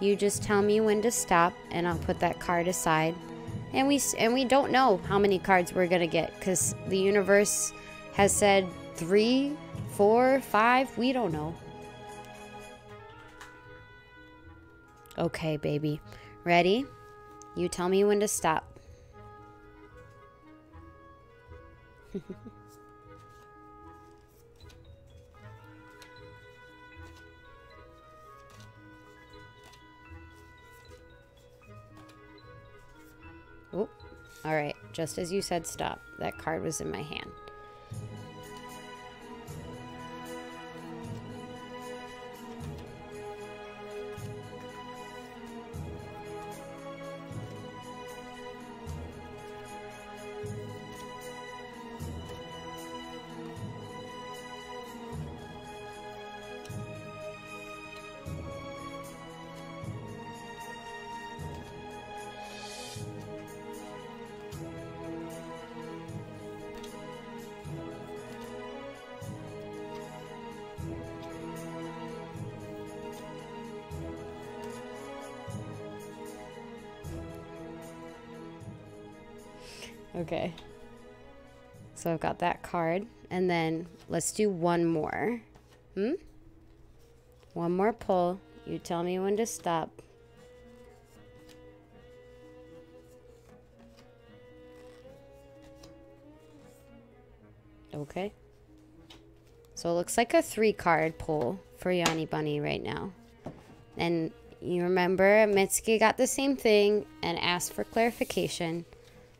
you just tell me when to stop, and I'll put that card aside. And we and we don't know how many cards we're gonna get because the universe has said three, four, five, we don't know. Okay, baby. Ready? You tell me when to stop. oh, all right. Just as you said stop, that card was in my hand. Okay. So I've got that card. And then let's do one more. Hmm? One more pull. You tell me when to stop. Okay. So it looks like a three card pull for Yanni Bunny right now. And you remember Mitski got the same thing and asked for clarification.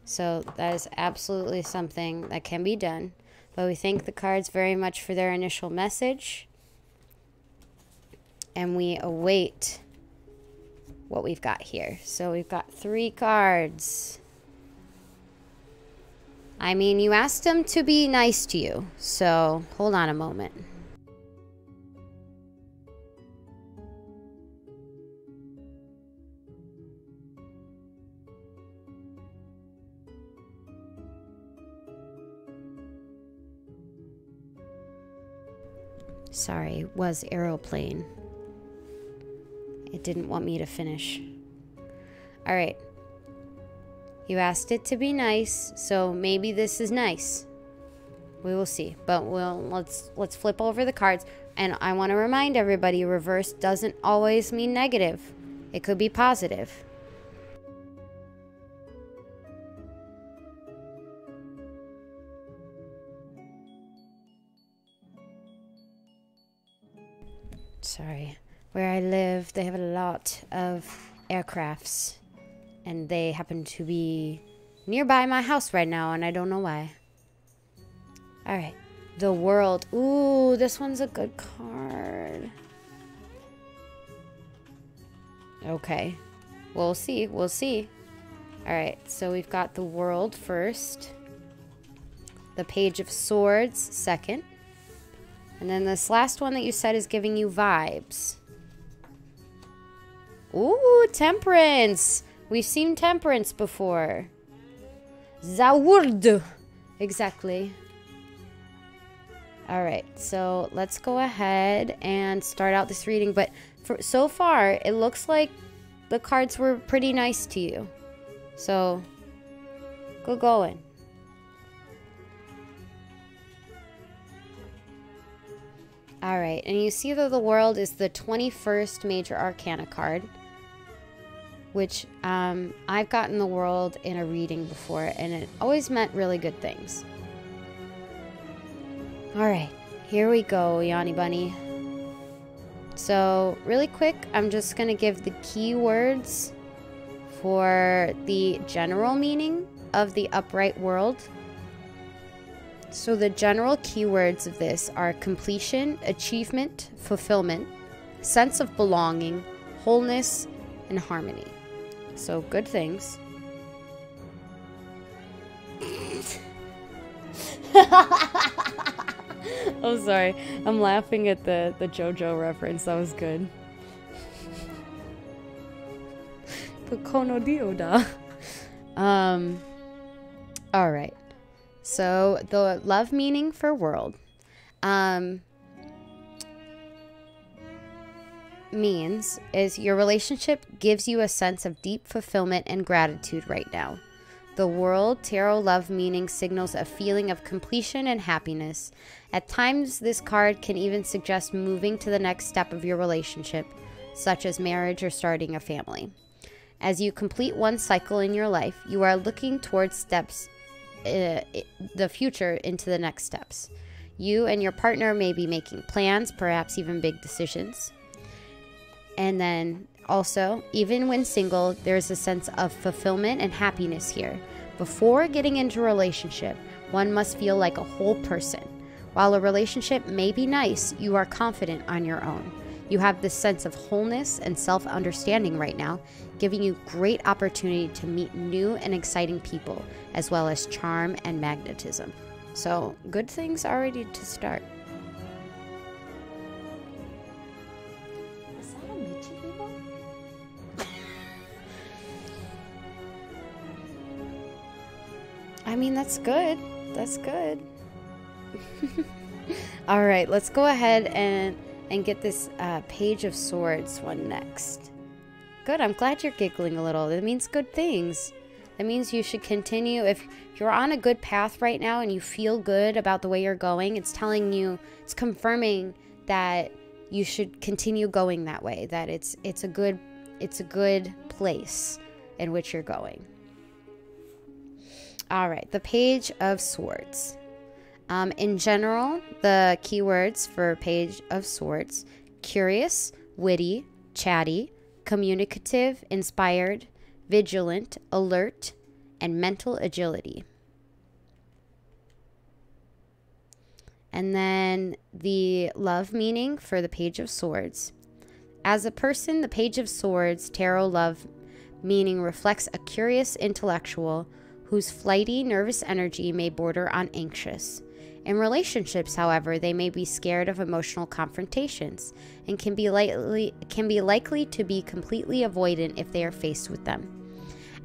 So that is absolutely something that can be done. But we thank the cards very much for their initial message. And we await what we've got here. So we've got three cards. I mean, you asked them to be nice to you. So hold on a moment. Sorry, was aeroplane. It didn't want me to finish. All right. You asked it to be nice, so maybe this is nice. We will see. But we'll let's let's flip over the cards. And I want to remind everybody reverse doesn't always mean negative. It could be positive. Sorry. Where I live, they have a lot of aircrafts. And they happen to be nearby my house right now, and I don't know why. Alright. The world. Ooh, this one's a good card. Okay. We'll see. We'll see. Alright, so we've got the world first. The page of swords second. And then this last one that you said is giving you vibes. Ooh, temperance. We've seen temperance before. Zawurd. Exactly. All right, so let's go ahead and start out this reading. But for, so far, it looks like the cards were pretty nice to you. So, go going. All right, and you see that the world is the 21st major arcana card, which um, I've gotten the world in a reading before, and it always meant really good things. All right, here we go, Yanni Bunny. So, really quick, I'm just going to give the keywords for the general meaning of the upright world. So, the general keywords of this are completion, achievement, fulfillment, sense of belonging, wholeness, and harmony. So, good things. I'm sorry. I'm laughing at the, the JoJo reference. That was good. Kono Dioda. Um, all right. So the love meaning for world um, means is your relationship gives you a sense of deep fulfillment and gratitude right now. The world tarot love meaning signals a feeling of completion and happiness. At times, this card can even suggest moving to the next step of your relationship, such as marriage or starting a family. As you complete one cycle in your life, you are looking towards steps uh, the future into the next steps. You and your partner may be making plans, perhaps even big decisions. And then also, even when single, there's a sense of fulfillment and happiness here. Before getting into a relationship, one must feel like a whole person. While a relationship may be nice, you are confident on your own. You have this sense of wholeness and self understanding right now, giving you great opportunity to meet new and exciting people, as well as charm and magnetism. So, good things already to start. Is that a Michi people? I mean, that's good. That's good. All right, let's go ahead and and get this uh, Page of Swords one next. Good, I'm glad you're giggling a little. That means good things. That means you should continue. If you're on a good path right now and you feel good about the way you're going, it's telling you, it's confirming that you should continue going that way. That it's it's a good it's a good place in which you're going. All right, the Page of Swords. Um, in general, the keywords for Page of Swords curious, witty, chatty, communicative, inspired, vigilant, alert, and mental agility. And then the love meaning for the Page of Swords. As a person, the Page of Swords tarot love meaning reflects a curious intellectual whose flighty, nervous energy may border on anxious. In relationships, however, they may be scared of emotional confrontations and can be likely can be likely to be completely avoidant if they are faced with them.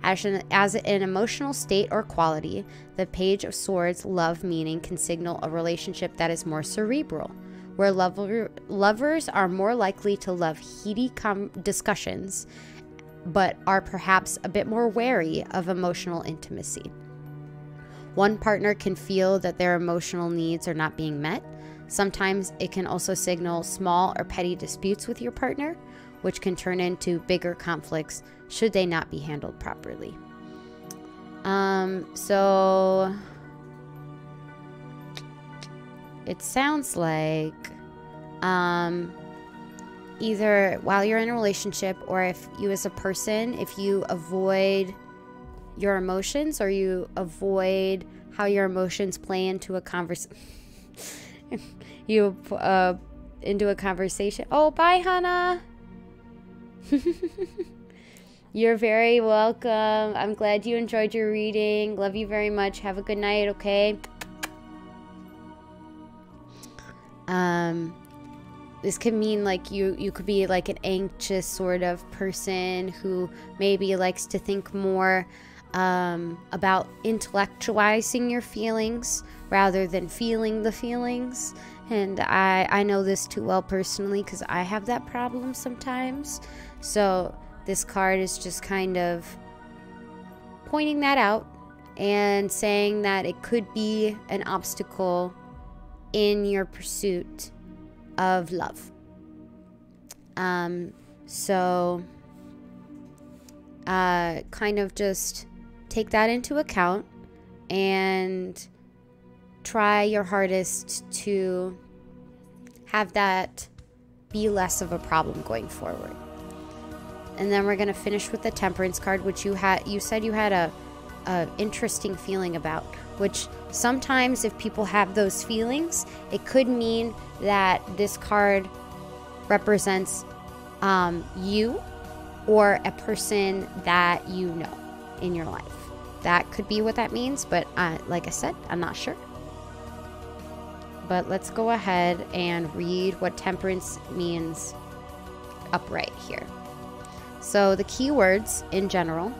As an, as an emotional state or quality, the Page of Swords love meaning can signal a relationship that is more cerebral, where lover, lovers are more likely to love heaty com- discussions, but are perhaps a bit more wary of emotional intimacy. One partner can feel that their emotional needs are not being met. Sometimes it can also signal small or petty disputes with your partner, which can turn into bigger conflicts should they not be handled properly. Um, so it sounds like um, either while you're in a relationship or if you as a person, if you avoid your emotions or you avoid how your emotions play into a conversation. you uh, into a conversation. Oh, bye, Hannah. You're very welcome. I'm glad you enjoyed your reading. Love you very much. Have a good night, okay? Um this could mean like you you could be like an anxious sort of person who maybe likes to think more um, about intellectualizing your feelings rather than feeling the feelings and i i know this too well personally because i have that problem sometimes so this card is just kind of pointing that out and saying that it could be an obstacle in your pursuit of love. Um, so, uh, kind of just take that into account and try your hardest to have that be less of a problem going forward. And then we're going to finish with the temperance card which you had you said you had a a interesting feeling about which sometimes if people have those feelings, it could mean that this card represents um, you or a person that you know in your life. That could be what that means, but uh, like I said, I'm not sure. But let's go ahead and read what temperance means upright here. So the keywords in general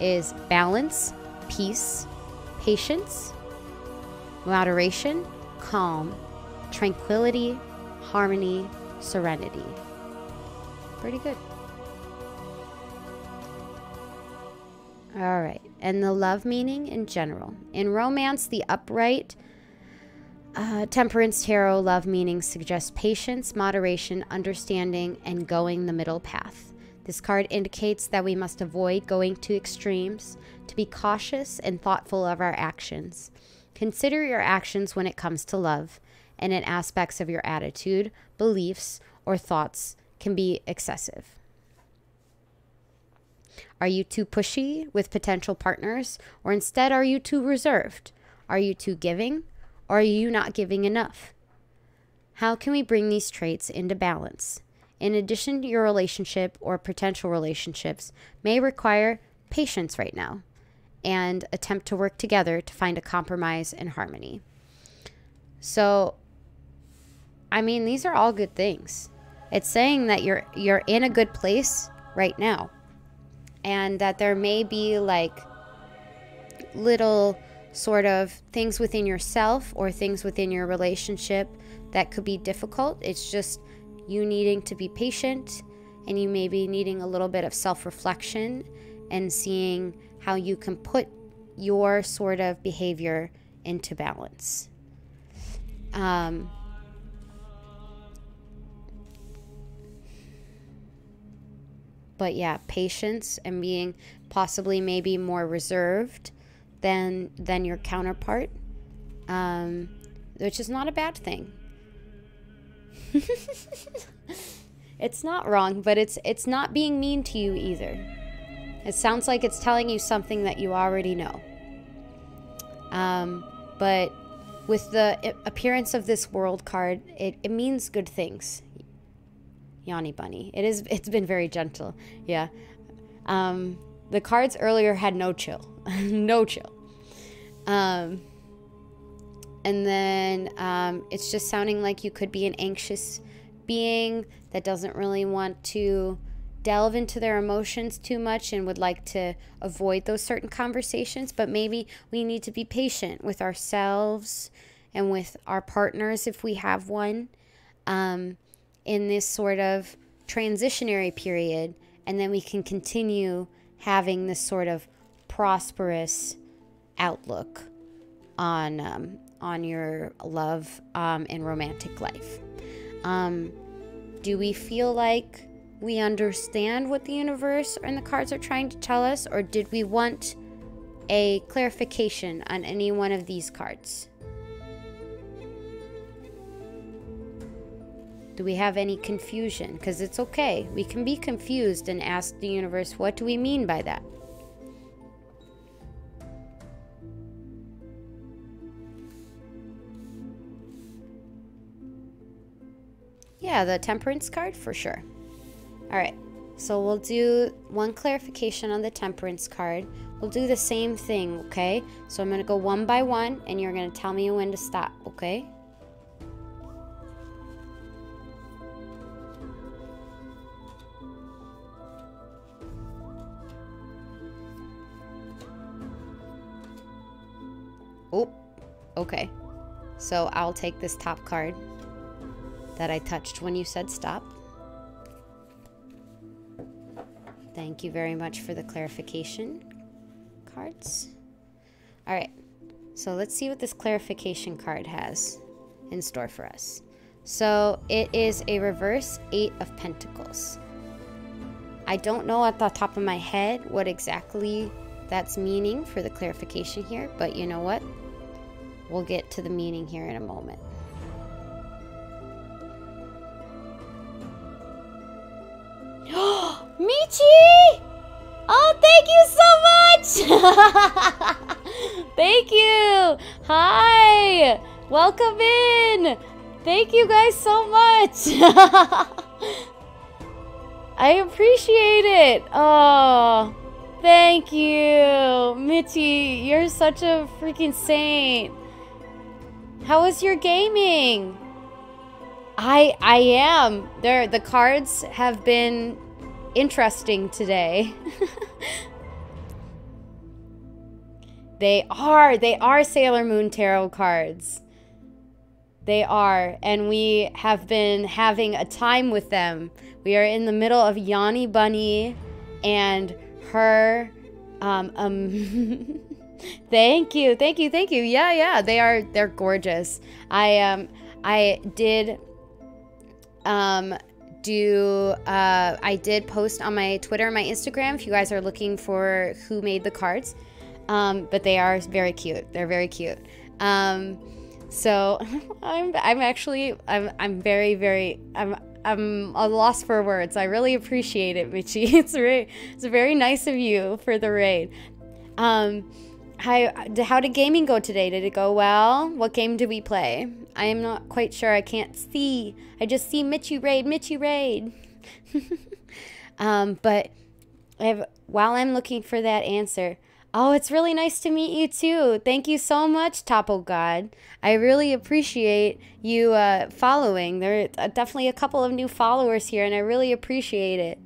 is balance, peace, patience, moderation, calm, tranquility, harmony, serenity. Pretty good. All right. And the love meaning in general. In romance, the upright uh, temperance tarot love meaning suggests patience, moderation, understanding, and going the middle path. This card indicates that we must avoid going to extremes, to be cautious and thoughtful of our actions. Consider your actions when it comes to love, and in aspects of your attitude, beliefs, or thoughts can be excessive. Are you too pushy with potential partners, or instead are you too reserved? Are you too giving, or are you not giving enough? How can we bring these traits into balance? In addition your relationship or potential relationships, may require patience right now and attempt to work together to find a compromise and harmony. So, I mean, these are all good things. It's saying that you're you're in a good place right now and that there may be like little sort of things within yourself or things within your relationship that could be difficult. It's just you needing to be patient and you may be needing a little bit of self reflection and seeing how you can put your sort of behavior into balance. Um, but yeah, patience and being possibly maybe more reserved than than your counterpart, um, which is not a bad thing. it's not wrong, but it's it's not being mean to you either. It sounds like it's telling you something that you already know. Um, but with the appearance of this world card, it, it means good things. Yanni Bunny. It is. It's been very gentle. Yeah. Um, the cards earlier had no chill, no chill. Um, and then um, it's just sounding like you could be an anxious being that doesn't really want to delve into their emotions too much and would like to avoid those certain conversations, but maybe we need to be patient with ourselves and with our partners if we have one um, in this sort of transitionary period, and then we can continue having this sort of prosperous outlook on um, on your love um, and romantic life. Um, do we feel like we understand what the universe and the cards are trying to tell us, or did we want a clarification on any one of these cards? Do we have any confusion? Because it's okay. We can be confused and ask the universe, what do we mean by that? Yeah, the temperance card for sure. All right. So we'll do one clarification on the temperance card. We'll do the same thing, okay? So I'm going to go one by one and you're going to tell me when to stop, okay? Oh, okay. So I'll take this top card that I touched when you said stop. Thank you very much for the clarification cards. All right, so let's see what this clarification card has in store for us. So it is a reverse Eight of Pentacles. I don't know at the top of my head what exactly that's meaning for the clarification here, but you know what? We'll get to the meaning here in a moment. Michi! Oh, thank you so much! thank you! Hi! Welcome in! Thank you guys so much! I appreciate it! Oh, thank you! Michi, you're such a freaking saint! How was your gaming? I I am. There the cards have been interesting today. they are. They are Sailor Moon tarot cards. They are, and we have been having a time with them. We are in the middle of Yanni Bunny and her um um thank you thank you thank you yeah yeah they are they're gorgeous i um i did um do uh i did post on my twitter and my instagram if you guys are looking for who made the cards um but they are very cute they're very cute um so i'm i'm actually i'm i'm very very i'm I'm a loss for words. I really appreciate it, Michi. It's very, it's very nice of you for the raid. Um, how, how did gaming go today? Did it go well? What game did we play? I am not quite sure. I can't see. I just see Michi raid, Michi raid. um, but I have, while I'm looking for that answer, oh, it's really nice to meet you too. Thank you so much, Topo God. I really appreciate you uh, following. There are definitely a couple of new followers here, and I really appreciate it.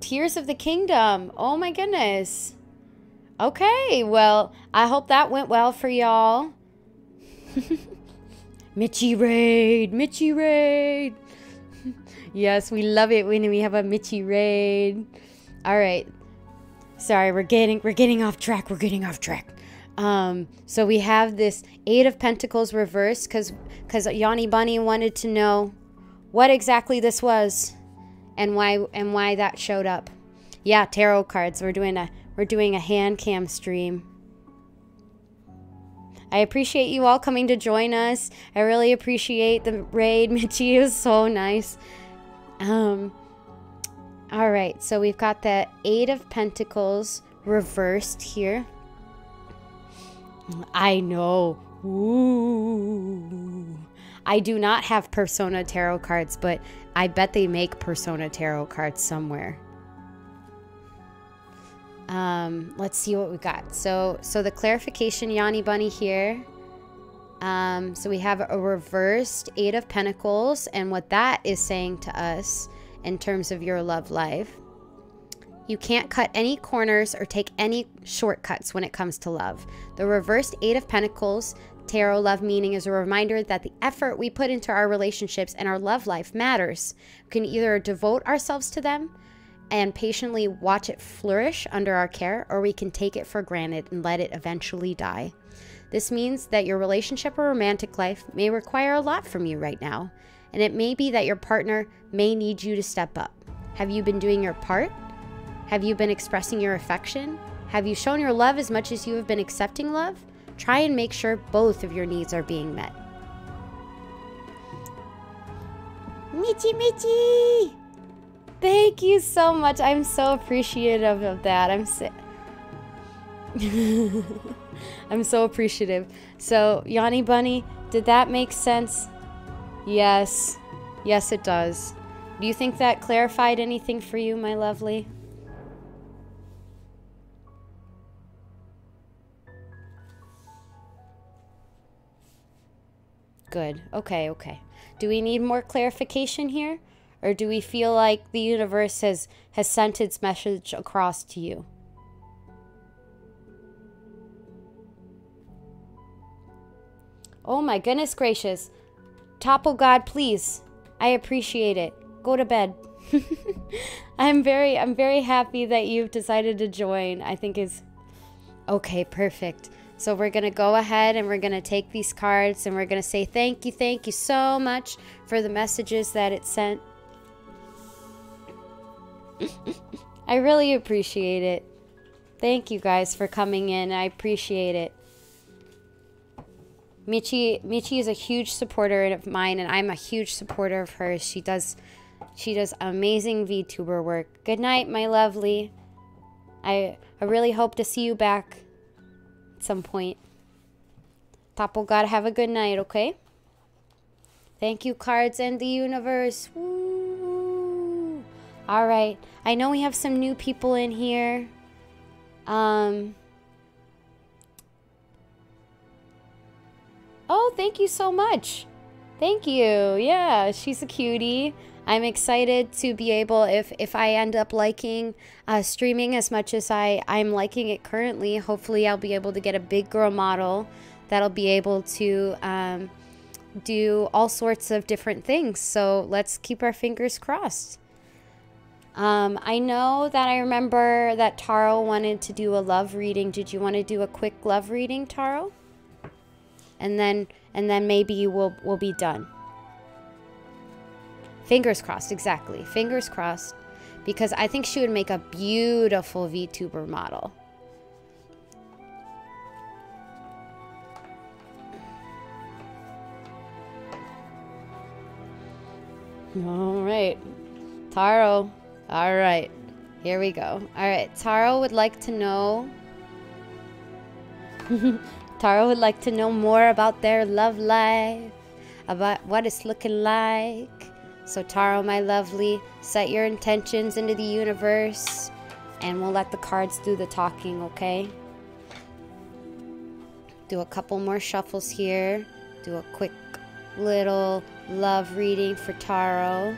Tears of the Kingdom. Oh my goodness. Okay, well, I hope that went well for y'all. Michi raid, Michi raid. yes, we love it when we have a Michi raid. All right. Sorry, we're getting we're getting off track. We're getting off track. Um, so we have this Eight of Pentacles reversed because because Yanni Bunny wanted to know what exactly this was and why and why that showed up. Yeah, tarot cards. We're doing a we're doing a hand cam stream. I appreciate you all coming to join us. I really appreciate the raid. Michi is so nice. Um, all right, so we've got the Eight of Pentacles reversed here. I know. Ooh. I do not have Persona tarot cards, but I bet they make Persona tarot cards somewhere. Um, let's see what we got. So, so the clarification Yanni Bunny here. Um, so we have a reversed Eight of Pentacles, and what that is saying to us in terms of your love life. You can't cut any corners or take any shortcuts when it comes to love. The reversed Eight of Pentacles tarot love meaning is a reminder that the effort we put into our relationships and our love life matters. We can either devote ourselves to them and patiently watch it flourish under our care, or we can take it for granted and let it eventually die. This means that your relationship or romantic life may require a lot from you right now, and it may be that your partner may need you to step up. Have you been doing your part? Have you been expressing your affection? Have you shown your love as much as you have been accepting love? Try and make sure both of your needs are being met. Michi Michi! Thank you so much. I'm so appreciative of that. I'm so I'm so appreciative. So, Yanni Bunny, did that make sense? Yes. Yes, it does. Do you think that clarified anything for you, my lovely? Good. Okay, okay. Do we need more clarification here? Or do we feel like the universe has, has sent its message across to you? Oh my goodness gracious. Topple God, please. I appreciate it. Go to bed. I'm very I'm very happy that you've decided to join. I think is okay, perfect. So we're going to go ahead and we're going to take these cards and we're going to say thank you, thank you so much for the messages that it sent. I really appreciate it. Thank you guys for coming in. I appreciate it. Michi Michi is a huge supporter of mine and I'm a huge supporter of hers. She does she does amazing VTuber work. Good night, my lovely. I I really hope to see you back at some point. Topple God, have a good night, okay? Thank you, cards and the universe. Woo! All right. I know we have some new people in here. Um. Oh, thank you so much. Thank you. Yeah, she's a cutie. I'm excited to be able, if if I end up liking uh, streaming as much as I I'm liking it currently, hopefully I'll be able to get a big girl model that'll be able to um, do all sorts of different things. So let's keep our fingers crossed. Um, I know that I remember that Taro wanted to do a love reading. Did you want to do a quick love reading, Taro? And then and then maybe we'll we'll be done. Fingers crossed, exactly. Fingers crossed. Because I think she would make a beautiful VTuber model. All right. Taro. All right. Here we go. All right. Taro would like to know. Taro would like to know more about their love life, about what it's looking like. So, Taro, my lovely, set your intentions into the universe and we'll let the cards do the talking, okay? Do a couple more shuffles here. Do a quick little love reading for Taro.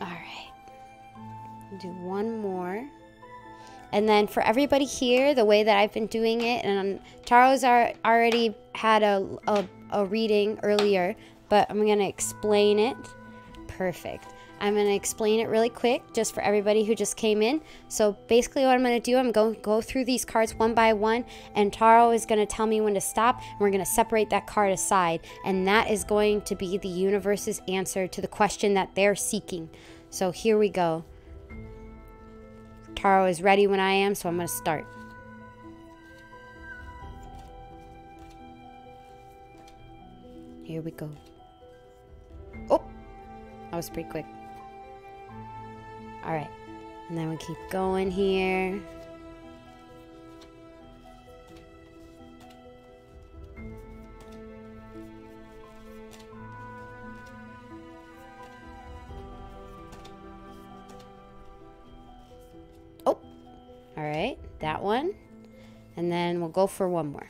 All right. Do one more. And then for everybody here, the way that I've been doing it, and Taro's are, already had a, a, a reading earlier, but I'm going to explain it. Perfect. I'm going to explain it really quick just for everybody who just came in. So basically what I'm going to do, I'm going to go through these cards one by one and Taro is going to tell me when to stop and we're going to separate that card aside. And that is going to be the universe's answer to the question that they're seeking. So here we go. Taro is ready when I am, so I'm going to start. Here we go. Oh, that was pretty quick. All right. And then we keep going here. Oh, all right, that one. And then we'll go for one more.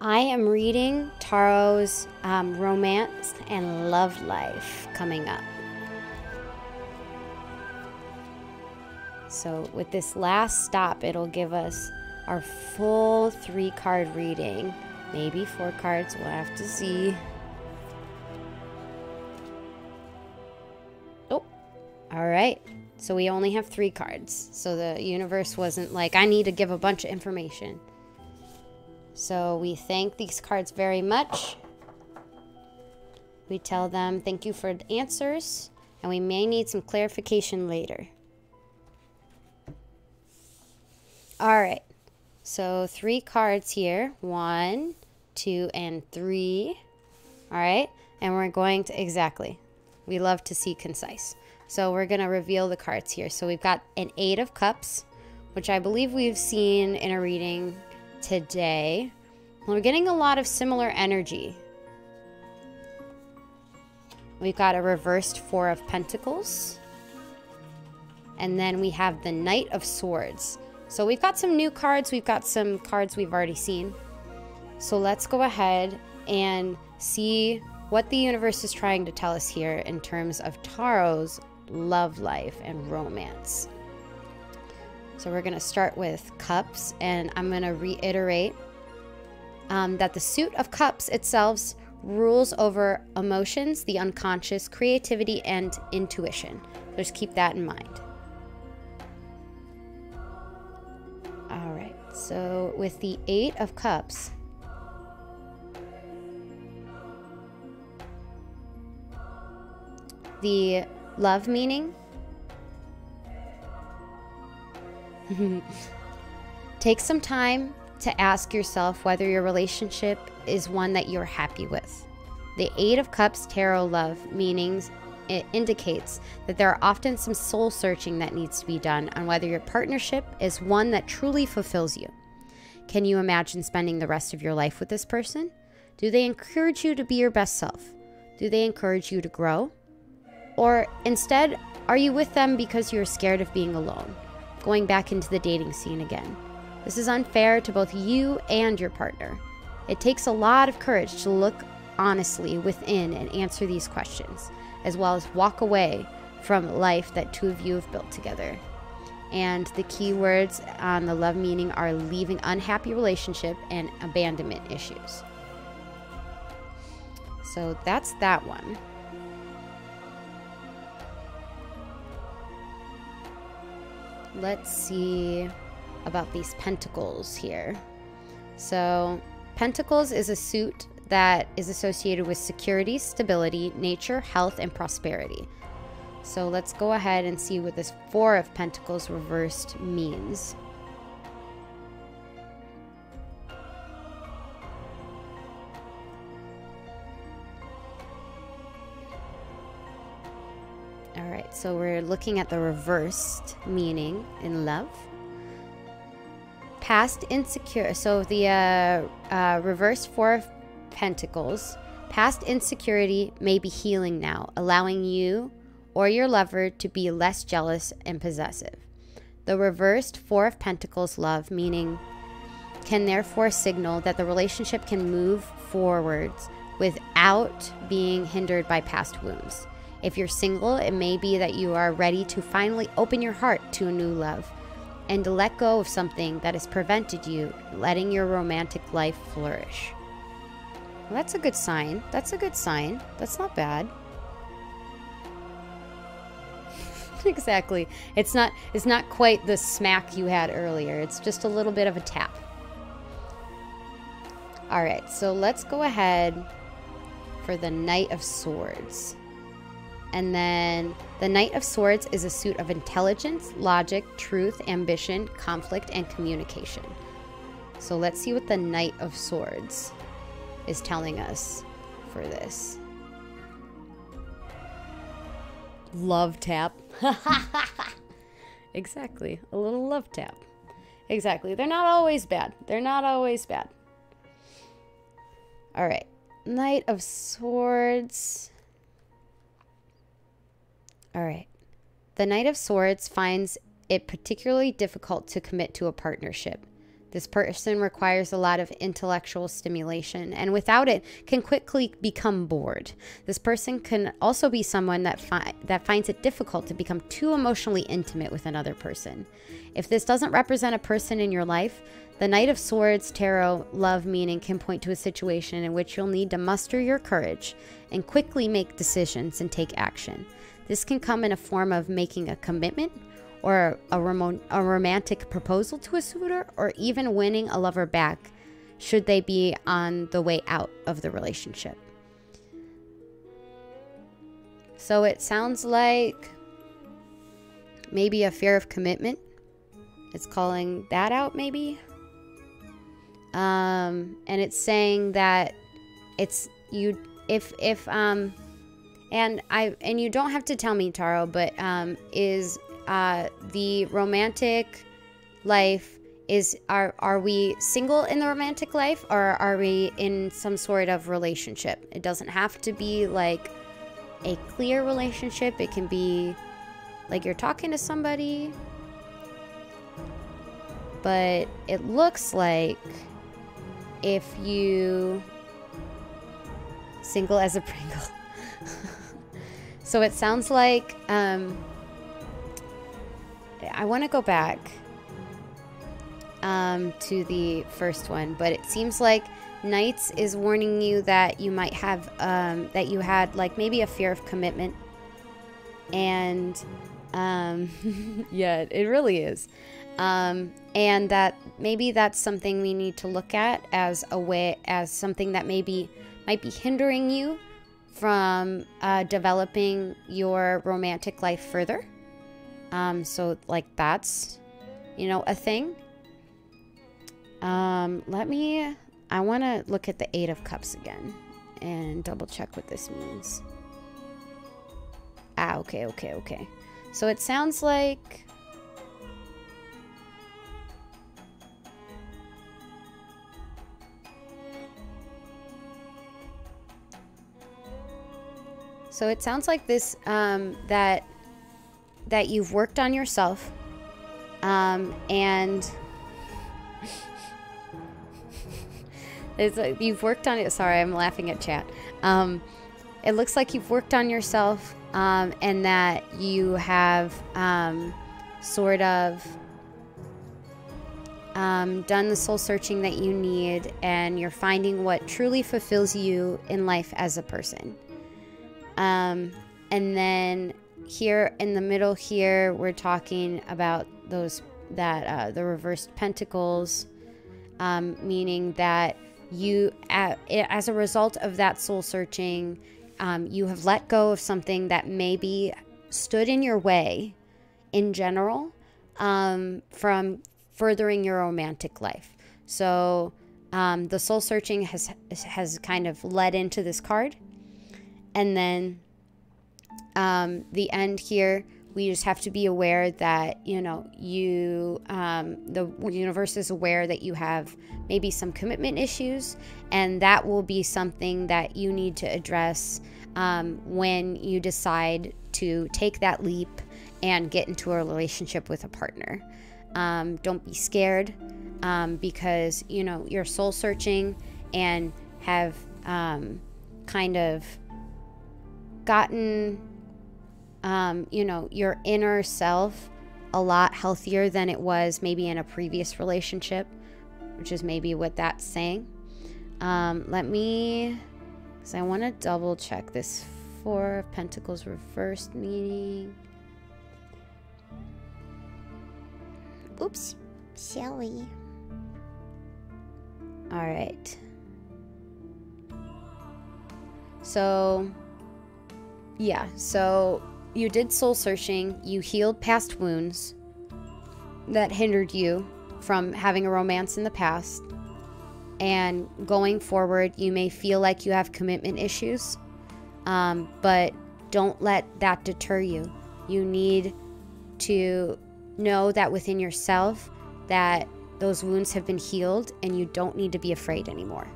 I am reading Taro's um, romance and love life coming up. So, with this last stop, it'll give us our full three card reading. Maybe four cards, we'll have to see. Oh, all right. So we only have three cards. So the universe wasn't like, I need to give a bunch of information. So we thank these cards very much. We tell them thank you for the answers, and we may need some clarification later. All right. So three cards here. One, two, and three. All right. And we're going to, exactly. We love to see concise. So we're going to reveal the cards here. So we've got an Eight of Cups, which I believe we've seen in a reading today. We're getting a lot of similar energy. We've got a reversed Four of Pentacles. And then we have the Knight of Swords. So we've got some new cards. We've got some cards we've already seen. So let's go ahead and see what the universe is trying to tell us here in terms of Taro's love life and romance. So we're going to start with cups, and I'm going to reiterate um, that the suit of cups itself rules over emotions, the unconscious, creativity, and intuition. So Just keep that in mind. All right, so with the Eight of Cups, the love meaning. Take some time to ask yourself whether your relationship is one that you're happy with. The Eight of Cups tarot love meanings it indicates that there are often some soul searching that needs to be done on whether your partnership is one that truly fulfills you. Can you imagine spending the rest of your life with this person? Do they encourage you to be your best self? Do they encourage you to grow? Or instead, are you with them because you're scared of being alone, going back into the dating scene again? This is unfair to both you and your partner. It takes a lot of courage to look honestly within and answer these questions, as well as walk away from life that two of you have built together. And the key words on the love meaning are leaving unhappy relationship and abandonment issues. So that's that one. Let's see about these pentacles here. So, pentacles is a suit that is associated with security, stability, nature, health, and prosperity. So, let's go ahead and see what this Four of Pentacles reversed means. All right, so we're looking at the reversed meaning in love. Past insecure so the uh, uh, reverse four of pentacles. Past insecurity may be healing now allowing you or your lover to be less jealous and possessive. The reversed four of pentacles love meaning can therefore signal that the relationship can move forwards without being hindered by past wounds if you're single it may be that you are ready to finally open your heart to a new love and to let go of something that has prevented you letting your romantic life flourish. Well, that's a good sign. That's a good sign. That's not bad. exactly. It's not it's not quite the smack you had earlier. It's just a little bit of a tap. All right. So let's go ahead for the Knight of Swords. And then the Knight of Swords is a suit of intelligence, logic, truth, ambition, conflict, and communication. So let's see what the Knight of Swords is telling us for this. Love tap. exactly. A little love tap. Exactly. They're not always bad. They're not always bad. All right. Knight of Swords. All right. The Knight of Swords finds it particularly difficult to commit to a partnership. This person requires a lot of intellectual stimulation and without it can quickly become bored. This person can also be someone that fi- that finds it difficult to become too emotionally intimate with another person. If this doesn't represent a person in your life, the Knight of Swords tarot love meaning can point to a situation in which you'll need to muster your courage and quickly make decisions and take action. This can come in a form of making a commitment or a, rom- a romantic proposal to a suitor or even winning a lover back should they be on the way out of the relationship. So it sounds like maybe a fear of commitment. It's calling that out, maybe. Um, and it's saying that it's you if if um and I and you don't have to tell me Taro, but um is uh the romantic life is are are we single in the romantic life or are we in some sort of relationship? It doesn't have to be like a clear relationship. It can be like you're talking to somebody. But it looks like if you single as a Pringle. so it sounds like um, I want to go back um, to the first one, but it seems like Knights is warning you that you might have um, that you had like maybe a fear of commitment, and um, yeah, it really is. Um, and that maybe that's something we need to look at as a way as something that maybe might be hindering you from uh, developing your romantic life further. Um, so like that's you know a thing. Um, let me i want to look at the eight of cups again and double check what this means. Ah okay okay okay. So it sounds like So it sounds like this um, that that you've worked on yourself, um, and you've worked on it. Sorry, I'm laughing at chat. Um, it looks like you've worked on yourself, um, and that you have um, sort of. Um, done the soul searching that you need, and you're finding what truly fulfills you in life as a person. Um, and then here in the middle here, we're talking about those that uh, the reversed pentacles, um, meaning that you, as a result of that soul searching, um, you have let go of something that maybe stood in your way in general um, from furthering your romantic life. So um, the soul searching has has kind of led into this card and then um, the end here, we just have to be aware that, you know, you, um, the universe is aware that you have maybe some commitment issues, and that will be something that you need to address um, when you decide to take that leap and get into a relationship with a partner. Um, don't be scared um, because, you know, you're soul searching and have um, kind of gotten, um, you know, your inner self a lot healthier than it was maybe in a previous relationship, which is maybe what that's saying. Um, let me, because I want to double check this Four of Pentacles reversed meaning. Oops, silly. All right. So yeah, so you did soul searching, you healed past wounds that hindered you from having a romance in the past. And going forward, you may feel like you have commitment issues, um, but don't let that deter you. You need to know that within yourself that those wounds have been healed and you don't need to be afraid anymore.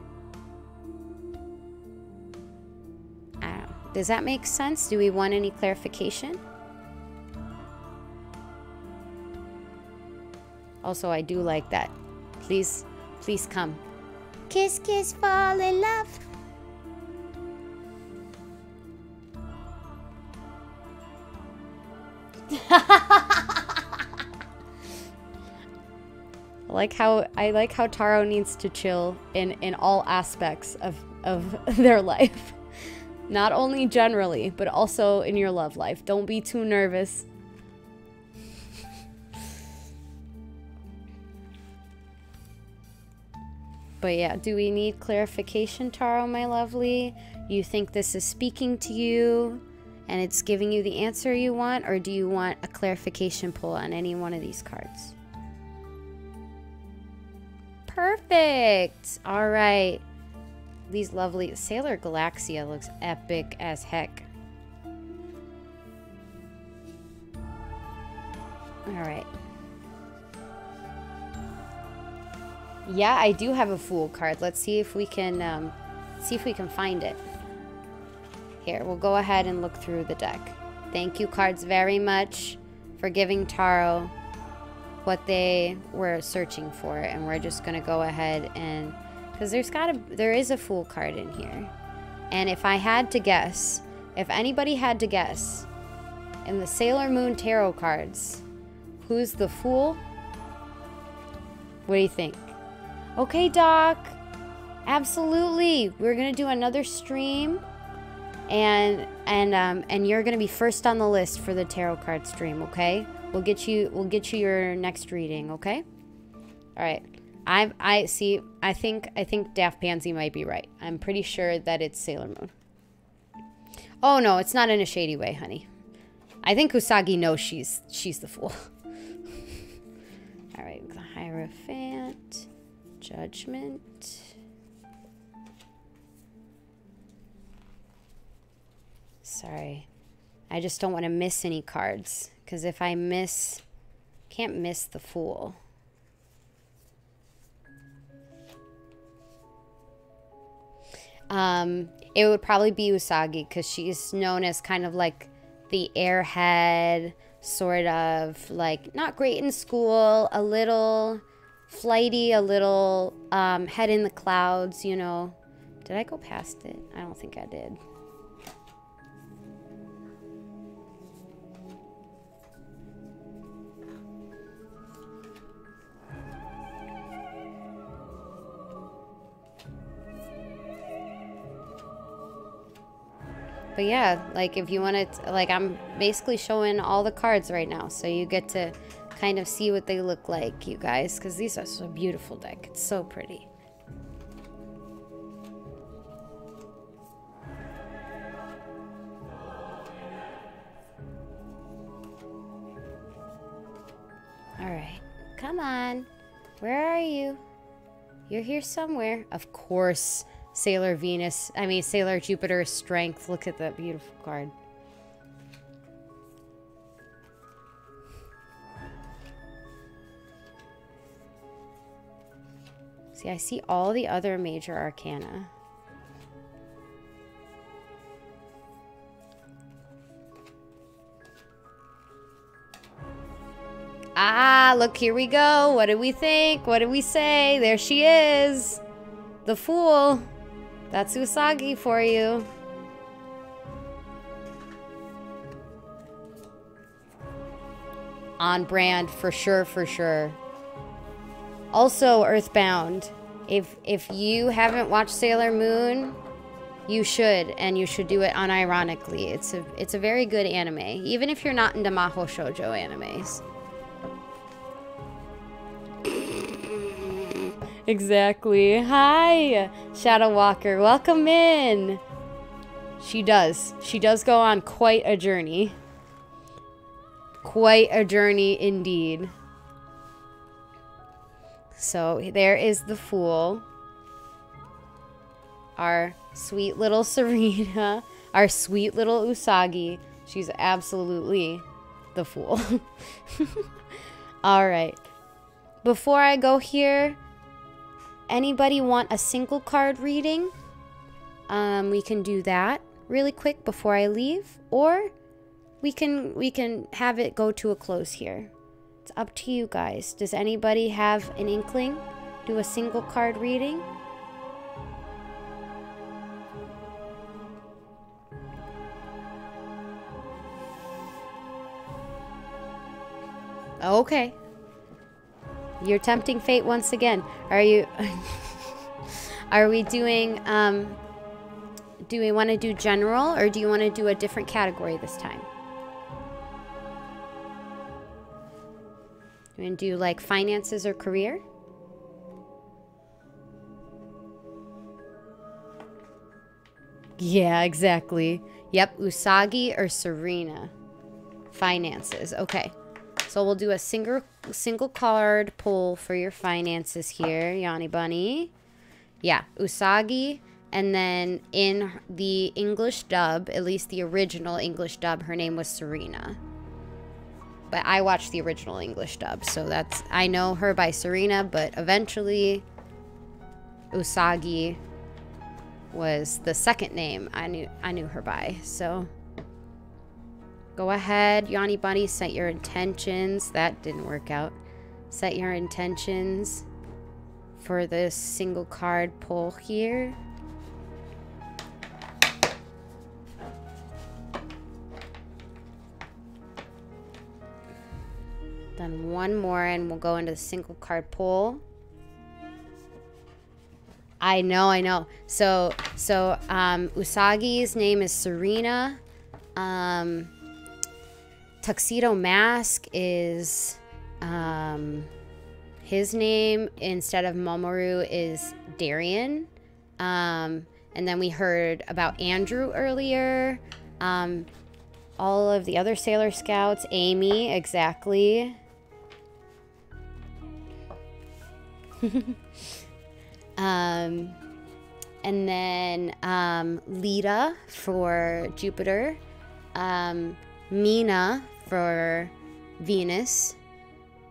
Does that make sense? Do we want any clarification? Also, I do like that Please, please come. Kiss, kiss, fall in love. I like how I like how Taro needs to chill in in all aspects of of their life. Not only generally, but also in your love life. Don't be too nervous. But yeah, do we need clarification, Taro, my lovely? You think this is speaking to you and it's giving you the answer you want, or do you want a clarification pull on any one of these cards? Perfect. All right. These lovely Sailor Galaxia looks epic as heck. All right. Yeah, I do have a Fool card. Let's see if we can um, see if we can find it. Here, we'll go ahead and look through the deck. Thank you, cards, very much for giving Taro what they were searching for, and we're just gonna go ahead and because there's got to there is a Fool card in here, and if I had to guess, if anybody had to guess, in the Sailor Moon tarot cards, who's the Fool? What do you think? Okay, Doc. Absolutely. We're gonna do another stream, and and um and you're gonna be first on the list for the tarot card stream. Okay. We'll get you. We'll get you your next reading. Okay. All right. I I see. I think I think Daft Pansy might be right. I'm pretty sure that it's Sailor Moon. Oh no, it's not in a shady way, honey. I think Usagi knows she's she's the fool. All right, the Hierophant. Judgment. Sorry. I just don't want to miss any cards. Because if I miss... Can't miss the Fool. Um, it would probably be Usagi because she's known as kind of like the airhead, sort of like not great in school, a little flighty, a little um, head in the clouds, you know. Did I go past it? I don't think I did. But yeah, like if you want to, like I'm basically showing all the cards right now, so you get to kind of see what they look like, you guys, because these are so beautiful deck. It's so pretty. Alright, come on. Where are you? You're here somewhere. Of course, Sailor Venus, I mean Sailor Jupiter Strength. Look at that beautiful card. See, I see all the other major arcana. Ah, look, here we go. What did we think? What did we say? There she is. The fool. That's Usagi for you. On brand, for sure, for sure. Also, Earthbound. If if you haven't watched Sailor Moon, you should, and you should do it unironically. It's a it's a very good anime, even if you're not into Maho Shoujo animes. Exactly. Hi, Shadow Walker. Welcome in. She does. She does go on quite a journey. Quite a journey indeed. So there is the fool. Our sweet little Serena. Our sweet little Usagi. She's absolutely the fool. All right. Before I go here, anybody want a single card reading? Um, we can do that really quick before I leave, or we can we can have it go to a close here. It's up to you guys. Does anybody have an inkling do a single card reading? Okay. You're tempting fate once again. Are you Are we doing um do we want to do general or do you want to do a different category this time? You want to do like finances or career? Yeah, exactly. Yep, Usagi or Serena. Finances. Okay. So we'll do a single single card pull for your finances here, Yanni Bunny. Yeah, Usagi. And then in the English dub, at least the original English dub, her name was Serena. But I watched the original English dub, so that's I know her by Serena, but eventually Usagi was the second name I knew I knew her by. So go ahead, Yanni Bunny, set your intentions. That didn't work out. Set your intentions for this single card pull here. Then one more and we'll go into the single card pull. I know, I know. So, so um, Usagi's name is Serena. Um, Tuxedo Mask is um, his name instead of Mamoru is Darien. Um, and then we heard about Andrew earlier. Um, all of the other Sailor Scouts, Amy, exactly. Um, and then um, Lita for Jupiter, um, Mina for Venus,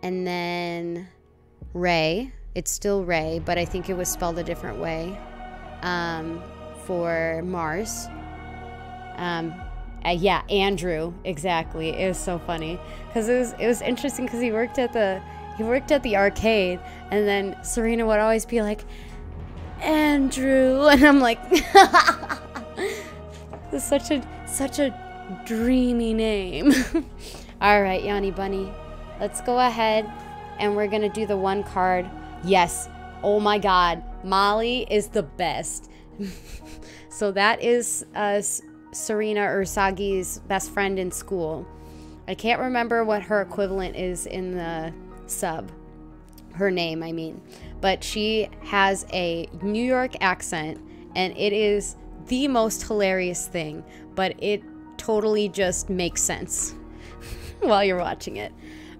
and then Ray. It's still Ray, but I think it was spelled a different way um, for Mars. Um, uh, yeah, Andrew, exactly. It was so funny because it was it was interesting because he worked at the he worked at the arcade, and then Serena would always be like, Andrew, and I'm like, it's such a such a dreamy name. All right, Yanni Bunny, let's go ahead and we're gonna do the one card. Yes, oh my God, Molly is the best. so that is uh, Serena Usagi's best friend in school. I can't remember what her equivalent is in the sub. Her name, I mean but she has a New York accent and it is the most hilarious thing, but it totally just makes sense while you're watching it.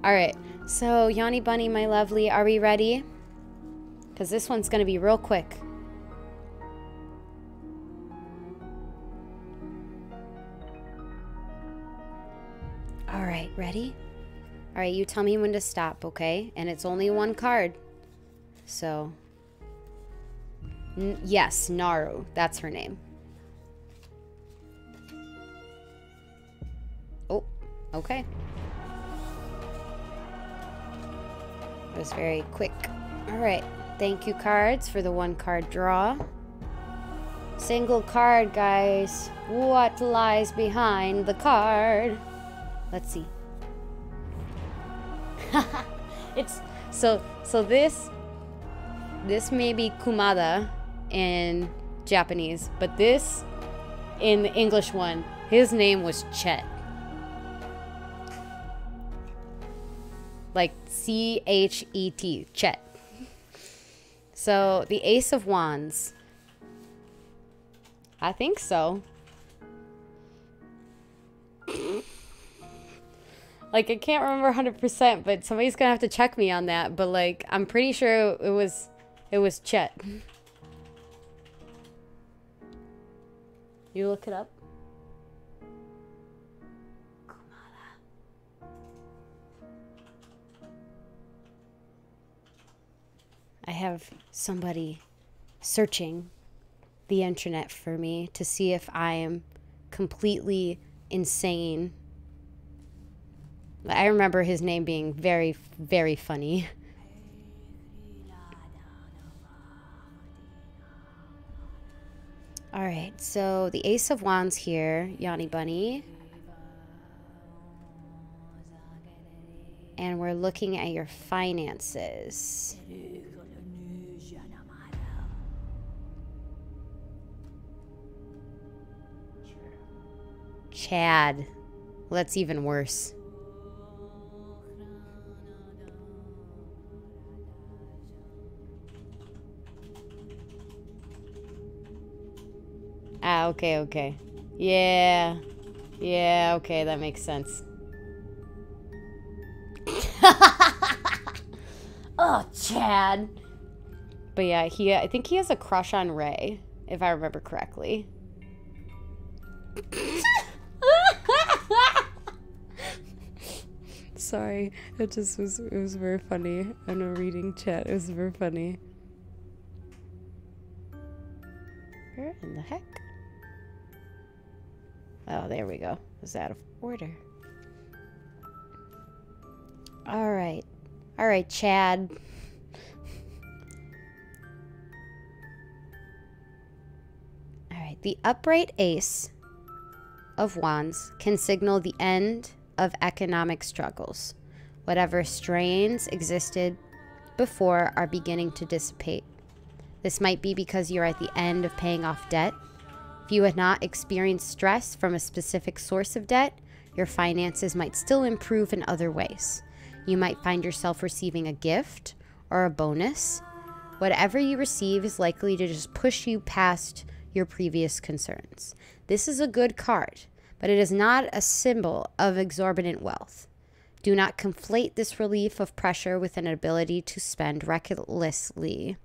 All right, so Yanni Bunny, my lovely, are we ready? Because this one's going to be real quick. All right, ready? All right, you tell me when to stop, okay? And it's only one card. So, N- yes, Naru. That's her name. Okay. It was very quick. All right. Thank you, cards, for the one card draw. Single card, guys. What lies behind the card? Let's see. it's so so this this may be Kumada in Japanese, but this in the English one, his name was Chet. C H E T, Chet. So the Ace of Wands. I think so. like I can't remember 100%, but somebody's to have to check me on that, but like I'm pretty sure it was it was Chet. You look it up? have somebody searching the internet for me to see if I am completely insane. I remember his name being very, very funny. Alright, so the Ace of Wands here, Yanni Bunny. And we're looking at your finances. Chad. Well, that's even worse. Ah, okay, okay. Yeah. Yeah, okay, that makes sense. oh, Chad. But yeah, he I think he has a crush on Ray, if I remember correctly. Sorry, it just was it was very funny. I know reading chat, it was very funny. Where in the heck? Oh, there we go. It was out of order. All right. All right, Chad. All right. The upright ace of wands can signal the end of economic struggles. Whatever strains existed before are beginning to dissipate. This might be because you're at the end of paying off debt. If you had not experienced stress from a specific source of debt, your finances might still improve in other ways. You might find yourself receiving a gift or a bonus. Whatever you receive is likely to just push you past your previous concerns. This is a good card, but it is not a symbol of exorbitant wealth. Do not conflate this relief of pressure with an ability to spend recklessly.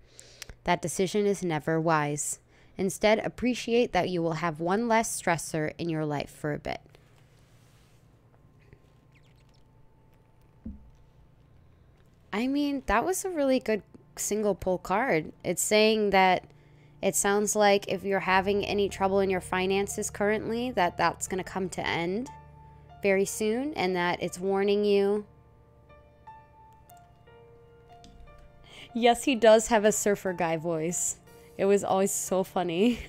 That decision is never wise. Instead, appreciate that you will have one less stressor in your life for a bit. I mean, that was a really good single pull card. It's saying that it sounds like if you're having any trouble in your finances currently, that that's going to come to end very soon and that it's warning you. Yes, he does have a surfer guy voice. It was always so funny.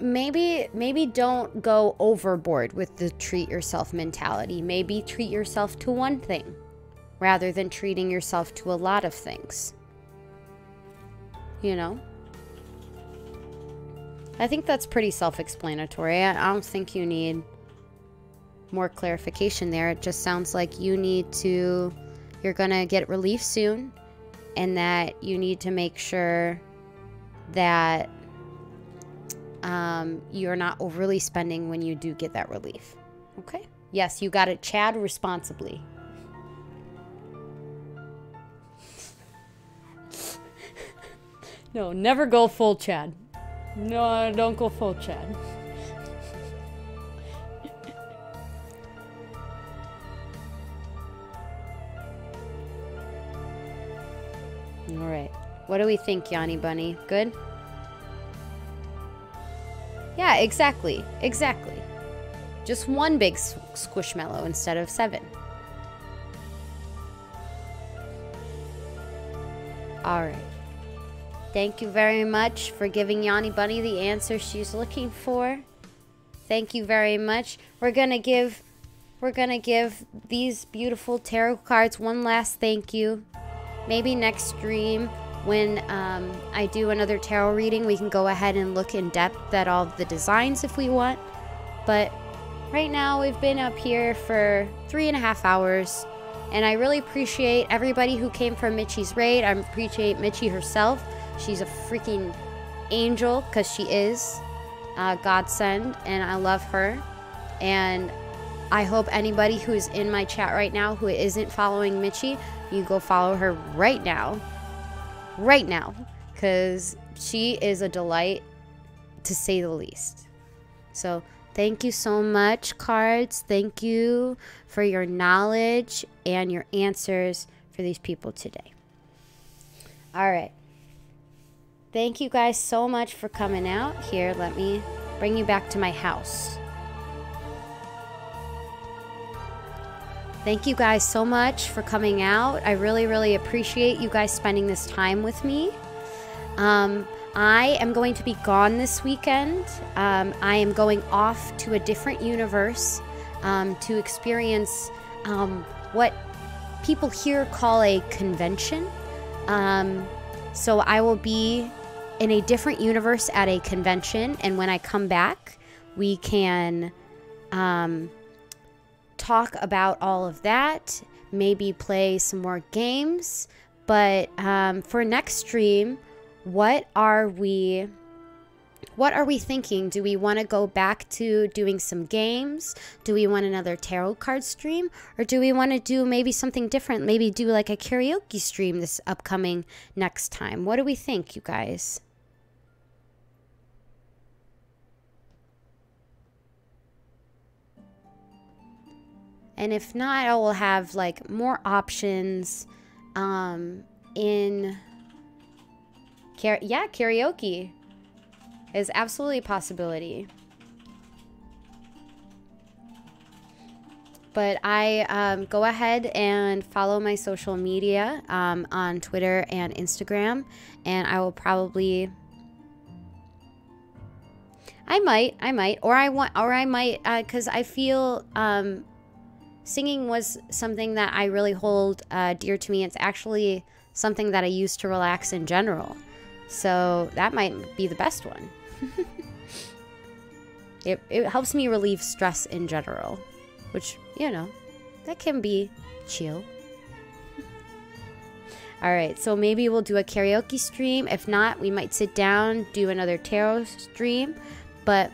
maybe maybe don't go overboard with the treat yourself mentality. Maybe treat yourself to one thing rather than treating yourself to a lot of things. You know? I think that's pretty self-explanatory. I don't think you need more clarification there. It just sounds like you need to you're going to get relief soon and that you need to make sure that um, you're not overly spending when you do get that relief. Okay? Yes, you got it. Chad responsibly. No, never go full Chad. No, don't go full Chad. All right. What do we think, Yanni Bunny? Good? Yeah, exactly. Exactly. Just one big squishmallow instead of seven. All right. Thank you very much for giving Yanni Bunny the answer she's looking for. Thank you very much. We're to give we're to give these beautiful tarot cards one last thank you. Maybe next stream when um, I do another tarot reading, we can go ahead and look in depth at all the designs if we want. But right now, we've been up here for three and a half hours, and I really appreciate everybody who came from Michi's raid. I appreciate Mitchie herself. She's a freaking angel because she is a godsend, and I love her. And I hope anybody who is in my chat right now who isn't following Michi, you go follow her right now right now because she is a delight to say the least. So, thank you so much, cards. Thank you for your knowledge and your answers for these people today. All right. Thank you guys so much for coming out. Here, let me bring you back to my house. thank you guys so much for coming out. I really, really appreciate you guys spending this time with me. Um, I am going to be gone this weekend. Um, I am going off to a different universe um, to experience um, what people here call a convention. Um, so I will be in a different universe at a convention, and when I come back, we can um, talk about all of that, maybe play some more games. But um, for next stream, what are we what are we thinking? Do we want to go back to doing some games? Do we want another tarot card stream? Or do we want to do maybe something different? Maybe do like a karaoke stream this upcoming next time? What do we think, you guys? And if not, I will have like more options um, in. Yeah, karaoke is absolutely a possibility. But I um, go ahead and follow my social media um, on Twitter and Instagram, and I will probably. I might, I might, or I want, or I might, because uh, I feel um, singing was something that I really hold uh, dear to me. It's actually something that I use to relax in general. So that might be the best one. it, it helps me relieve stress in general, which, you know, that can be chill. All right, so maybe we'll do a karaoke stream. If not, we might sit down, do another tarot stream, but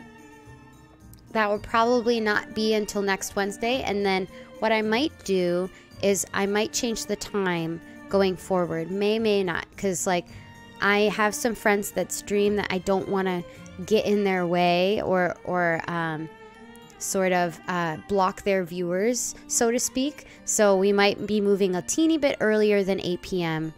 that will probably not be until next Wednesday. And then what I might do is I might change the time going forward. May, may not, because like I have some friends that stream that I don't want to get in their way or or um, sort of uh, block their viewers, so to speak. So we might be moving a teeny bit earlier than 8 p.m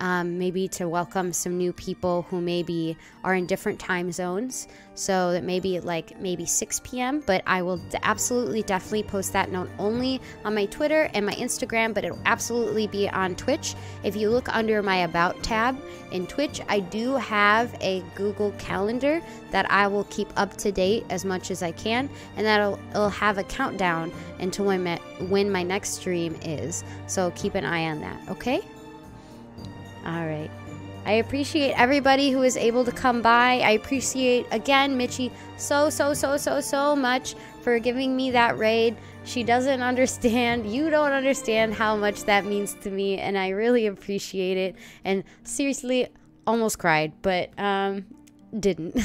um, maybe to welcome some new people who maybe are in different time zones. So that maybe like maybe 6 p.m. But I will absolutely definitely post that not only on my Twitter and my Instagram, but it'll absolutely be on Twitch. If you look under my About tab in Twitch, I do have a Google Calendar that I will keep up to date as much as I can, and that'll it'll have a countdown until when my, when my next stream is. So keep an eye on that. Okay. All right. I appreciate everybody who is able to come by. I appreciate, again, Michi so, so, so, so, so much for giving me that raid. She doesn't understand. You don't understand how much that means to me, and I really appreciate it. And seriously, almost cried, but um, didn't.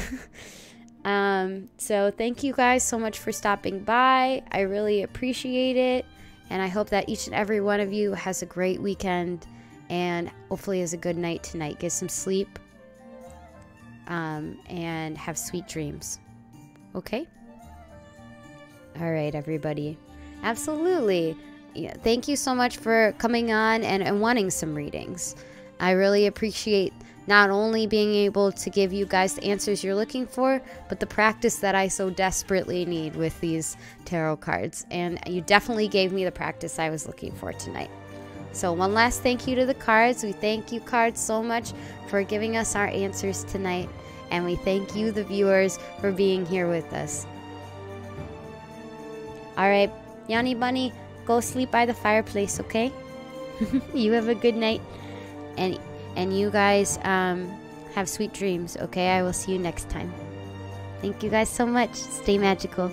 um, so thank you guys so much for stopping by. I really appreciate it, and I hope that each and every one of you has a great weekend and hopefully has a good night tonight. Get some sleep um, and have sweet dreams. Okay? All right, everybody. Absolutely. Yeah, thank you so much for coming on and, and wanting some readings. I really appreciate not only being able to give you guys the answers you're looking for, but the practice that I so desperately need with these tarot cards. And you definitely gave me the practice I was looking for tonight. So, one last thank you to the cards. We thank you, cards, so much for giving us our answers tonight. And we thank you, the viewers, for being here with us. All right, Yanni Bunny, go sleep by the fireplace, okay? you have a good night. And, and you guys um, have sweet dreams, okay? I will see you next time. Thank you guys so much. Stay magical.